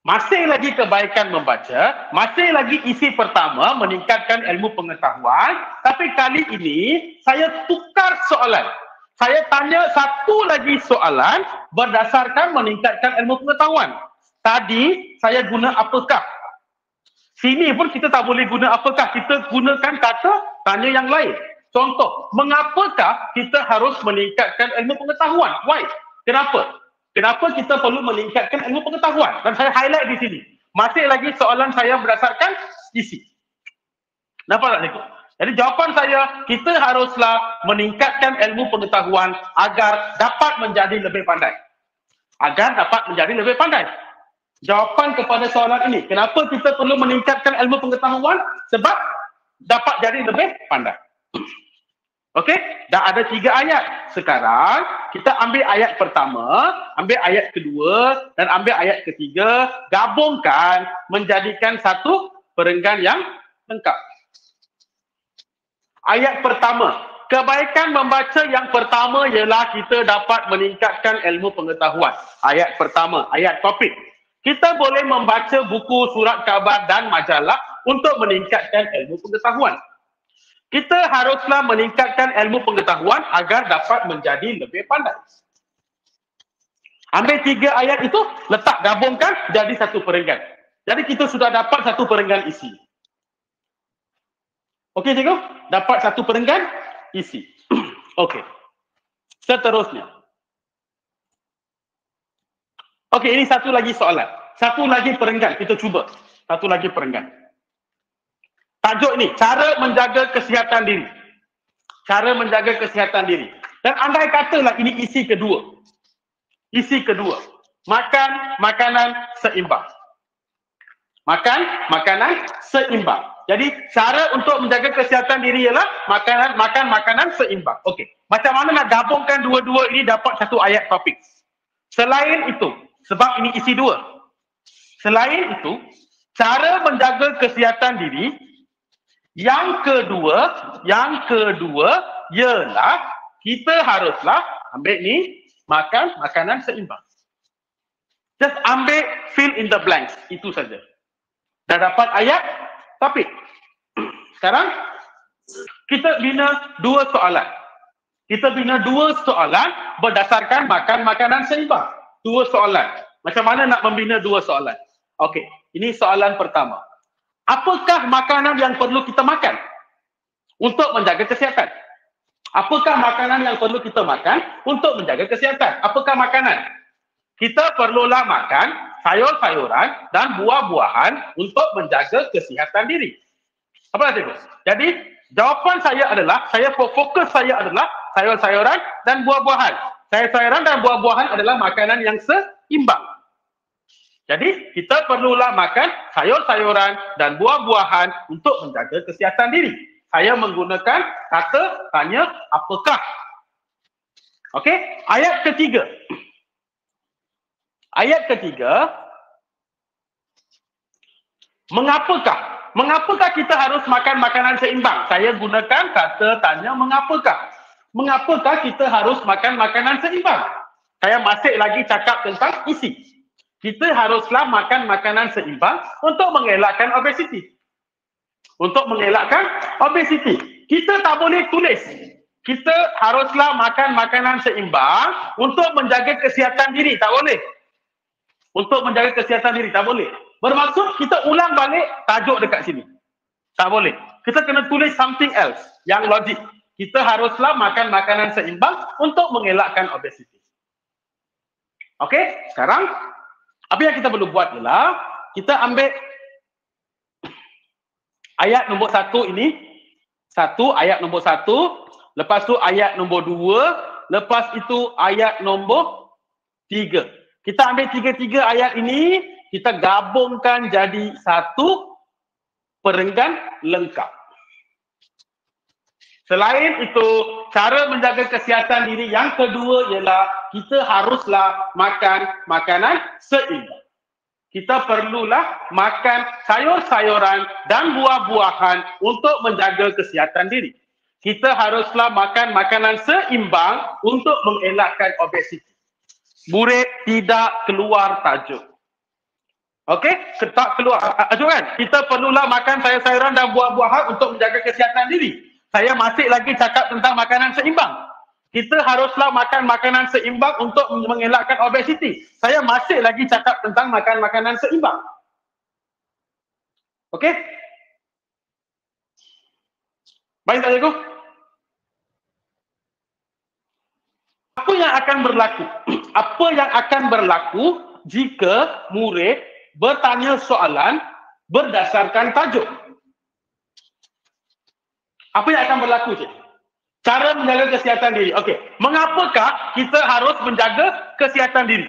masih lagi kebaikan membaca, masih lagi isi pertama meningkatkan ilmu pengetahuan, tapi kali ini saya tukar soalan. Saya tanya satu lagi soalan berdasarkan meningkatkan ilmu pengetahuan. Tadi saya guna apakah? Sini pun kita tak boleh guna apakah. Kita gunakan kata tanya yang lain. Contoh, mengapakah kita harus meningkatkan ilmu pengetahuan? Why? Kenapa? Kenapa kita perlu meningkatkan ilmu pengetahuan? Dan saya highlight di sini. Masih lagi soalan saya berdasarkan isi. Nampak tak cikgu? Jadi jawapan saya, kita haruslah meningkatkan ilmu pengetahuan agar dapat menjadi lebih pandai. Agar dapat menjadi lebih pandai. Jawapan kepada soalan ini, kenapa kita perlu meningkatkan ilmu pengetahuan? Sebab dapat jadi lebih pandai. Okey, dah ada tiga ayat. Sekarang kita ambil ayat pertama, ambil ayat kedua dan ambil ayat ketiga, gabungkan menjadikan satu perenggan yang lengkap. Ayat pertama, kebaikan membaca yang pertama ialah kita dapat meningkatkan ilmu pengetahuan. Ayat pertama, ayat topik. Kita boleh membaca buku, surat khabar dan majalah untuk meningkatkan ilmu pengetahuan. Kita haruslah meningkatkan ilmu pengetahuan agar dapat menjadi lebih pandai. Ambil tiga ayat itu, letak gabungkan jadi satu perenggan. Jadi kita sudah dapat satu perenggan isi. Okey cikgu? Dapat satu perenggan isi. Okey. Seterusnya. Okey, ini satu lagi soalan. Satu lagi perenggan. Kita cuba. Satu lagi perenggan. Tajuk ini, cara menjaga kesihatan diri. Cara menjaga kesihatan diri. Dan andai katalah ini isi kedua. Isi kedua. Makan makanan seimbang. Makan makanan seimbang. Jadi cara untuk menjaga kesihatan diri ialah makanan makan makanan seimbang. Okey. Macam mana nak gabungkan dua-dua ini dapat satu ayat topik. Selain itu, sebab ini isi dua. Selain itu, cara menjaga kesihatan diri yang kedua, yang kedua ialah kita haruslah ambil ni makan makanan seimbang. Just ambil fill in the blanks, itu saja. Dah dapat ayat topik. Sekarang kita bina dua soalan. Kita bina dua soalan berdasarkan makan makanan seimbang. Dua soalan. Macam mana nak membina dua soalan? Okey, ini soalan pertama apakah makanan yang perlu kita makan untuk menjaga kesihatan? Apakah makanan yang perlu kita makan untuk menjaga kesihatan? Apakah makanan? Kita perlulah makan sayur-sayuran dan buah-buahan untuk menjaga kesihatan diri. Apa itu? Jadi, jawapan saya adalah, saya fokus saya adalah sayur-sayuran dan buah-buahan. Sayur-sayuran dan buah-buahan adalah makanan yang seimbang. Jadi kita perlulah makan sayur-sayuran dan buah-buahan untuk menjaga kesihatan diri. Saya menggunakan kata tanya apakah. Okey, ayat ketiga. Ayat ketiga Mengapakah? Mengapakah kita harus makan makanan seimbang? Saya gunakan kata tanya mengapakah? Mengapakah kita harus makan makanan seimbang? Saya masih lagi cakap tentang isi kita haruslah makan makanan seimbang untuk mengelakkan obesiti. Untuk mengelakkan obesiti. Kita tak boleh tulis. Kita haruslah makan makanan seimbang untuk menjaga kesihatan diri. Tak boleh. Untuk menjaga kesihatan diri. Tak boleh. Bermaksud kita ulang balik tajuk dekat sini. Tak boleh. Kita kena tulis something else yang logik. Kita haruslah makan makanan seimbang untuk mengelakkan obesiti. Okey, sekarang apa yang kita perlu buat ialah kita ambil ayat nombor satu ini, satu ayat nombor satu, lepas tu ayat nombor dua, lepas itu ayat nombor tiga. Kita ambil tiga-tiga ayat ini, kita gabungkan jadi satu perenggan lengkap. Selain itu, cara menjaga kesihatan diri yang kedua ialah kita haruslah makan makanan seimbang. Kita perlulah makan sayur-sayuran dan buah-buahan untuk menjaga kesihatan diri. Kita haruslah makan makanan seimbang untuk mengelakkan obesiti. Murid tidak keluar tajuk. Okey, tak keluar. Tajuk kan? Kita perlulah makan sayur-sayuran dan buah-buahan untuk menjaga kesihatan diri saya masih lagi cakap tentang makanan seimbang. Kita haruslah makan makanan seimbang untuk mengelakkan obesiti. Saya masih lagi cakap tentang makan makanan seimbang. Okey? Baik tak cikgu? Apa yang akan berlaku? Apa yang akan berlaku jika murid bertanya soalan berdasarkan tajuk? Apa yang akan berlaku cik? Cara menjaga kesihatan diri. Okey, mengapakah kita harus menjaga kesihatan diri?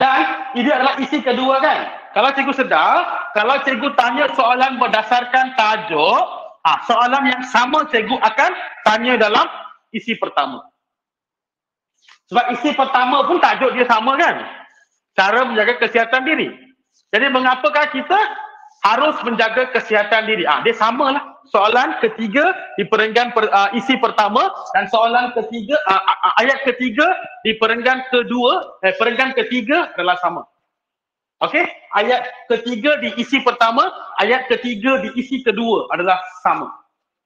Dan ini adalah isi kedua kan? Kalau cikgu sedar, kalau cikgu tanya soalan berdasarkan tajuk, ah soalan yang sama cikgu akan tanya dalam isi pertama. Sebab isi pertama pun tajuk dia sama kan? Cara menjaga kesihatan diri. Jadi mengapakah kita harus menjaga kesihatan diri. Ah, dia samalah. Soalan ketiga di perenggan per, uh, isi pertama dan soalan ketiga uh, ayat ketiga di perenggan kedua, eh, perenggan ketiga adalah sama. Okey, ayat ketiga di isi pertama, ayat ketiga di isi kedua adalah sama.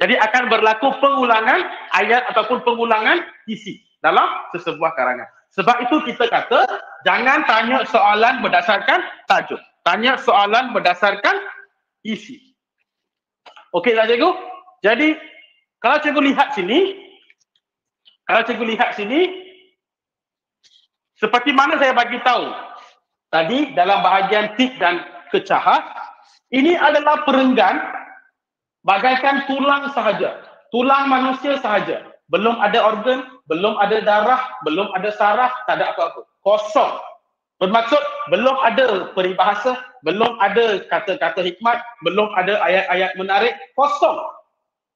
Jadi akan berlaku pengulangan ayat ataupun pengulangan isi dalam sesebuah karangan. Sebab itu kita kata jangan tanya soalan berdasarkan tajuk. Tanya soalan berdasarkan isi. Okey tak cikgu? Jadi kalau cikgu lihat sini, kalau cikgu lihat sini, seperti mana saya bagi tahu tadi dalam bahagian tik dan kecahat, ini adalah perenggan bagaikan tulang sahaja. Tulang manusia sahaja. Belum ada organ, belum ada darah, belum ada saraf, tak ada apa-apa. Kosong. Bermaksud belum ada peribahasa, belum ada kata-kata hikmat, belum ada ayat-ayat menarik, kosong.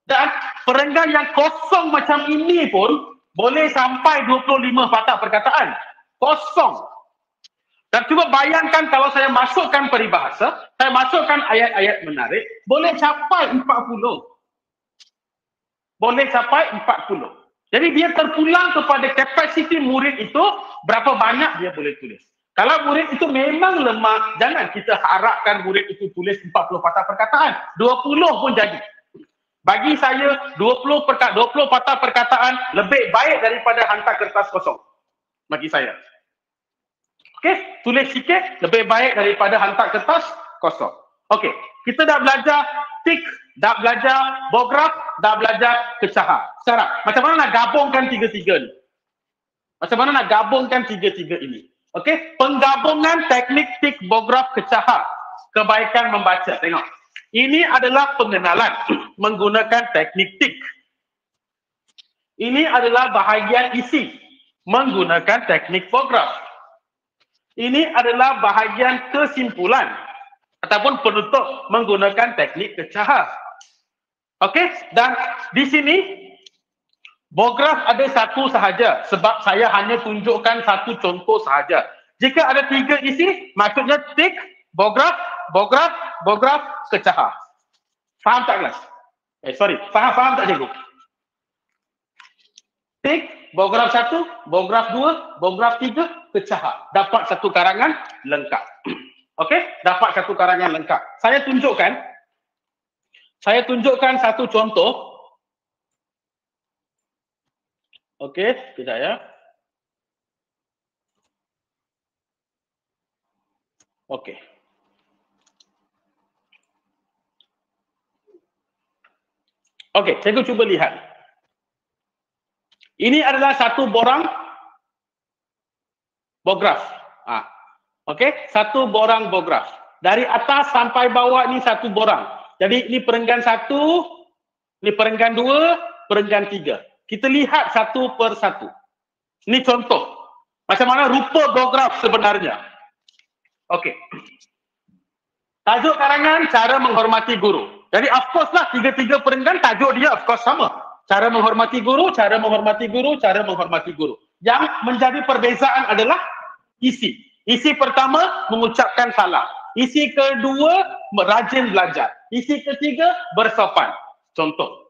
Dan perenggan yang kosong macam ini pun boleh sampai 25 patah perkataan. Kosong. Dan cuba bayangkan kalau saya masukkan peribahasa, saya masukkan ayat-ayat menarik, boleh capai 40. Boleh capai 40. Jadi dia terpulang kepada kapasiti murid itu, berapa banyak dia boleh tulis. Kalau murid itu memang lemah, jangan kita harapkan murid itu tulis 40 patah perkataan. 20 pun jadi. Bagi saya 20 perka 20 patah perkataan lebih baik daripada hantar kertas kosong. Bagi saya. Okey, tulis sikit lebih baik daripada hantar kertas kosong. Okey, kita dah belajar tik, dah belajar bograf, dah belajar kecahat. Sekarang, macam mana nak gabungkan tiga-tiga ni? Macam mana nak gabungkan tiga-tiga ini? Okey, penggabungan teknik tik bograf kecahat. Kebaikan membaca. Tengok. Ini adalah pengenalan menggunakan teknik tik. Ini adalah bahagian isi menggunakan teknik bograf. Ini adalah bahagian kesimpulan ataupun penutup menggunakan teknik kecahat. Okey, dan di sini Bograf ada satu sahaja sebab saya hanya tunjukkan satu contoh sahaja. Jika ada tiga isi, maksudnya tik, bograf, bograf, bograf, kecahah. Faham tak kelas? Eh sorry, faham, faham tak cikgu? Tik, bograf satu, bograf dua, bograf tiga, kecahah. Dapat satu karangan lengkap. Okey, dapat satu karangan lengkap. Saya tunjukkan, saya tunjukkan satu contoh Okey, sekejap ya. Okey. Okey, saya cuba lihat. Ini adalah satu borang bograf. Ah. Okey, satu borang bograf. Dari atas sampai bawah ini satu borang. Jadi ini perenggan satu, ini perenggan dua, perenggan tiga. Kita lihat satu per satu. Ini contoh. Macam mana rupa bograf sebenarnya. Okey. Tajuk karangan, cara menghormati guru. Jadi of course lah tiga-tiga perenggan tajuk dia of course sama. Cara menghormati guru, cara menghormati guru, cara menghormati guru. Yang menjadi perbezaan adalah isi. Isi pertama mengucapkan salam. Isi kedua rajin belajar. Isi ketiga bersopan. Contoh.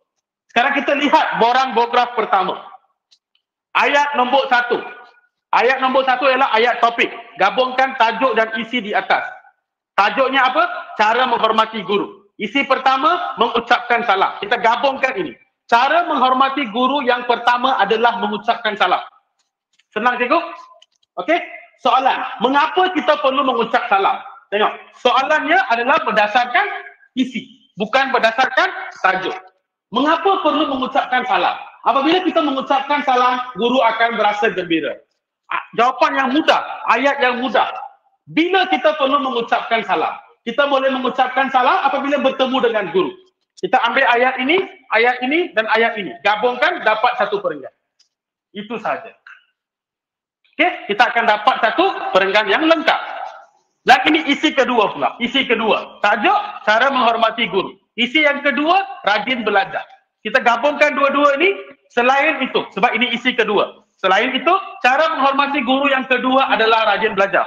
Sekarang kita lihat borang bograf pertama. Ayat nombor satu. Ayat nombor satu ialah ayat topik. Gabungkan tajuk dan isi di atas. Tajuknya apa? Cara menghormati guru. Isi pertama, mengucapkan salam. Kita gabungkan ini. Cara menghormati guru yang pertama adalah mengucapkan salam. Senang cikgu? Okey? Soalan. Mengapa kita perlu mengucap salam? Tengok. Soalannya adalah berdasarkan isi. Bukan berdasarkan tajuk. Mengapa perlu mengucapkan salam? Apabila kita mengucapkan salam, guru akan berasa gembira. Jawapan yang mudah, ayat yang mudah. Bila kita perlu mengucapkan salam? Kita boleh mengucapkan salam apabila bertemu dengan guru. Kita ambil ayat ini, ayat ini dan ayat ini. Gabungkan dapat satu perenggan. Itu saja. Okey, kita akan dapat satu perenggan yang lengkap. Dan ini isi kedua pula. Isi kedua. Tajuk cara menghormati guru. Isi yang kedua, rajin belajar. Kita gabungkan dua-dua ini selain itu. Sebab ini isi kedua. Selain itu, cara menghormati guru yang kedua adalah rajin belajar.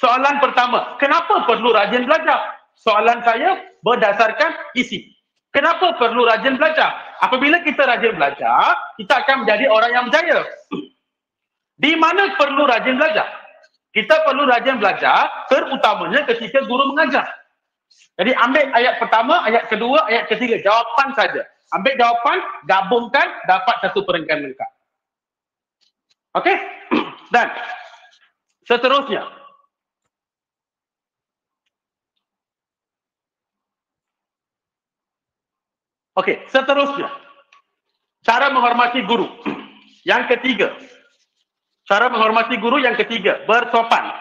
Soalan pertama, kenapa perlu rajin belajar? Soalan saya berdasarkan isi. Kenapa perlu rajin belajar? Apabila kita rajin belajar, kita akan menjadi orang yang berjaya. Di mana perlu rajin belajar? Kita perlu rajin belajar terutamanya ketika guru mengajar. Jadi ambil ayat pertama, ayat kedua, ayat ketiga. Jawapan saja. Ambil jawapan, gabungkan, dapat satu perenggan lengkap. Okey? Dan seterusnya. Okey, seterusnya. Cara menghormati guru. Yang ketiga. Cara menghormati guru yang ketiga, bersopan.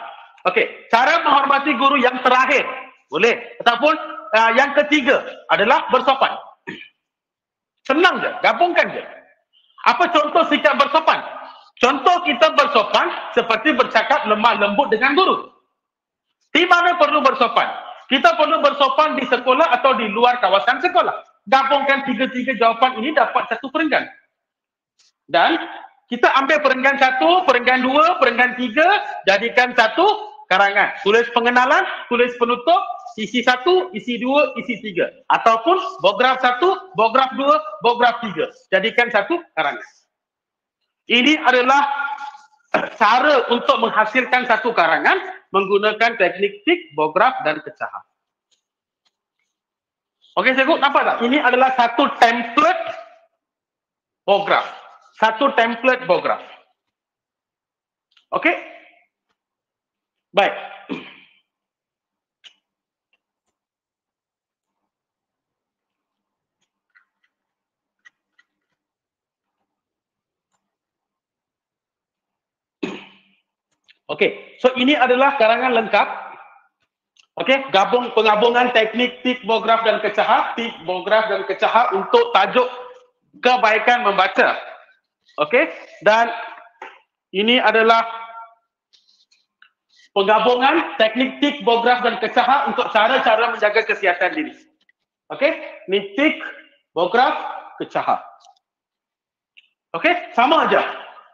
Okey, cara menghormati guru yang terakhir. Boleh. Ataupun uh, yang ketiga adalah bersopan. Senang je, gabungkan je. Apa contoh sikap bersopan? Contoh kita bersopan seperti bercakap lemah lembut dengan guru. Di mana perlu bersopan? Kita perlu bersopan di sekolah atau di luar kawasan sekolah. Gabungkan tiga-tiga jawapan ini dapat satu perenggan. Dan kita ambil perenggan satu, perenggan dua, perenggan tiga, jadikan satu karangan. Tulis pengenalan, tulis penutup, isi satu, isi dua, isi tiga. Ataupun bograf satu, bograf dua, bograf tiga. Jadikan satu karangan. Ini adalah cara untuk menghasilkan satu karangan menggunakan teknik tik, bograf dan kecahan. Okey, saya nampak tak? Ini adalah satu template bograf. Satu template bograf. Okey? Baik. Okey, so ini adalah karangan lengkap. Okey, gabung penggabungan teknik tik bograf dan kecahak, tik bograf dan kecahak untuk tajuk kebaikan membaca. Okey, dan ini adalah penggabungan teknik tik bograf dan kecahak untuk cara-cara menjaga kesihatan diri. Okey, ni tik bograf kecahak. Okey, sama aja.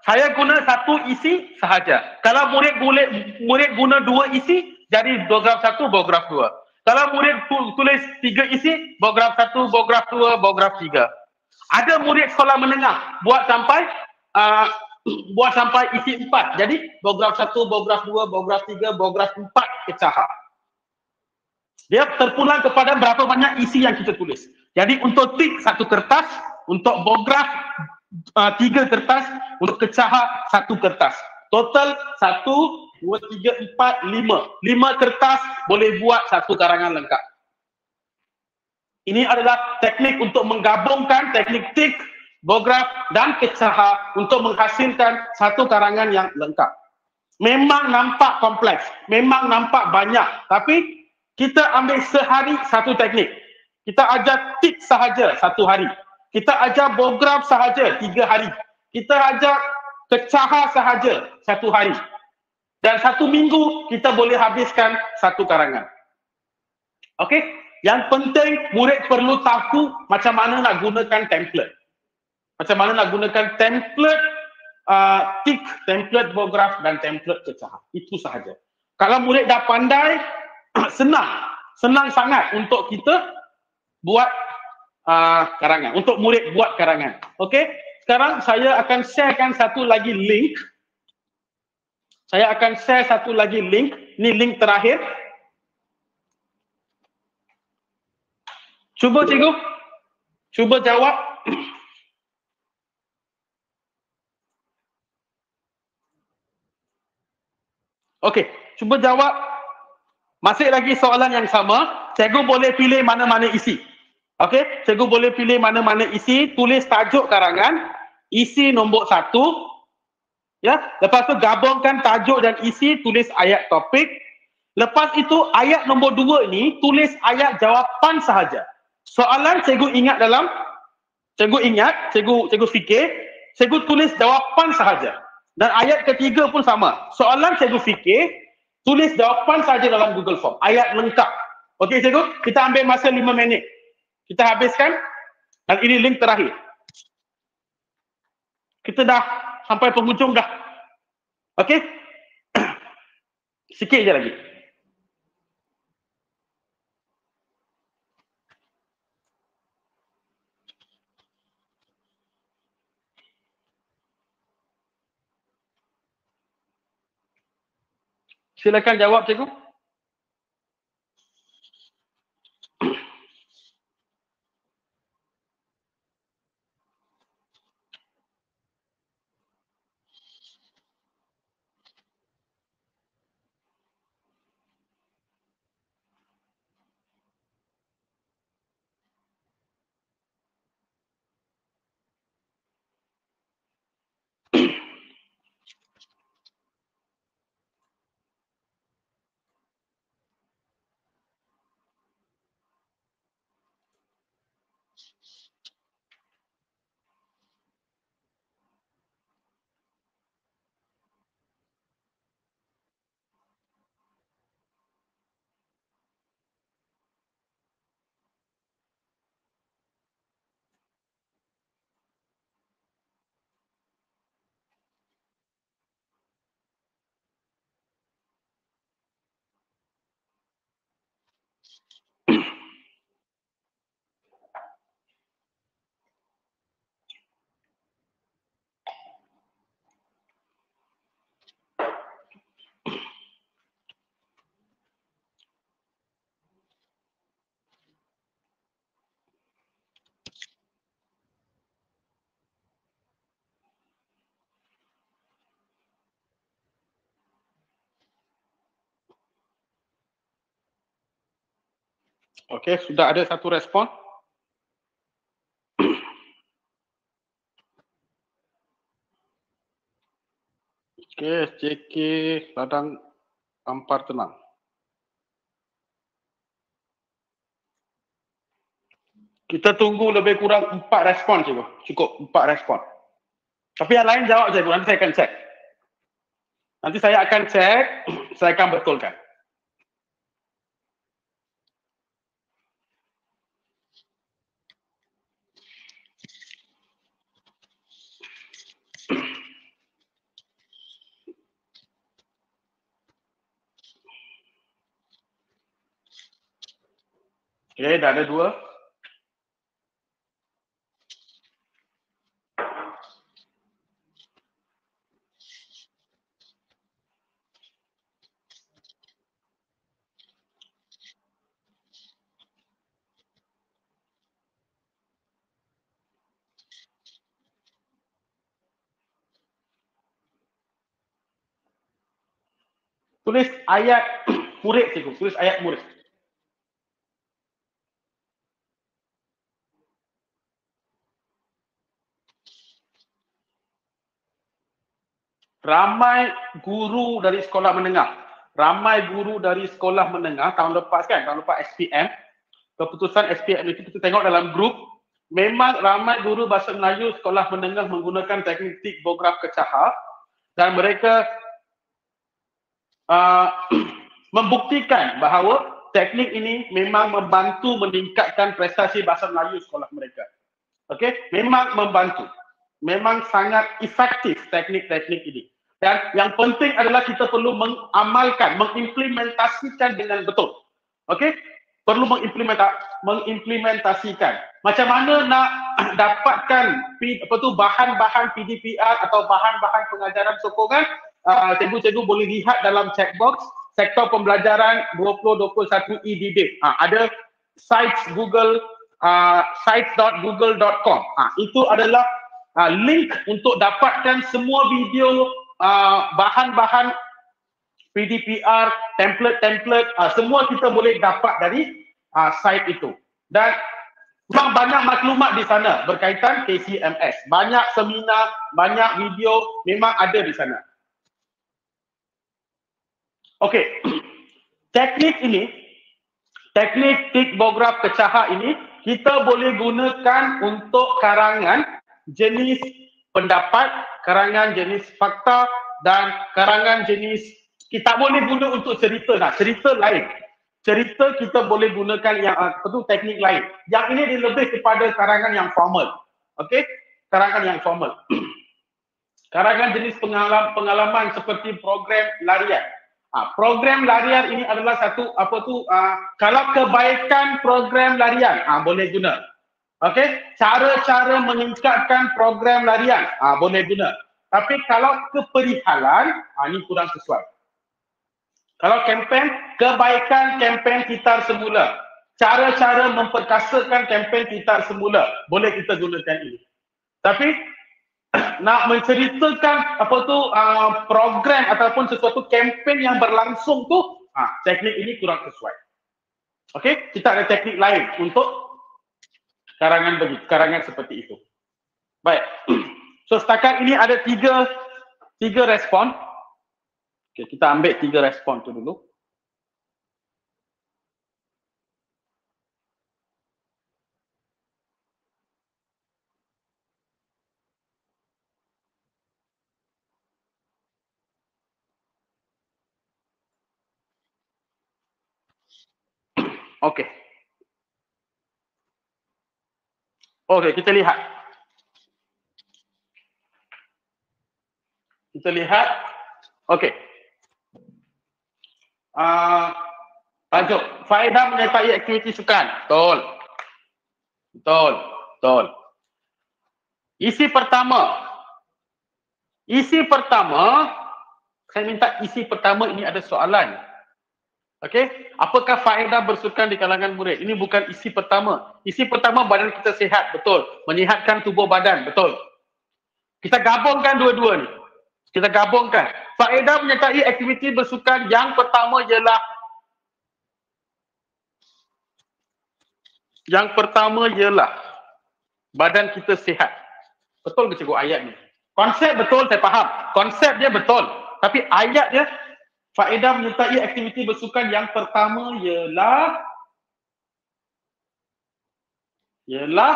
Saya guna satu isi sahaja. Kalau murid murid murid guna dua isi, jadi bograf satu, bograf dua. Kalau murid tulis tiga isi, bograf satu, bograf dua, bograf tiga. Ada murid sekolah menengah buat sampai uh, buat sampai isi empat. Jadi bograf satu, bograf dua, bograf tiga, bograf empat kecahak. Dia terpulang kepada berapa banyak isi yang kita tulis. Jadi untuk tik satu kertas, untuk bograf uh, tiga kertas untuk kecahak satu kertas. Total satu, dua, tiga, empat, lima. Lima kertas boleh buat satu karangan lengkap. Ini adalah teknik untuk menggabungkan teknik tik, bograf dan kecahak untuk menghasilkan satu karangan yang lengkap. Memang nampak kompleks, memang nampak banyak. Tapi kita ambil sehari satu teknik. Kita ajar tik sahaja satu hari. Kita ajar bograf sahaja tiga hari. Kita ajar kecaha sahaja satu hari. Dan satu minggu kita boleh habiskan satu karangan. Okey? Yang penting murid perlu tahu macam mana nak gunakan template. Macam mana nak gunakan template uh, tick, template bograf dan template kecaha. Itu sahaja. Kalau murid dah pandai, senang. Senang sangat untuk kita buat uh, karangan untuk murid buat karangan. Okey, sekarang saya akan sharekan satu lagi link. Saya akan share satu lagi link. Ni link terakhir. Cuba cikgu. Cuba jawab. Okey, cuba jawab. Masih lagi soalan yang sama. Cikgu boleh pilih mana-mana isi. Okey, cikgu boleh pilih mana-mana isi, tulis tajuk karangan, isi nombor satu, ya. Lepas tu gabungkan tajuk dan isi, tulis ayat topik. Lepas itu ayat nombor dua ini tulis ayat jawapan sahaja. Soalan cikgu ingat dalam, cikgu ingat, cikgu cikgu fikir, cikgu tulis jawapan sahaja. Dan ayat ketiga pun sama. Soalan cikgu fikir, tulis jawapan sahaja dalam Google Form. Ayat lengkap. Okey cikgu, kita ambil masa lima minit. Kita habiskan dan ini link terakhir. Kita dah sampai penghujung dah. Okey? Sikit je lagi. Silakan jawab cikgu. Okey, sudah ada satu respon. Okey, SJK ladang Ampar Tenang. Kita tunggu lebih kurang empat respon cikgu. Cukup empat respon. Tapi yang lain jawab cikgu, nanti saya akan cek. Nanti saya akan cek, saya akan betulkan. Okey, dah ada dua. Tulis ayat murid cikgu, tulis ayat murid. Ramai guru dari sekolah menengah. Ramai guru dari sekolah menengah tahun lepas kan, tahun lepas SPM. Keputusan SPM itu kita tengok dalam grup. Memang ramai guru bahasa Melayu sekolah menengah menggunakan teknik tipograf kecaha dan mereka uh, membuktikan bahawa teknik ini memang membantu meningkatkan prestasi bahasa Melayu sekolah mereka. Okey, memang membantu. Memang sangat efektif teknik-teknik ini. Dan yang penting adalah kita perlu mengamalkan, mengimplementasikan dengan betul. Okey? Perlu mengimplementasikan. Macam mana nak dapatkan apa tu bahan-bahan PDPR atau bahan-bahan pengajaran sokongan? Uh, cikgu-cikgu boleh lihat dalam checkbox sektor pembelajaran 2021 EDD. Uh, ada sites Google uh, sites.google.com. Uh, itu adalah uh, link untuk dapatkan semua video uh, bahan-bahan PDPR, template-template, uh, semua kita boleh dapat dari uh, site itu. Dan memang banyak maklumat di sana berkaitan KCMS. Banyak seminar, banyak video memang ada di sana. Okey, teknik ini, teknik tipograf kecaha ini, kita boleh gunakan untuk karangan jenis pendapat, karangan jenis fakta dan karangan jenis kita boleh guna untuk cerita nah cerita lain. Cerita kita boleh gunakan yang apa tu teknik lain. Yang ini dia lebih kepada karangan yang formal. Okey? Karangan yang formal. Karangan jenis pengalaman pengalaman seperti program larian. Ha, program larian ini adalah satu apa tu uh, kalau kebaikan program larian ha, boleh guna Okey, cara-cara meningkatkan program larian ah boleh guna. Tapi kalau keperihalan, ah ini kurang sesuai. Kalau kempen, kebaikan kempen kitar semula. Cara-cara memperkasakan kempen kitar semula, boleh kita gunakan ini. Tapi nak menceritakan apa tu uh, program ataupun sesuatu kempen yang berlangsung tu, ah teknik ini kurang sesuai. Okey, kita ada teknik lain untuk karangan karangan seperti itu. Baik. So setakat ini ada tiga tiga respon. Okay, kita ambil tiga respon tu dulu. Okay. Okey, kita lihat. Kita lihat. Okey. Uh, tajuk, faedah menyertai aktiviti sukan. Betul. Betul. Betul. Isi pertama. Isi pertama, saya minta isi pertama ini ada soalan. Okey, apakah faedah bersukan di kalangan murid? Ini bukan isi pertama. Isi pertama badan kita sihat, betul. Menyihatkan tubuh badan, betul. Kita gabungkan dua-dua ni. Kita gabungkan. Faedah menyertai aktiviti bersukan yang pertama ialah Yang pertama ialah badan kita sihat. Betul ke cikgu ayat ni? Konsep betul saya faham. Konsep dia betul. Tapi ayat dia faedah menyertai aktiviti bersukan yang pertama ialah ialah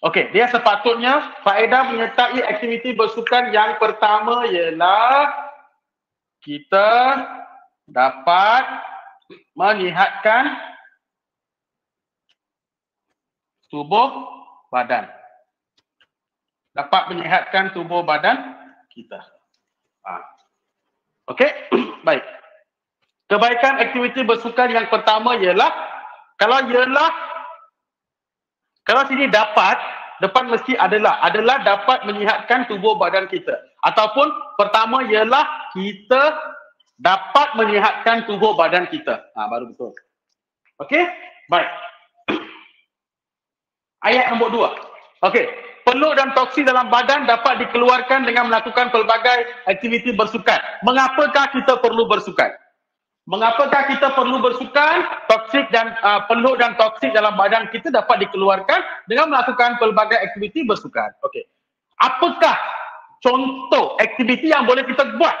Okey, dia sepatutnya faedah menyertai aktiviti bersukan yang pertama ialah kita dapat menyihatkan tubuh badan. Dapat menyihatkan tubuh badan kita. Ha. Okey, baik. Kebaikan aktiviti bersukan yang pertama ialah kalau ialah kalau sini dapat, depan mesti adalah. Adalah dapat menyihatkan tubuh badan kita. Ataupun pertama ialah kita dapat menyihatkan tubuh badan kita. Ha, baru betul. Okey? Baik. Ayat nombor dua. Okey. Peluk dan toksi dalam badan dapat dikeluarkan dengan melakukan pelbagai aktiviti bersukan. Mengapakah kita perlu bersukan? Mengapakah kita perlu bersukan? Toksik dan uh, peluk dan toksik dalam badan kita dapat dikeluarkan dengan melakukan pelbagai aktiviti bersukan. Okey. Apakah contoh aktiviti yang boleh kita buat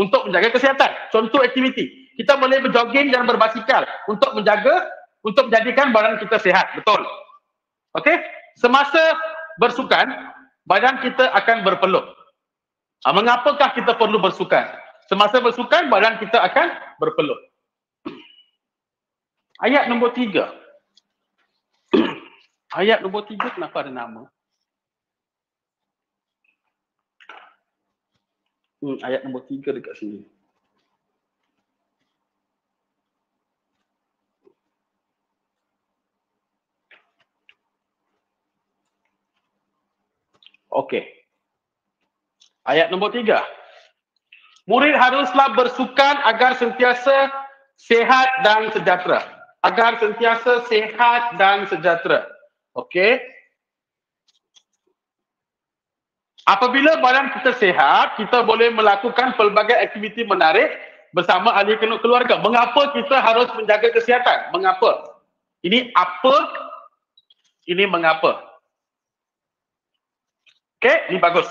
untuk menjaga kesihatan? Contoh aktiviti. Kita boleh berjoging dan berbasikal untuk menjaga untuk menjadikan badan kita sihat. Betul. Okey? Semasa bersukan, badan kita akan berpeluk. Uh, mengapakah kita perlu bersukan? Semasa bersukan, badan kita akan berpeluh. Ayat nombor tiga. Ayat nombor tiga kenapa ada nama? Hmm, ayat nombor tiga dekat sini. Okey. Ayat nombor tiga. Murid haruslah bersukan agar sentiasa sehat dan sejahtera. Agar sentiasa sehat dan sejahtera. Okey. Apabila badan kita sehat, kita boleh melakukan pelbagai aktiviti menarik bersama ahli keluarga. Mengapa kita harus menjaga kesihatan? Mengapa? Ini apa? Ini mengapa? Okey, ini bagus.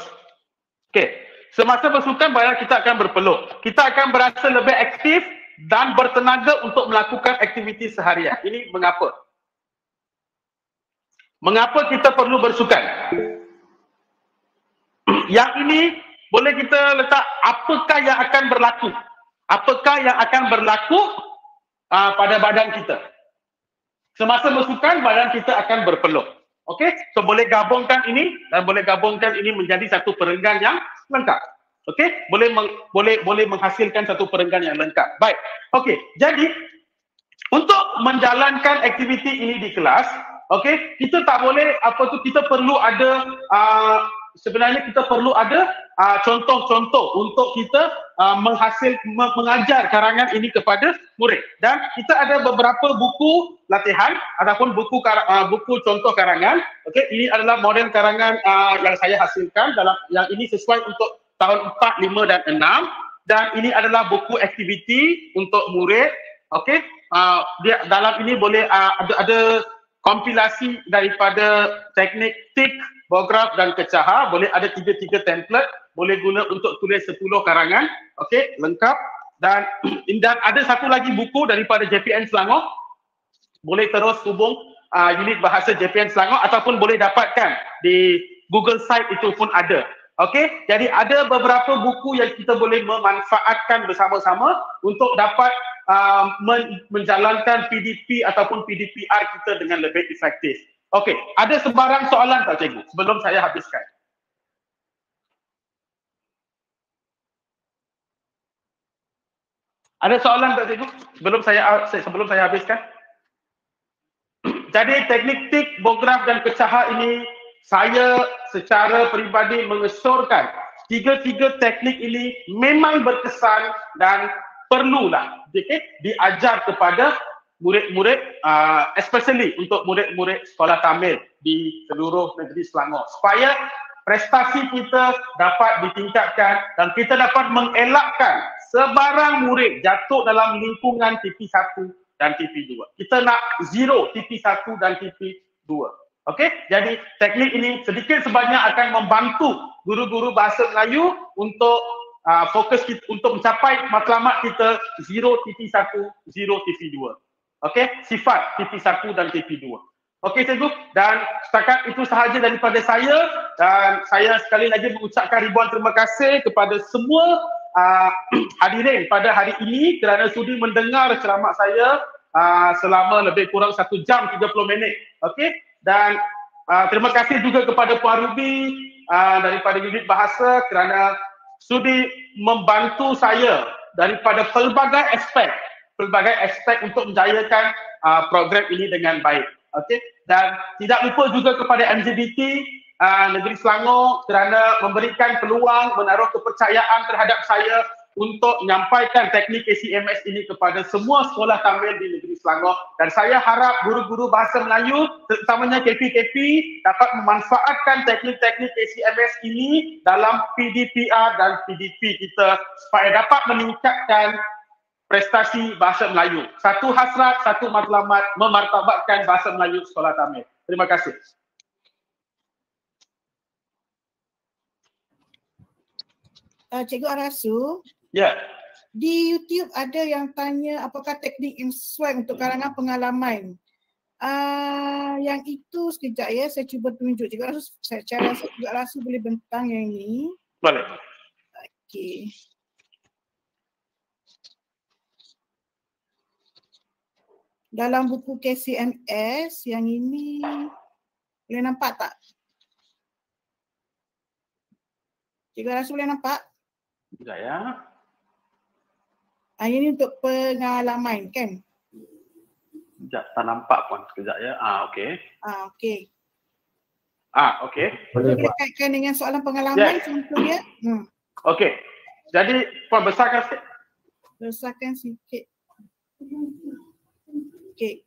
Okey. Semasa bersukan badan kita akan berpeluk. Kita akan berasa lebih aktif dan bertenaga untuk melakukan aktiviti seharian. Ini mengapa? Mengapa kita perlu bersukan? Yang ini boleh kita letak apakah yang akan berlaku? Apakah yang akan berlaku uh, pada badan kita? Semasa bersukan badan kita akan berpeluk. Okey, so boleh gabungkan ini dan boleh gabungkan ini menjadi satu perenggan yang lengkap. Okey, boleh meng, boleh boleh menghasilkan satu perenggan yang lengkap. Baik. Okey, jadi untuk menjalankan aktiviti ini di kelas, okey, kita tak boleh apa tu kita perlu ada uh, sebenarnya kita perlu ada uh, contoh-contoh untuk kita uh, menghasil mengajar karangan ini kepada murid. Dan kita ada beberapa buku latihan ataupun buku uh, buku contoh karangan. Okey ini adalah model karangan uh, yang saya hasilkan dalam yang ini sesuai untuk tahun 4 5 dan 6 dan ini adalah buku aktiviti untuk murid. Okey uh, dia dalam ini boleh uh, ada ada kompilasi daripada teknik tik Bograf dan Kecaha boleh ada tiga-tiga template boleh guna untuk tulis 10 karangan okey lengkap. Dan dan ada satu lagi buku daripada JPN Selangor. Boleh terus hubung uh, unit bahasa JPN Selangor ataupun boleh dapatkan di Google site itu pun ada okey jadi ada beberapa buku yang kita boleh memanfaatkan bersama-sama untuk dapat uh, men- menjalankan PDP ataupun PDPR kita dengan lebih efektif Okey, ada sebarang soalan tak cikgu sebelum saya habiskan? Ada soalan tak cikgu sebelum saya sebelum saya habiskan? Jadi teknik tik, bograf dan kecaha ini saya secara peribadi mengesorkan tiga-tiga teknik ini memang berkesan dan perlulah okay, diajar kepada murid-murid uh, especially untuk murid-murid sekolah tamil di seluruh negeri Selangor supaya prestasi kita dapat ditingkatkan dan kita dapat mengelakkan sebarang murid jatuh dalam lingkungan TP1 dan TP2. Kita nak zero TP1 dan TP2. Okey, jadi teknik ini sedikit sebanyak akan membantu guru-guru bahasa Melayu untuk uh, fokus kita, untuk mencapai matlamat kita zero TP1, zero TP2. Okey, sifat TP1 dan TP2. Okey cikgu? Dan setakat itu sahaja daripada saya. Dan saya sekali lagi mengucapkan ribuan terima kasih kepada semua uh, hadirin pada hari ini kerana sudi mendengar ceramah saya uh, selama lebih kurang satu jam 30 minit. Okey? Dan uh, terima kasih juga kepada Puan Ruby uh, daripada unit bahasa kerana sudi membantu saya daripada pelbagai aspek pelbagai aspek untuk menjayakan uh, program ini dengan baik. Okey dan tidak lupa juga kepada MJBT uh, Negeri Selangor kerana memberikan peluang menaruh kepercayaan terhadap saya untuk menyampaikan teknik KCMS ini kepada semua sekolah tamil di negeri Selangor dan saya harap guru-guru bahasa Melayu terutamanya KPKP dapat memanfaatkan teknik-teknik KCMS ini dalam PDPR dan PDP kita supaya dapat meningkatkan prestasi bahasa Melayu. Satu hasrat, satu matlamat memartabatkan bahasa Melayu sekolah tamil. Terima kasih. Uh, Cikgu Arasu, Ya. di YouTube ada yang tanya apakah teknik yang sesuai untuk karangan pengalaman. Uh, yang itu sekejap ya, saya cuba tunjuk juga. Saya cara rasa juga rasa boleh bentang yang ini. Boleh. Okey. Dalam buku KCMS yang ini boleh nampak tak? Cikgu rasa boleh nampak? Sekejap ya. Ah, ini untuk pengalaman kan? Sekejap, tak nampak pun. Sekejap ya. Ah, okey. Ah, okey. Ah, okey. Boleh Kita kaitkan dengan soalan pengalaman Yes. contoh dia. Hmm. Okey. Jadi, Puan besarkan sikit. Besarkan sikit. Okey.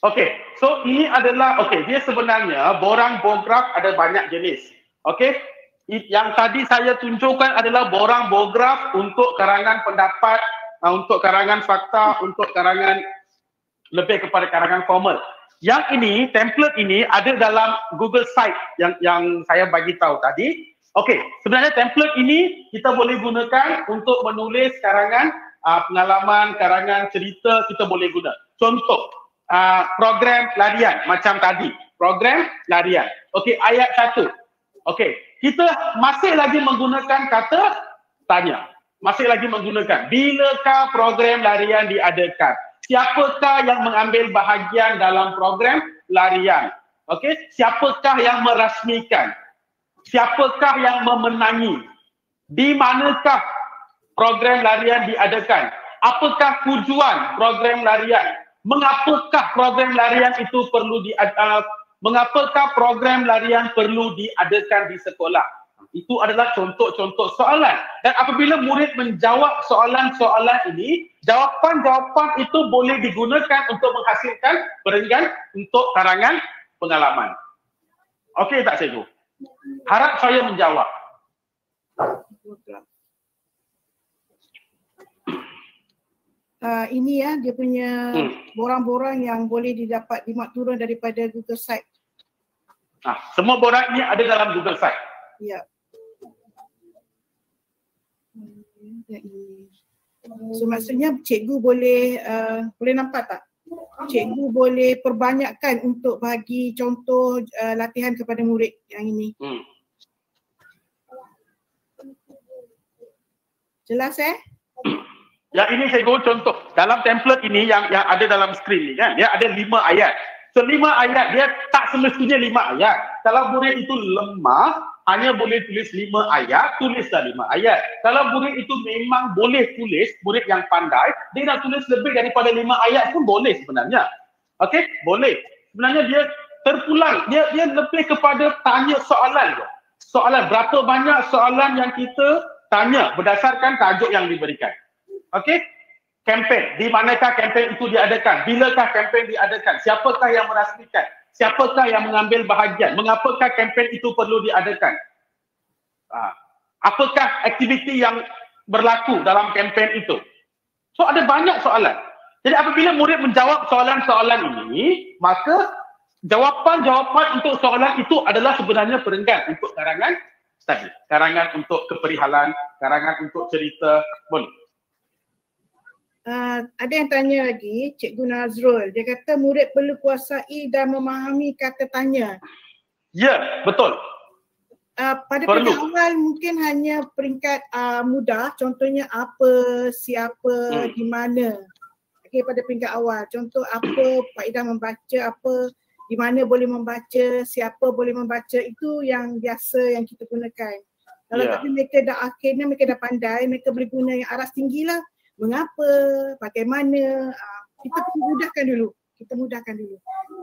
Okey, so ini adalah, okey, dia sebenarnya borang bograf ada banyak jenis. Okey, I- yang tadi saya tunjukkan adalah borang bograf untuk karangan pendapat, uh, untuk karangan fakta, untuk karangan lebih kepada karangan formal. Yang ini, template ini ada dalam Google Site yang yang saya bagi tahu tadi. Okey, sebenarnya template ini kita boleh gunakan untuk menulis karangan uh, pengalaman, karangan cerita kita boleh guna. Contoh, uh, program larian macam tadi. Program larian. Okey, ayat satu. Okey, kita masih lagi menggunakan kata tanya. Masih lagi menggunakan. Bilakah program larian diadakan? Siapakah yang mengambil bahagian dalam program larian? Okey, siapakah yang merasmikan? Siapakah yang memenangi? Di manakah program larian diadakan? Apakah tujuan program larian? Mengapakah program larian itu perlu di uh, mengapakah program larian perlu diadakan di sekolah? Itu adalah contoh-contoh soalan. Dan apabila murid menjawab soalan-soalan ini, jawapan-jawapan itu boleh digunakan untuk menghasilkan perenggan untuk karangan pengalaman. Okey tak cikgu? Harap saya menjawab. Uh, ini ya dia punya Hmm. borang-borang yang boleh didapat dimuat turun daripada Google Site. Nah, semua borang ini ada dalam Google Site. Ya. Ini. So maksudnya cikgu boleh uh, boleh nampak tak? Cikgu boleh perbanyakkan untuk bagi contoh uh, latihan kepada murid yang ini. Hmm. Jelas eh? Yang ini saya go contoh. Dalam template ini yang yang ada dalam skrin ni kan, dia ada lima ayat. So lima ayat dia tak semestinya lima ayat. Kalau murid itu lemah, hanya boleh tulis lima ayat, tulislah lima ayat. Kalau murid itu memang boleh tulis, murid yang pandai, dia nak tulis lebih daripada lima ayat pun boleh sebenarnya. Okey, boleh. Sebenarnya dia terpulang, dia dia lebih kepada tanya soalan je. Soalan berapa banyak soalan yang kita tanya berdasarkan tajuk yang diberikan. Okey? Kempen. Di manakah kempen itu diadakan? Bilakah kempen diadakan? Siapakah yang merasmikan? Siapakah yang mengambil bahagian? Mengapakah kempen itu perlu diadakan? Ha. Apakah aktiviti yang berlaku dalam kempen itu. So ada banyak soalan. Jadi apabila murid menjawab soalan-soalan ini, maka jawapan-jawapan untuk soalan itu adalah sebenarnya perenggan untuk karangan tadi. Karangan untuk keperihalan, karangan untuk cerita, boleh. Uh, ada yang tanya lagi, Cikgu Nazrul. Dia kata murid perlu kuasai dan memahami kata tanya. Ya, betul. Uh, pada perlu. peringkat awal mungkin hanya peringkat uh, mudah. Contohnya apa, siapa, hmm. di mana. Okay, pada peringkat awal. Contoh apa, faedah membaca, apa, di mana boleh membaca, siapa boleh membaca. Itu yang biasa yang kita gunakan. Kalau yeah. tapi mereka dah akhirnya mereka dah pandai, mereka boleh guna yang aras tinggi lah mengapa, bagaimana, uh, kita mudahkan dulu. Kita mudahkan dulu.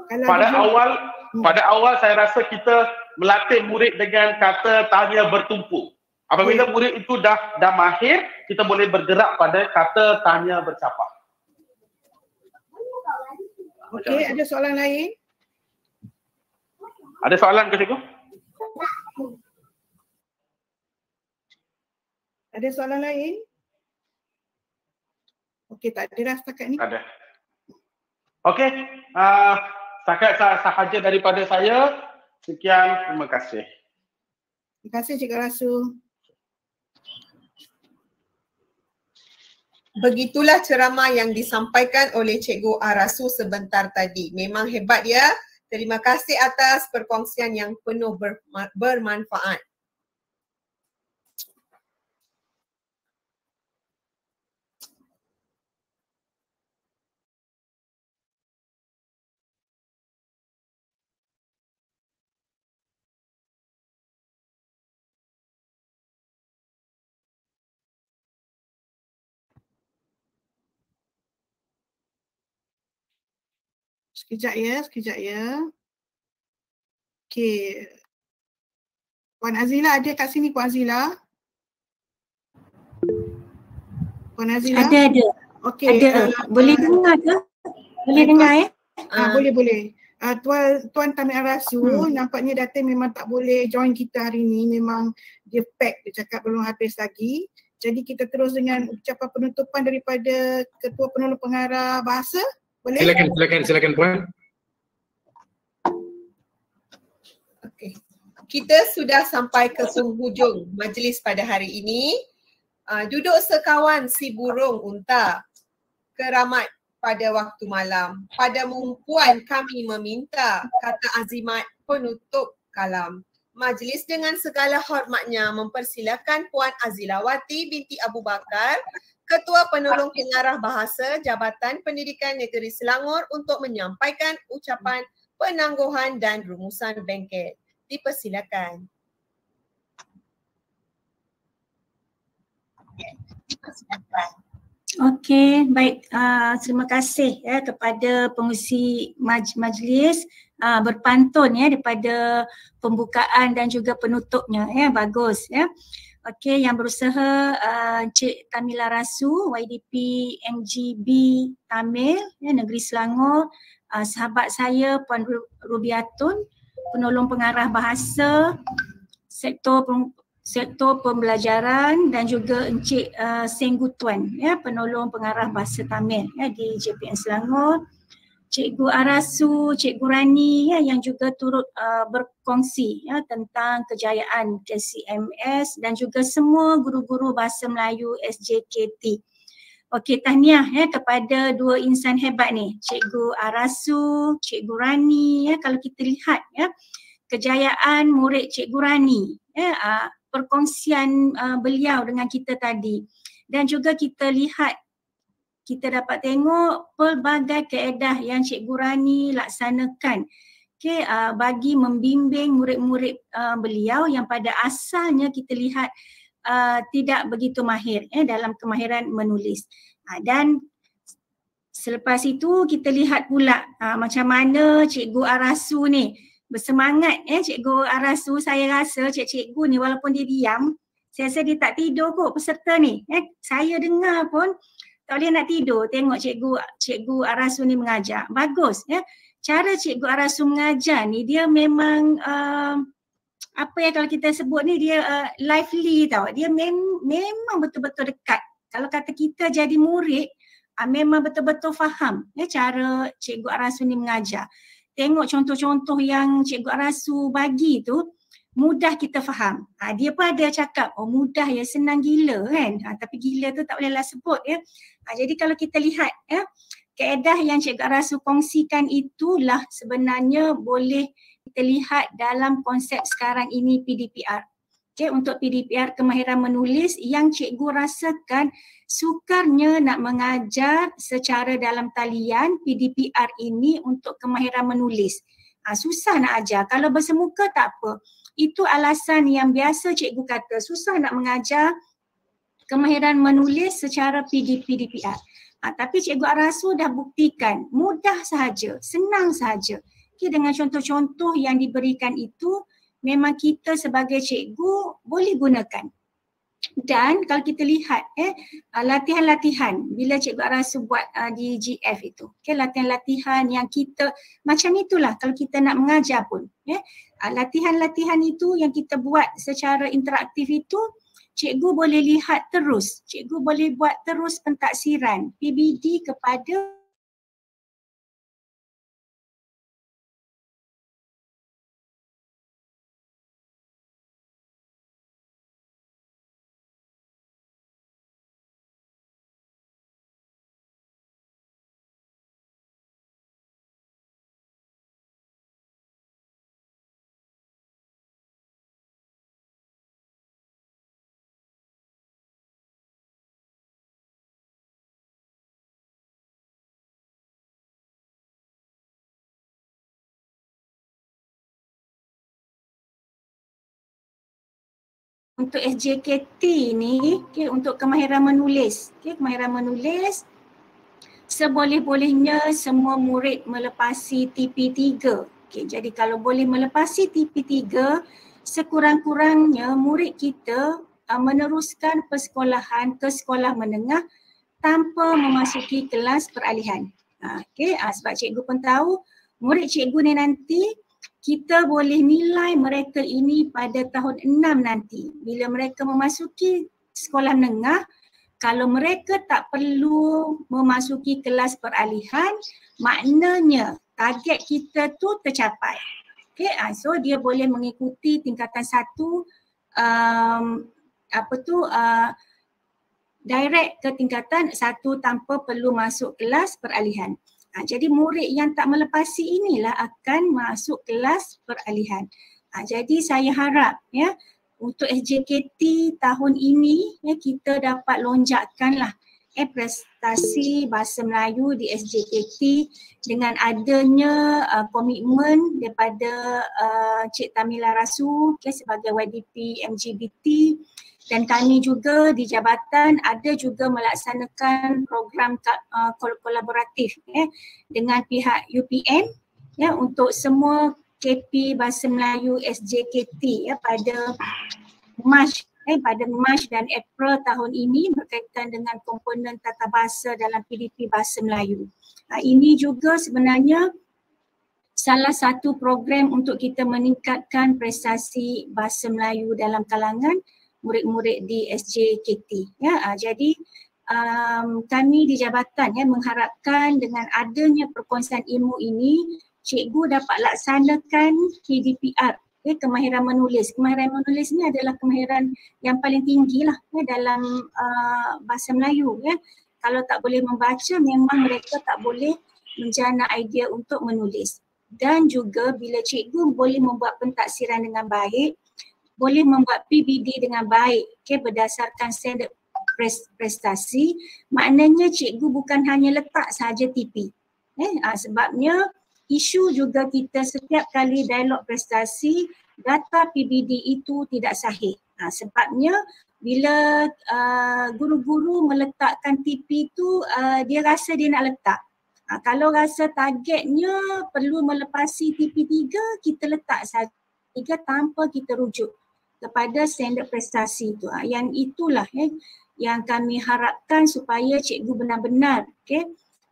Kalau pada dia, awal hmm. pada awal saya rasa kita melatih murid dengan kata tanya bertumpu. Apabila hmm. murid itu dah dah mahir, kita boleh bergerak pada kata tanya bercapa. Okey, ada soalan lain? Ada soalan ke cikgu? Ada soalan lain? Okey, tak ada dah setakat ni. Ada. Okey, uh, setakat sah- sahaja daripada saya. Sekian, terima kasih. Terima kasih Cikgu Rasu. Begitulah ceramah yang disampaikan oleh Cikgu Arasu sebentar tadi. Memang hebat ya. Terima kasih atas perkongsian yang penuh bermanfaat. Sekejap ya, sekejap ya. Okey. Puan Azila ada kat sini Puan Azila? Puan Azila? Ada, ada. Okey. Ada. Uh, boleh uh, dengar ke? Boleh uh, dengar ya? Uh, uh. Boleh, boleh. Uh, Tuan Tuan Tamir Arasu, hmm. nampaknya data memang tak boleh join kita hari ni. Memang dia pack, dia cakap belum habis lagi. Jadi kita terus dengan ucapan penutupan daripada Ketua Penolong Pengarah Bahasa. Boleh? Silakan, silakan, silakan puan. Okey. Kita sudah sampai ke penghujung majlis pada hari ini. Uh, duduk sekawan si burung unta keramat pada waktu malam. Pada mumpuan kami meminta kata azimat penutup kalam. Majlis dengan segala hormatnya mempersilakan Puan Azilawati binti Abu Bakar Ketua Penolong Pengarah Bahasa Jabatan Pendidikan Negeri Selangor untuk menyampaikan ucapan penangguhan dan rumusan bengkel. Dipersilakan. Okey, baik. Uh, terima kasih ya kepada pengusi maj- majlis uh, berpantun ya daripada pembukaan dan juga penutupnya ya. Bagus ya. Okey, yang berusaha uh, Encik Tamila Rasu, YDP MGB Tamil, ya, Negeri Selangor, uh, sahabat saya Puan Rubiatun, penolong pengarah bahasa, sektor sektor pembelajaran dan juga Encik uh, Senggutuan, ya, penolong pengarah bahasa Tamil ya, di JPN Selangor. Cikgu Arasu, Cikgu Rani ya, yang juga turut uh, berkongsi ya, tentang kejayaan KCMS dan juga semua guru-guru Bahasa Melayu SJKT. Okey, tahniah ya kepada dua insan hebat ni, Cikgu Arasu, Cikgu Rani ya kalau kita lihat ya kejayaan murid Cikgu Rani ya uh, perkongsian uh, beliau dengan kita tadi dan juga kita lihat kita dapat tengok pelbagai keedah yang Cikgu Rani laksanakan okay, uh, bagi membimbing murid-murid uh, beliau yang pada asalnya kita lihat uh, tidak begitu mahir eh, dalam kemahiran menulis. Uh, dan selepas itu kita lihat pula uh, macam mana Cikgu Arasu ni bersemangat eh Cikgu Arasu saya rasa Cik-Cikgu ni walaupun dia diam saya rasa dia tak tidur kot peserta ni. Eh, saya dengar pun tak boleh nak tidur tengok cikgu cikgu Arasu ni mengajar. Bagus ya. Cara cikgu Arasu mengajar ni dia memang uh, apa yang kalau kita sebut ni dia uh, lively tau. Dia mem- memang betul-betul dekat. Kalau kata kita jadi murid, uh, memang betul-betul faham ya cara Cikgu Arasu ni mengajar. Tengok contoh-contoh yang Cikgu Arasu bagi tu, mudah kita faham. Ha, dia pun ada cakap, oh mudah ya, senang gila kan. Ha, tapi gila tu tak bolehlah sebut ya. Ha, jadi kalau kita lihat ya, keedah yang Cikgu Arasu kongsikan itulah sebenarnya boleh kita lihat dalam konsep sekarang ini PDPR. Okay, untuk PDPR kemahiran menulis yang cikgu rasakan sukarnya nak mengajar secara dalam talian PDPR ini untuk kemahiran menulis. Ha, susah nak ajar. Kalau bersemuka tak apa. Itu alasan yang biasa cikgu kata susah nak mengajar kemahiran menulis secara PD, PDPR. Ha, tapi cikgu Arasu dah buktikan mudah sahaja, senang sahaja. Okay, dengan contoh-contoh yang diberikan itu memang kita sebagai cikgu boleh gunakan. Dan kalau kita lihat eh uh, latihan-latihan bila cikgu Arasu buat uh, di GF itu. Okay, latihan-latihan yang kita macam itulah kalau kita nak mengajar pun. Eh. Uh, latihan-latihan itu yang kita buat secara interaktif itu cikgu boleh lihat terus. Cikgu boleh buat terus pentaksiran PBD kepada untuk SJKT ni okay, untuk kemahiran menulis. Okay, kemahiran menulis seboleh-bolehnya semua murid melepasi TP3. Okay, jadi kalau boleh melepasi TP3 sekurang-kurangnya murid kita uh, meneruskan persekolahan ke sekolah menengah tanpa memasuki kelas peralihan. Uh, okay, uh, sebab cikgu pun tahu murid cikgu ni nanti kita boleh nilai mereka ini pada tahun enam nanti. Bila mereka memasuki sekolah menengah, kalau mereka tak perlu memasuki kelas peralihan, maknanya target kita tu tercapai. Okay, ah, so dia boleh mengikuti tingkatan satu um, apa tu uh, direct ke tingkatan satu tanpa perlu masuk kelas peralihan. Ha, jadi murid yang tak melepasi inilah akan masuk kelas peralihan. Ha, jadi saya harap ya untuk SJKT tahun ini ya kita dapat lonjakkanlah eh prestasi bahasa Melayu di SJKT dengan adanya uh, komitmen daripada uh, Cik Tamila Rasu okay, sebagai YDP MGBT dan kami juga di jabatan ada juga melaksanakan program uh, kolaboratif ya dengan pihak UPM ya untuk semua KP Bahasa Melayu SJKT ya pada Mac eh pada Mac dan April tahun ini berkaitan dengan komponen tata bahasa dalam PDP Bahasa Melayu. Uh, ini juga sebenarnya salah satu program untuk kita meningkatkan prestasi bahasa Melayu dalam kalangan murid-murid di SJKT. Ya, uh, jadi um, kami di jabatan ya mengharapkan dengan adanya perkongsian ilmu ini, cikgu dapat laksanakan KDPR, ya, kemahiran menulis. Kemahiran menulis ini adalah kemahiran yang paling tinggi lah ya, dalam uh, bahasa Melayu. Ya. Kalau tak boleh membaca, memang mereka tak boleh menjana idea untuk menulis. Dan juga bila cikgu boleh membuat pentaksiran dengan baik, boleh membuat PBD dengan baik okay, berdasarkan standard prestasi maknanya cikgu bukan hanya letak saja TP eh, ha, sebabnya isu juga kita setiap kali dialog prestasi data PBD itu tidak sahih. Ha, sebabnya bila uh, guru-guru meletakkan TP itu uh, dia rasa dia nak letak. Ha, kalau rasa targetnya perlu melepasi TP3 kita letak saja. Tanpa kita rujuk kepada standard prestasi itu. Ha, yang itulah eh, yang kami harapkan supaya cikgu benar-benar okay,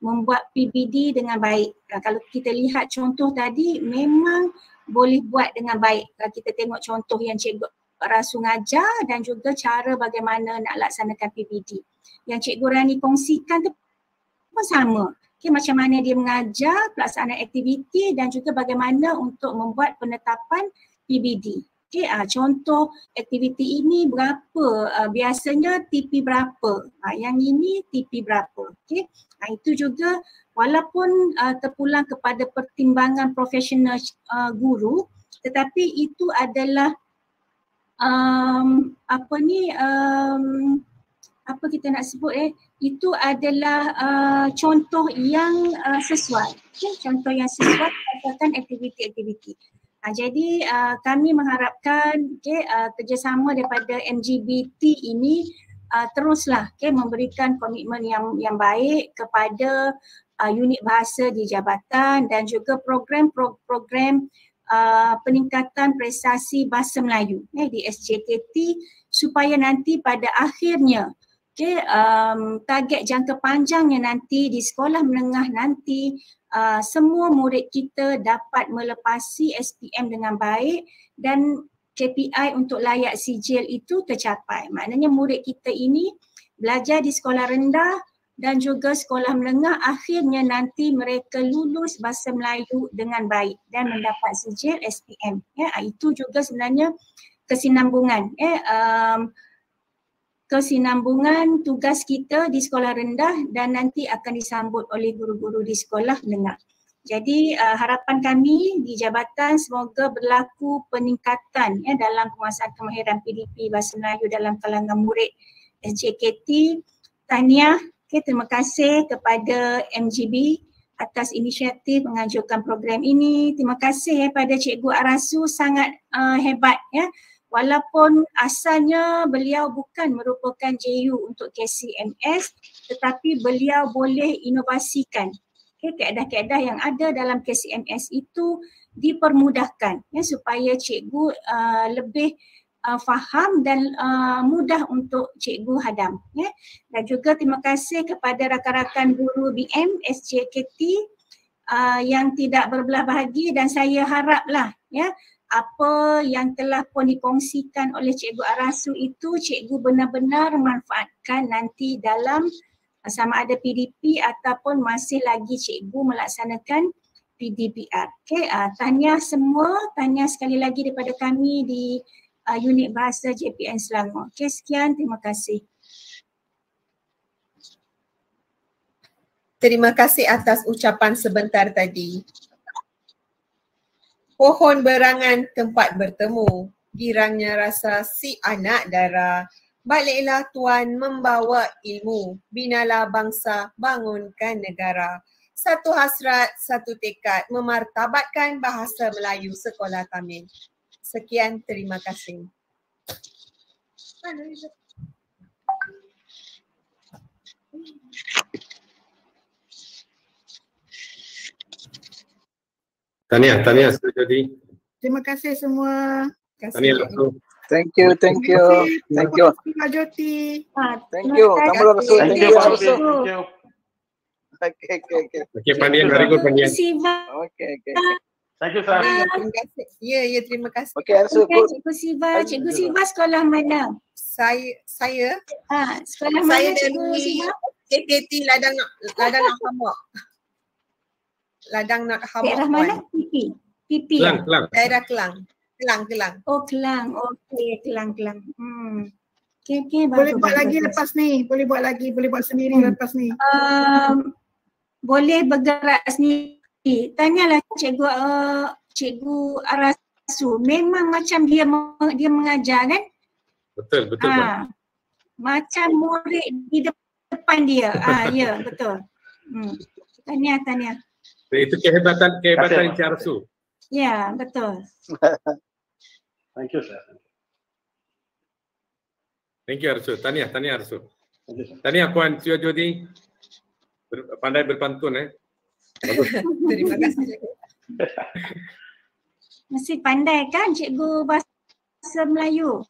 membuat PBD dengan baik. Ha, kalau kita lihat contoh tadi memang boleh buat dengan baik. Kalau kita tengok contoh yang cikgu rasu ngajar dan juga cara bagaimana nak laksanakan PPD. Yang cikgu Rani kongsikan tu pun sama. Okay, macam mana dia mengajar pelaksanaan aktiviti dan juga bagaimana untuk membuat penetapan PBD. Okay, uh, contoh aktiviti ini berapa, uh, biasanya TP berapa, uh, yang ini TP berapa. Okay. Uh, itu juga walaupun uh, terpulang kepada pertimbangan profesional uh, guru tetapi itu adalah um, apa ni um, apa kita nak sebut eh itu adalah uh, contoh yang uh, sesuai okay? contoh yang sesuai berdasarkan aktiviti-aktiviti uh, jadi uh, kami mengharapkan okay, uh, kerjasama daripada MGBT ini uh, teruslah okay, memberikan komitmen yang yang baik kepada uh, unit bahasa di jabatan dan juga program-program uh, peningkatan prestasi bahasa Melayu eh, di SJKT supaya nanti pada akhirnya Okay, um, target jangka panjangnya nanti di sekolah menengah nanti uh, semua murid kita dapat melepasi SPM dengan baik dan KPI untuk layak sijil itu tercapai. Maknanya murid kita ini belajar di sekolah rendah dan juga sekolah menengah akhirnya nanti mereka lulus bahasa Melayu dengan baik dan mendapat sijil SPM. Ya, itu juga sebenarnya kesinambungan. Ya, um, kesinambungan tugas kita di sekolah rendah dan nanti akan disambut oleh guru-guru di sekolah menengah. Jadi uh, harapan kami di jabatan semoga berlaku peningkatan ya dalam penguasaan kemahiran PDP Bahasa Melayu dalam kalangan murid SJKT. Tahniah, okay, terima kasih kepada MGB atas inisiatif mengajukan program ini. Terima kasih eh, Cikgu Arasu sangat uh, hebat ya walaupun asalnya beliau bukan merupakan JU untuk KCMS tetapi beliau boleh inovasikan okay, keadaan-keadaan yang ada dalam KCMS itu dipermudahkan ya, supaya cikgu uh, lebih uh, faham dan uh, mudah untuk cikgu hadam ya. dan juga terima kasih kepada rakan-rakan guru BM SJKT uh, yang tidak berbelah bahagi dan saya haraplah ya apa yang telah pun dikongsikan oleh Cikgu Arasu itu cikgu benar-benar manfaatkan nanti dalam uh, sama ada PDP ataupun masih lagi cikgu melaksanakan PDPR. Okay, uh, tanya semua, tanya sekali lagi daripada kami di uh, unit bahasa JPN Selangor. Okay, sekian, terima kasih. Terima kasih atas ucapan sebentar tadi pohon berangan tempat bertemu. Girangnya rasa si anak dara. Baliklah tuan membawa ilmu. Binalah bangsa, bangunkan negara. Satu hasrat, satu tekad memartabatkan bahasa Melayu sekolah Tamil. Sekian, terima kasih. Tania, Tania sudah jadi. Terima kasih semua. Tania langsung. Thank you, thank you, thank you. Terima Joti. Thank you, kamu langsung. Thank you, Pak Thank you. Okay, okay, okay. Okay, Pandian, very good Pandian. Okay, okay. Thank you, Sir. Terima kasih. Ya, ya, terima kasih. Okay, Arsu, Okay, Cikgu Siva. Cikgu Siva sekolah mana? Saya, saya, Ha, sekolah saya mana Cikgu Siva? JKT Ladang Ladang Nak Hamak. Ladang Nak Hamak. Daerah mana? Pipi. Pipi. Kelang, ya? kelang. Daerah Kelang. Kelang, Kelang. Oh, Kelang. Okey, Kelang, Kelang. Hmm. Okey. Boleh bagus, buat bagus, lagi bagus. lepas ni. Boleh buat lagi. Boleh buat sendiri Hmm. lepas ni. Um, boleh bergerak sendiri. Tanyalah cikgu uh, cikgu Arasu. Memang macam dia dia mengajar kan? Betul, betul. Ha. Macam murid di depan dia. Ah, ya, betul. Hmm. Tanya, tanya. Itu kehebatan kehebatan kasih. Ya, betul. Thank you, sir. Thank you Arsu. Tania, Tania Arsu. Tania Puan Sio Jodi ber, pandai berpantun eh. Terima kasih. Masih pandai kan cikgu bahasa Melayu?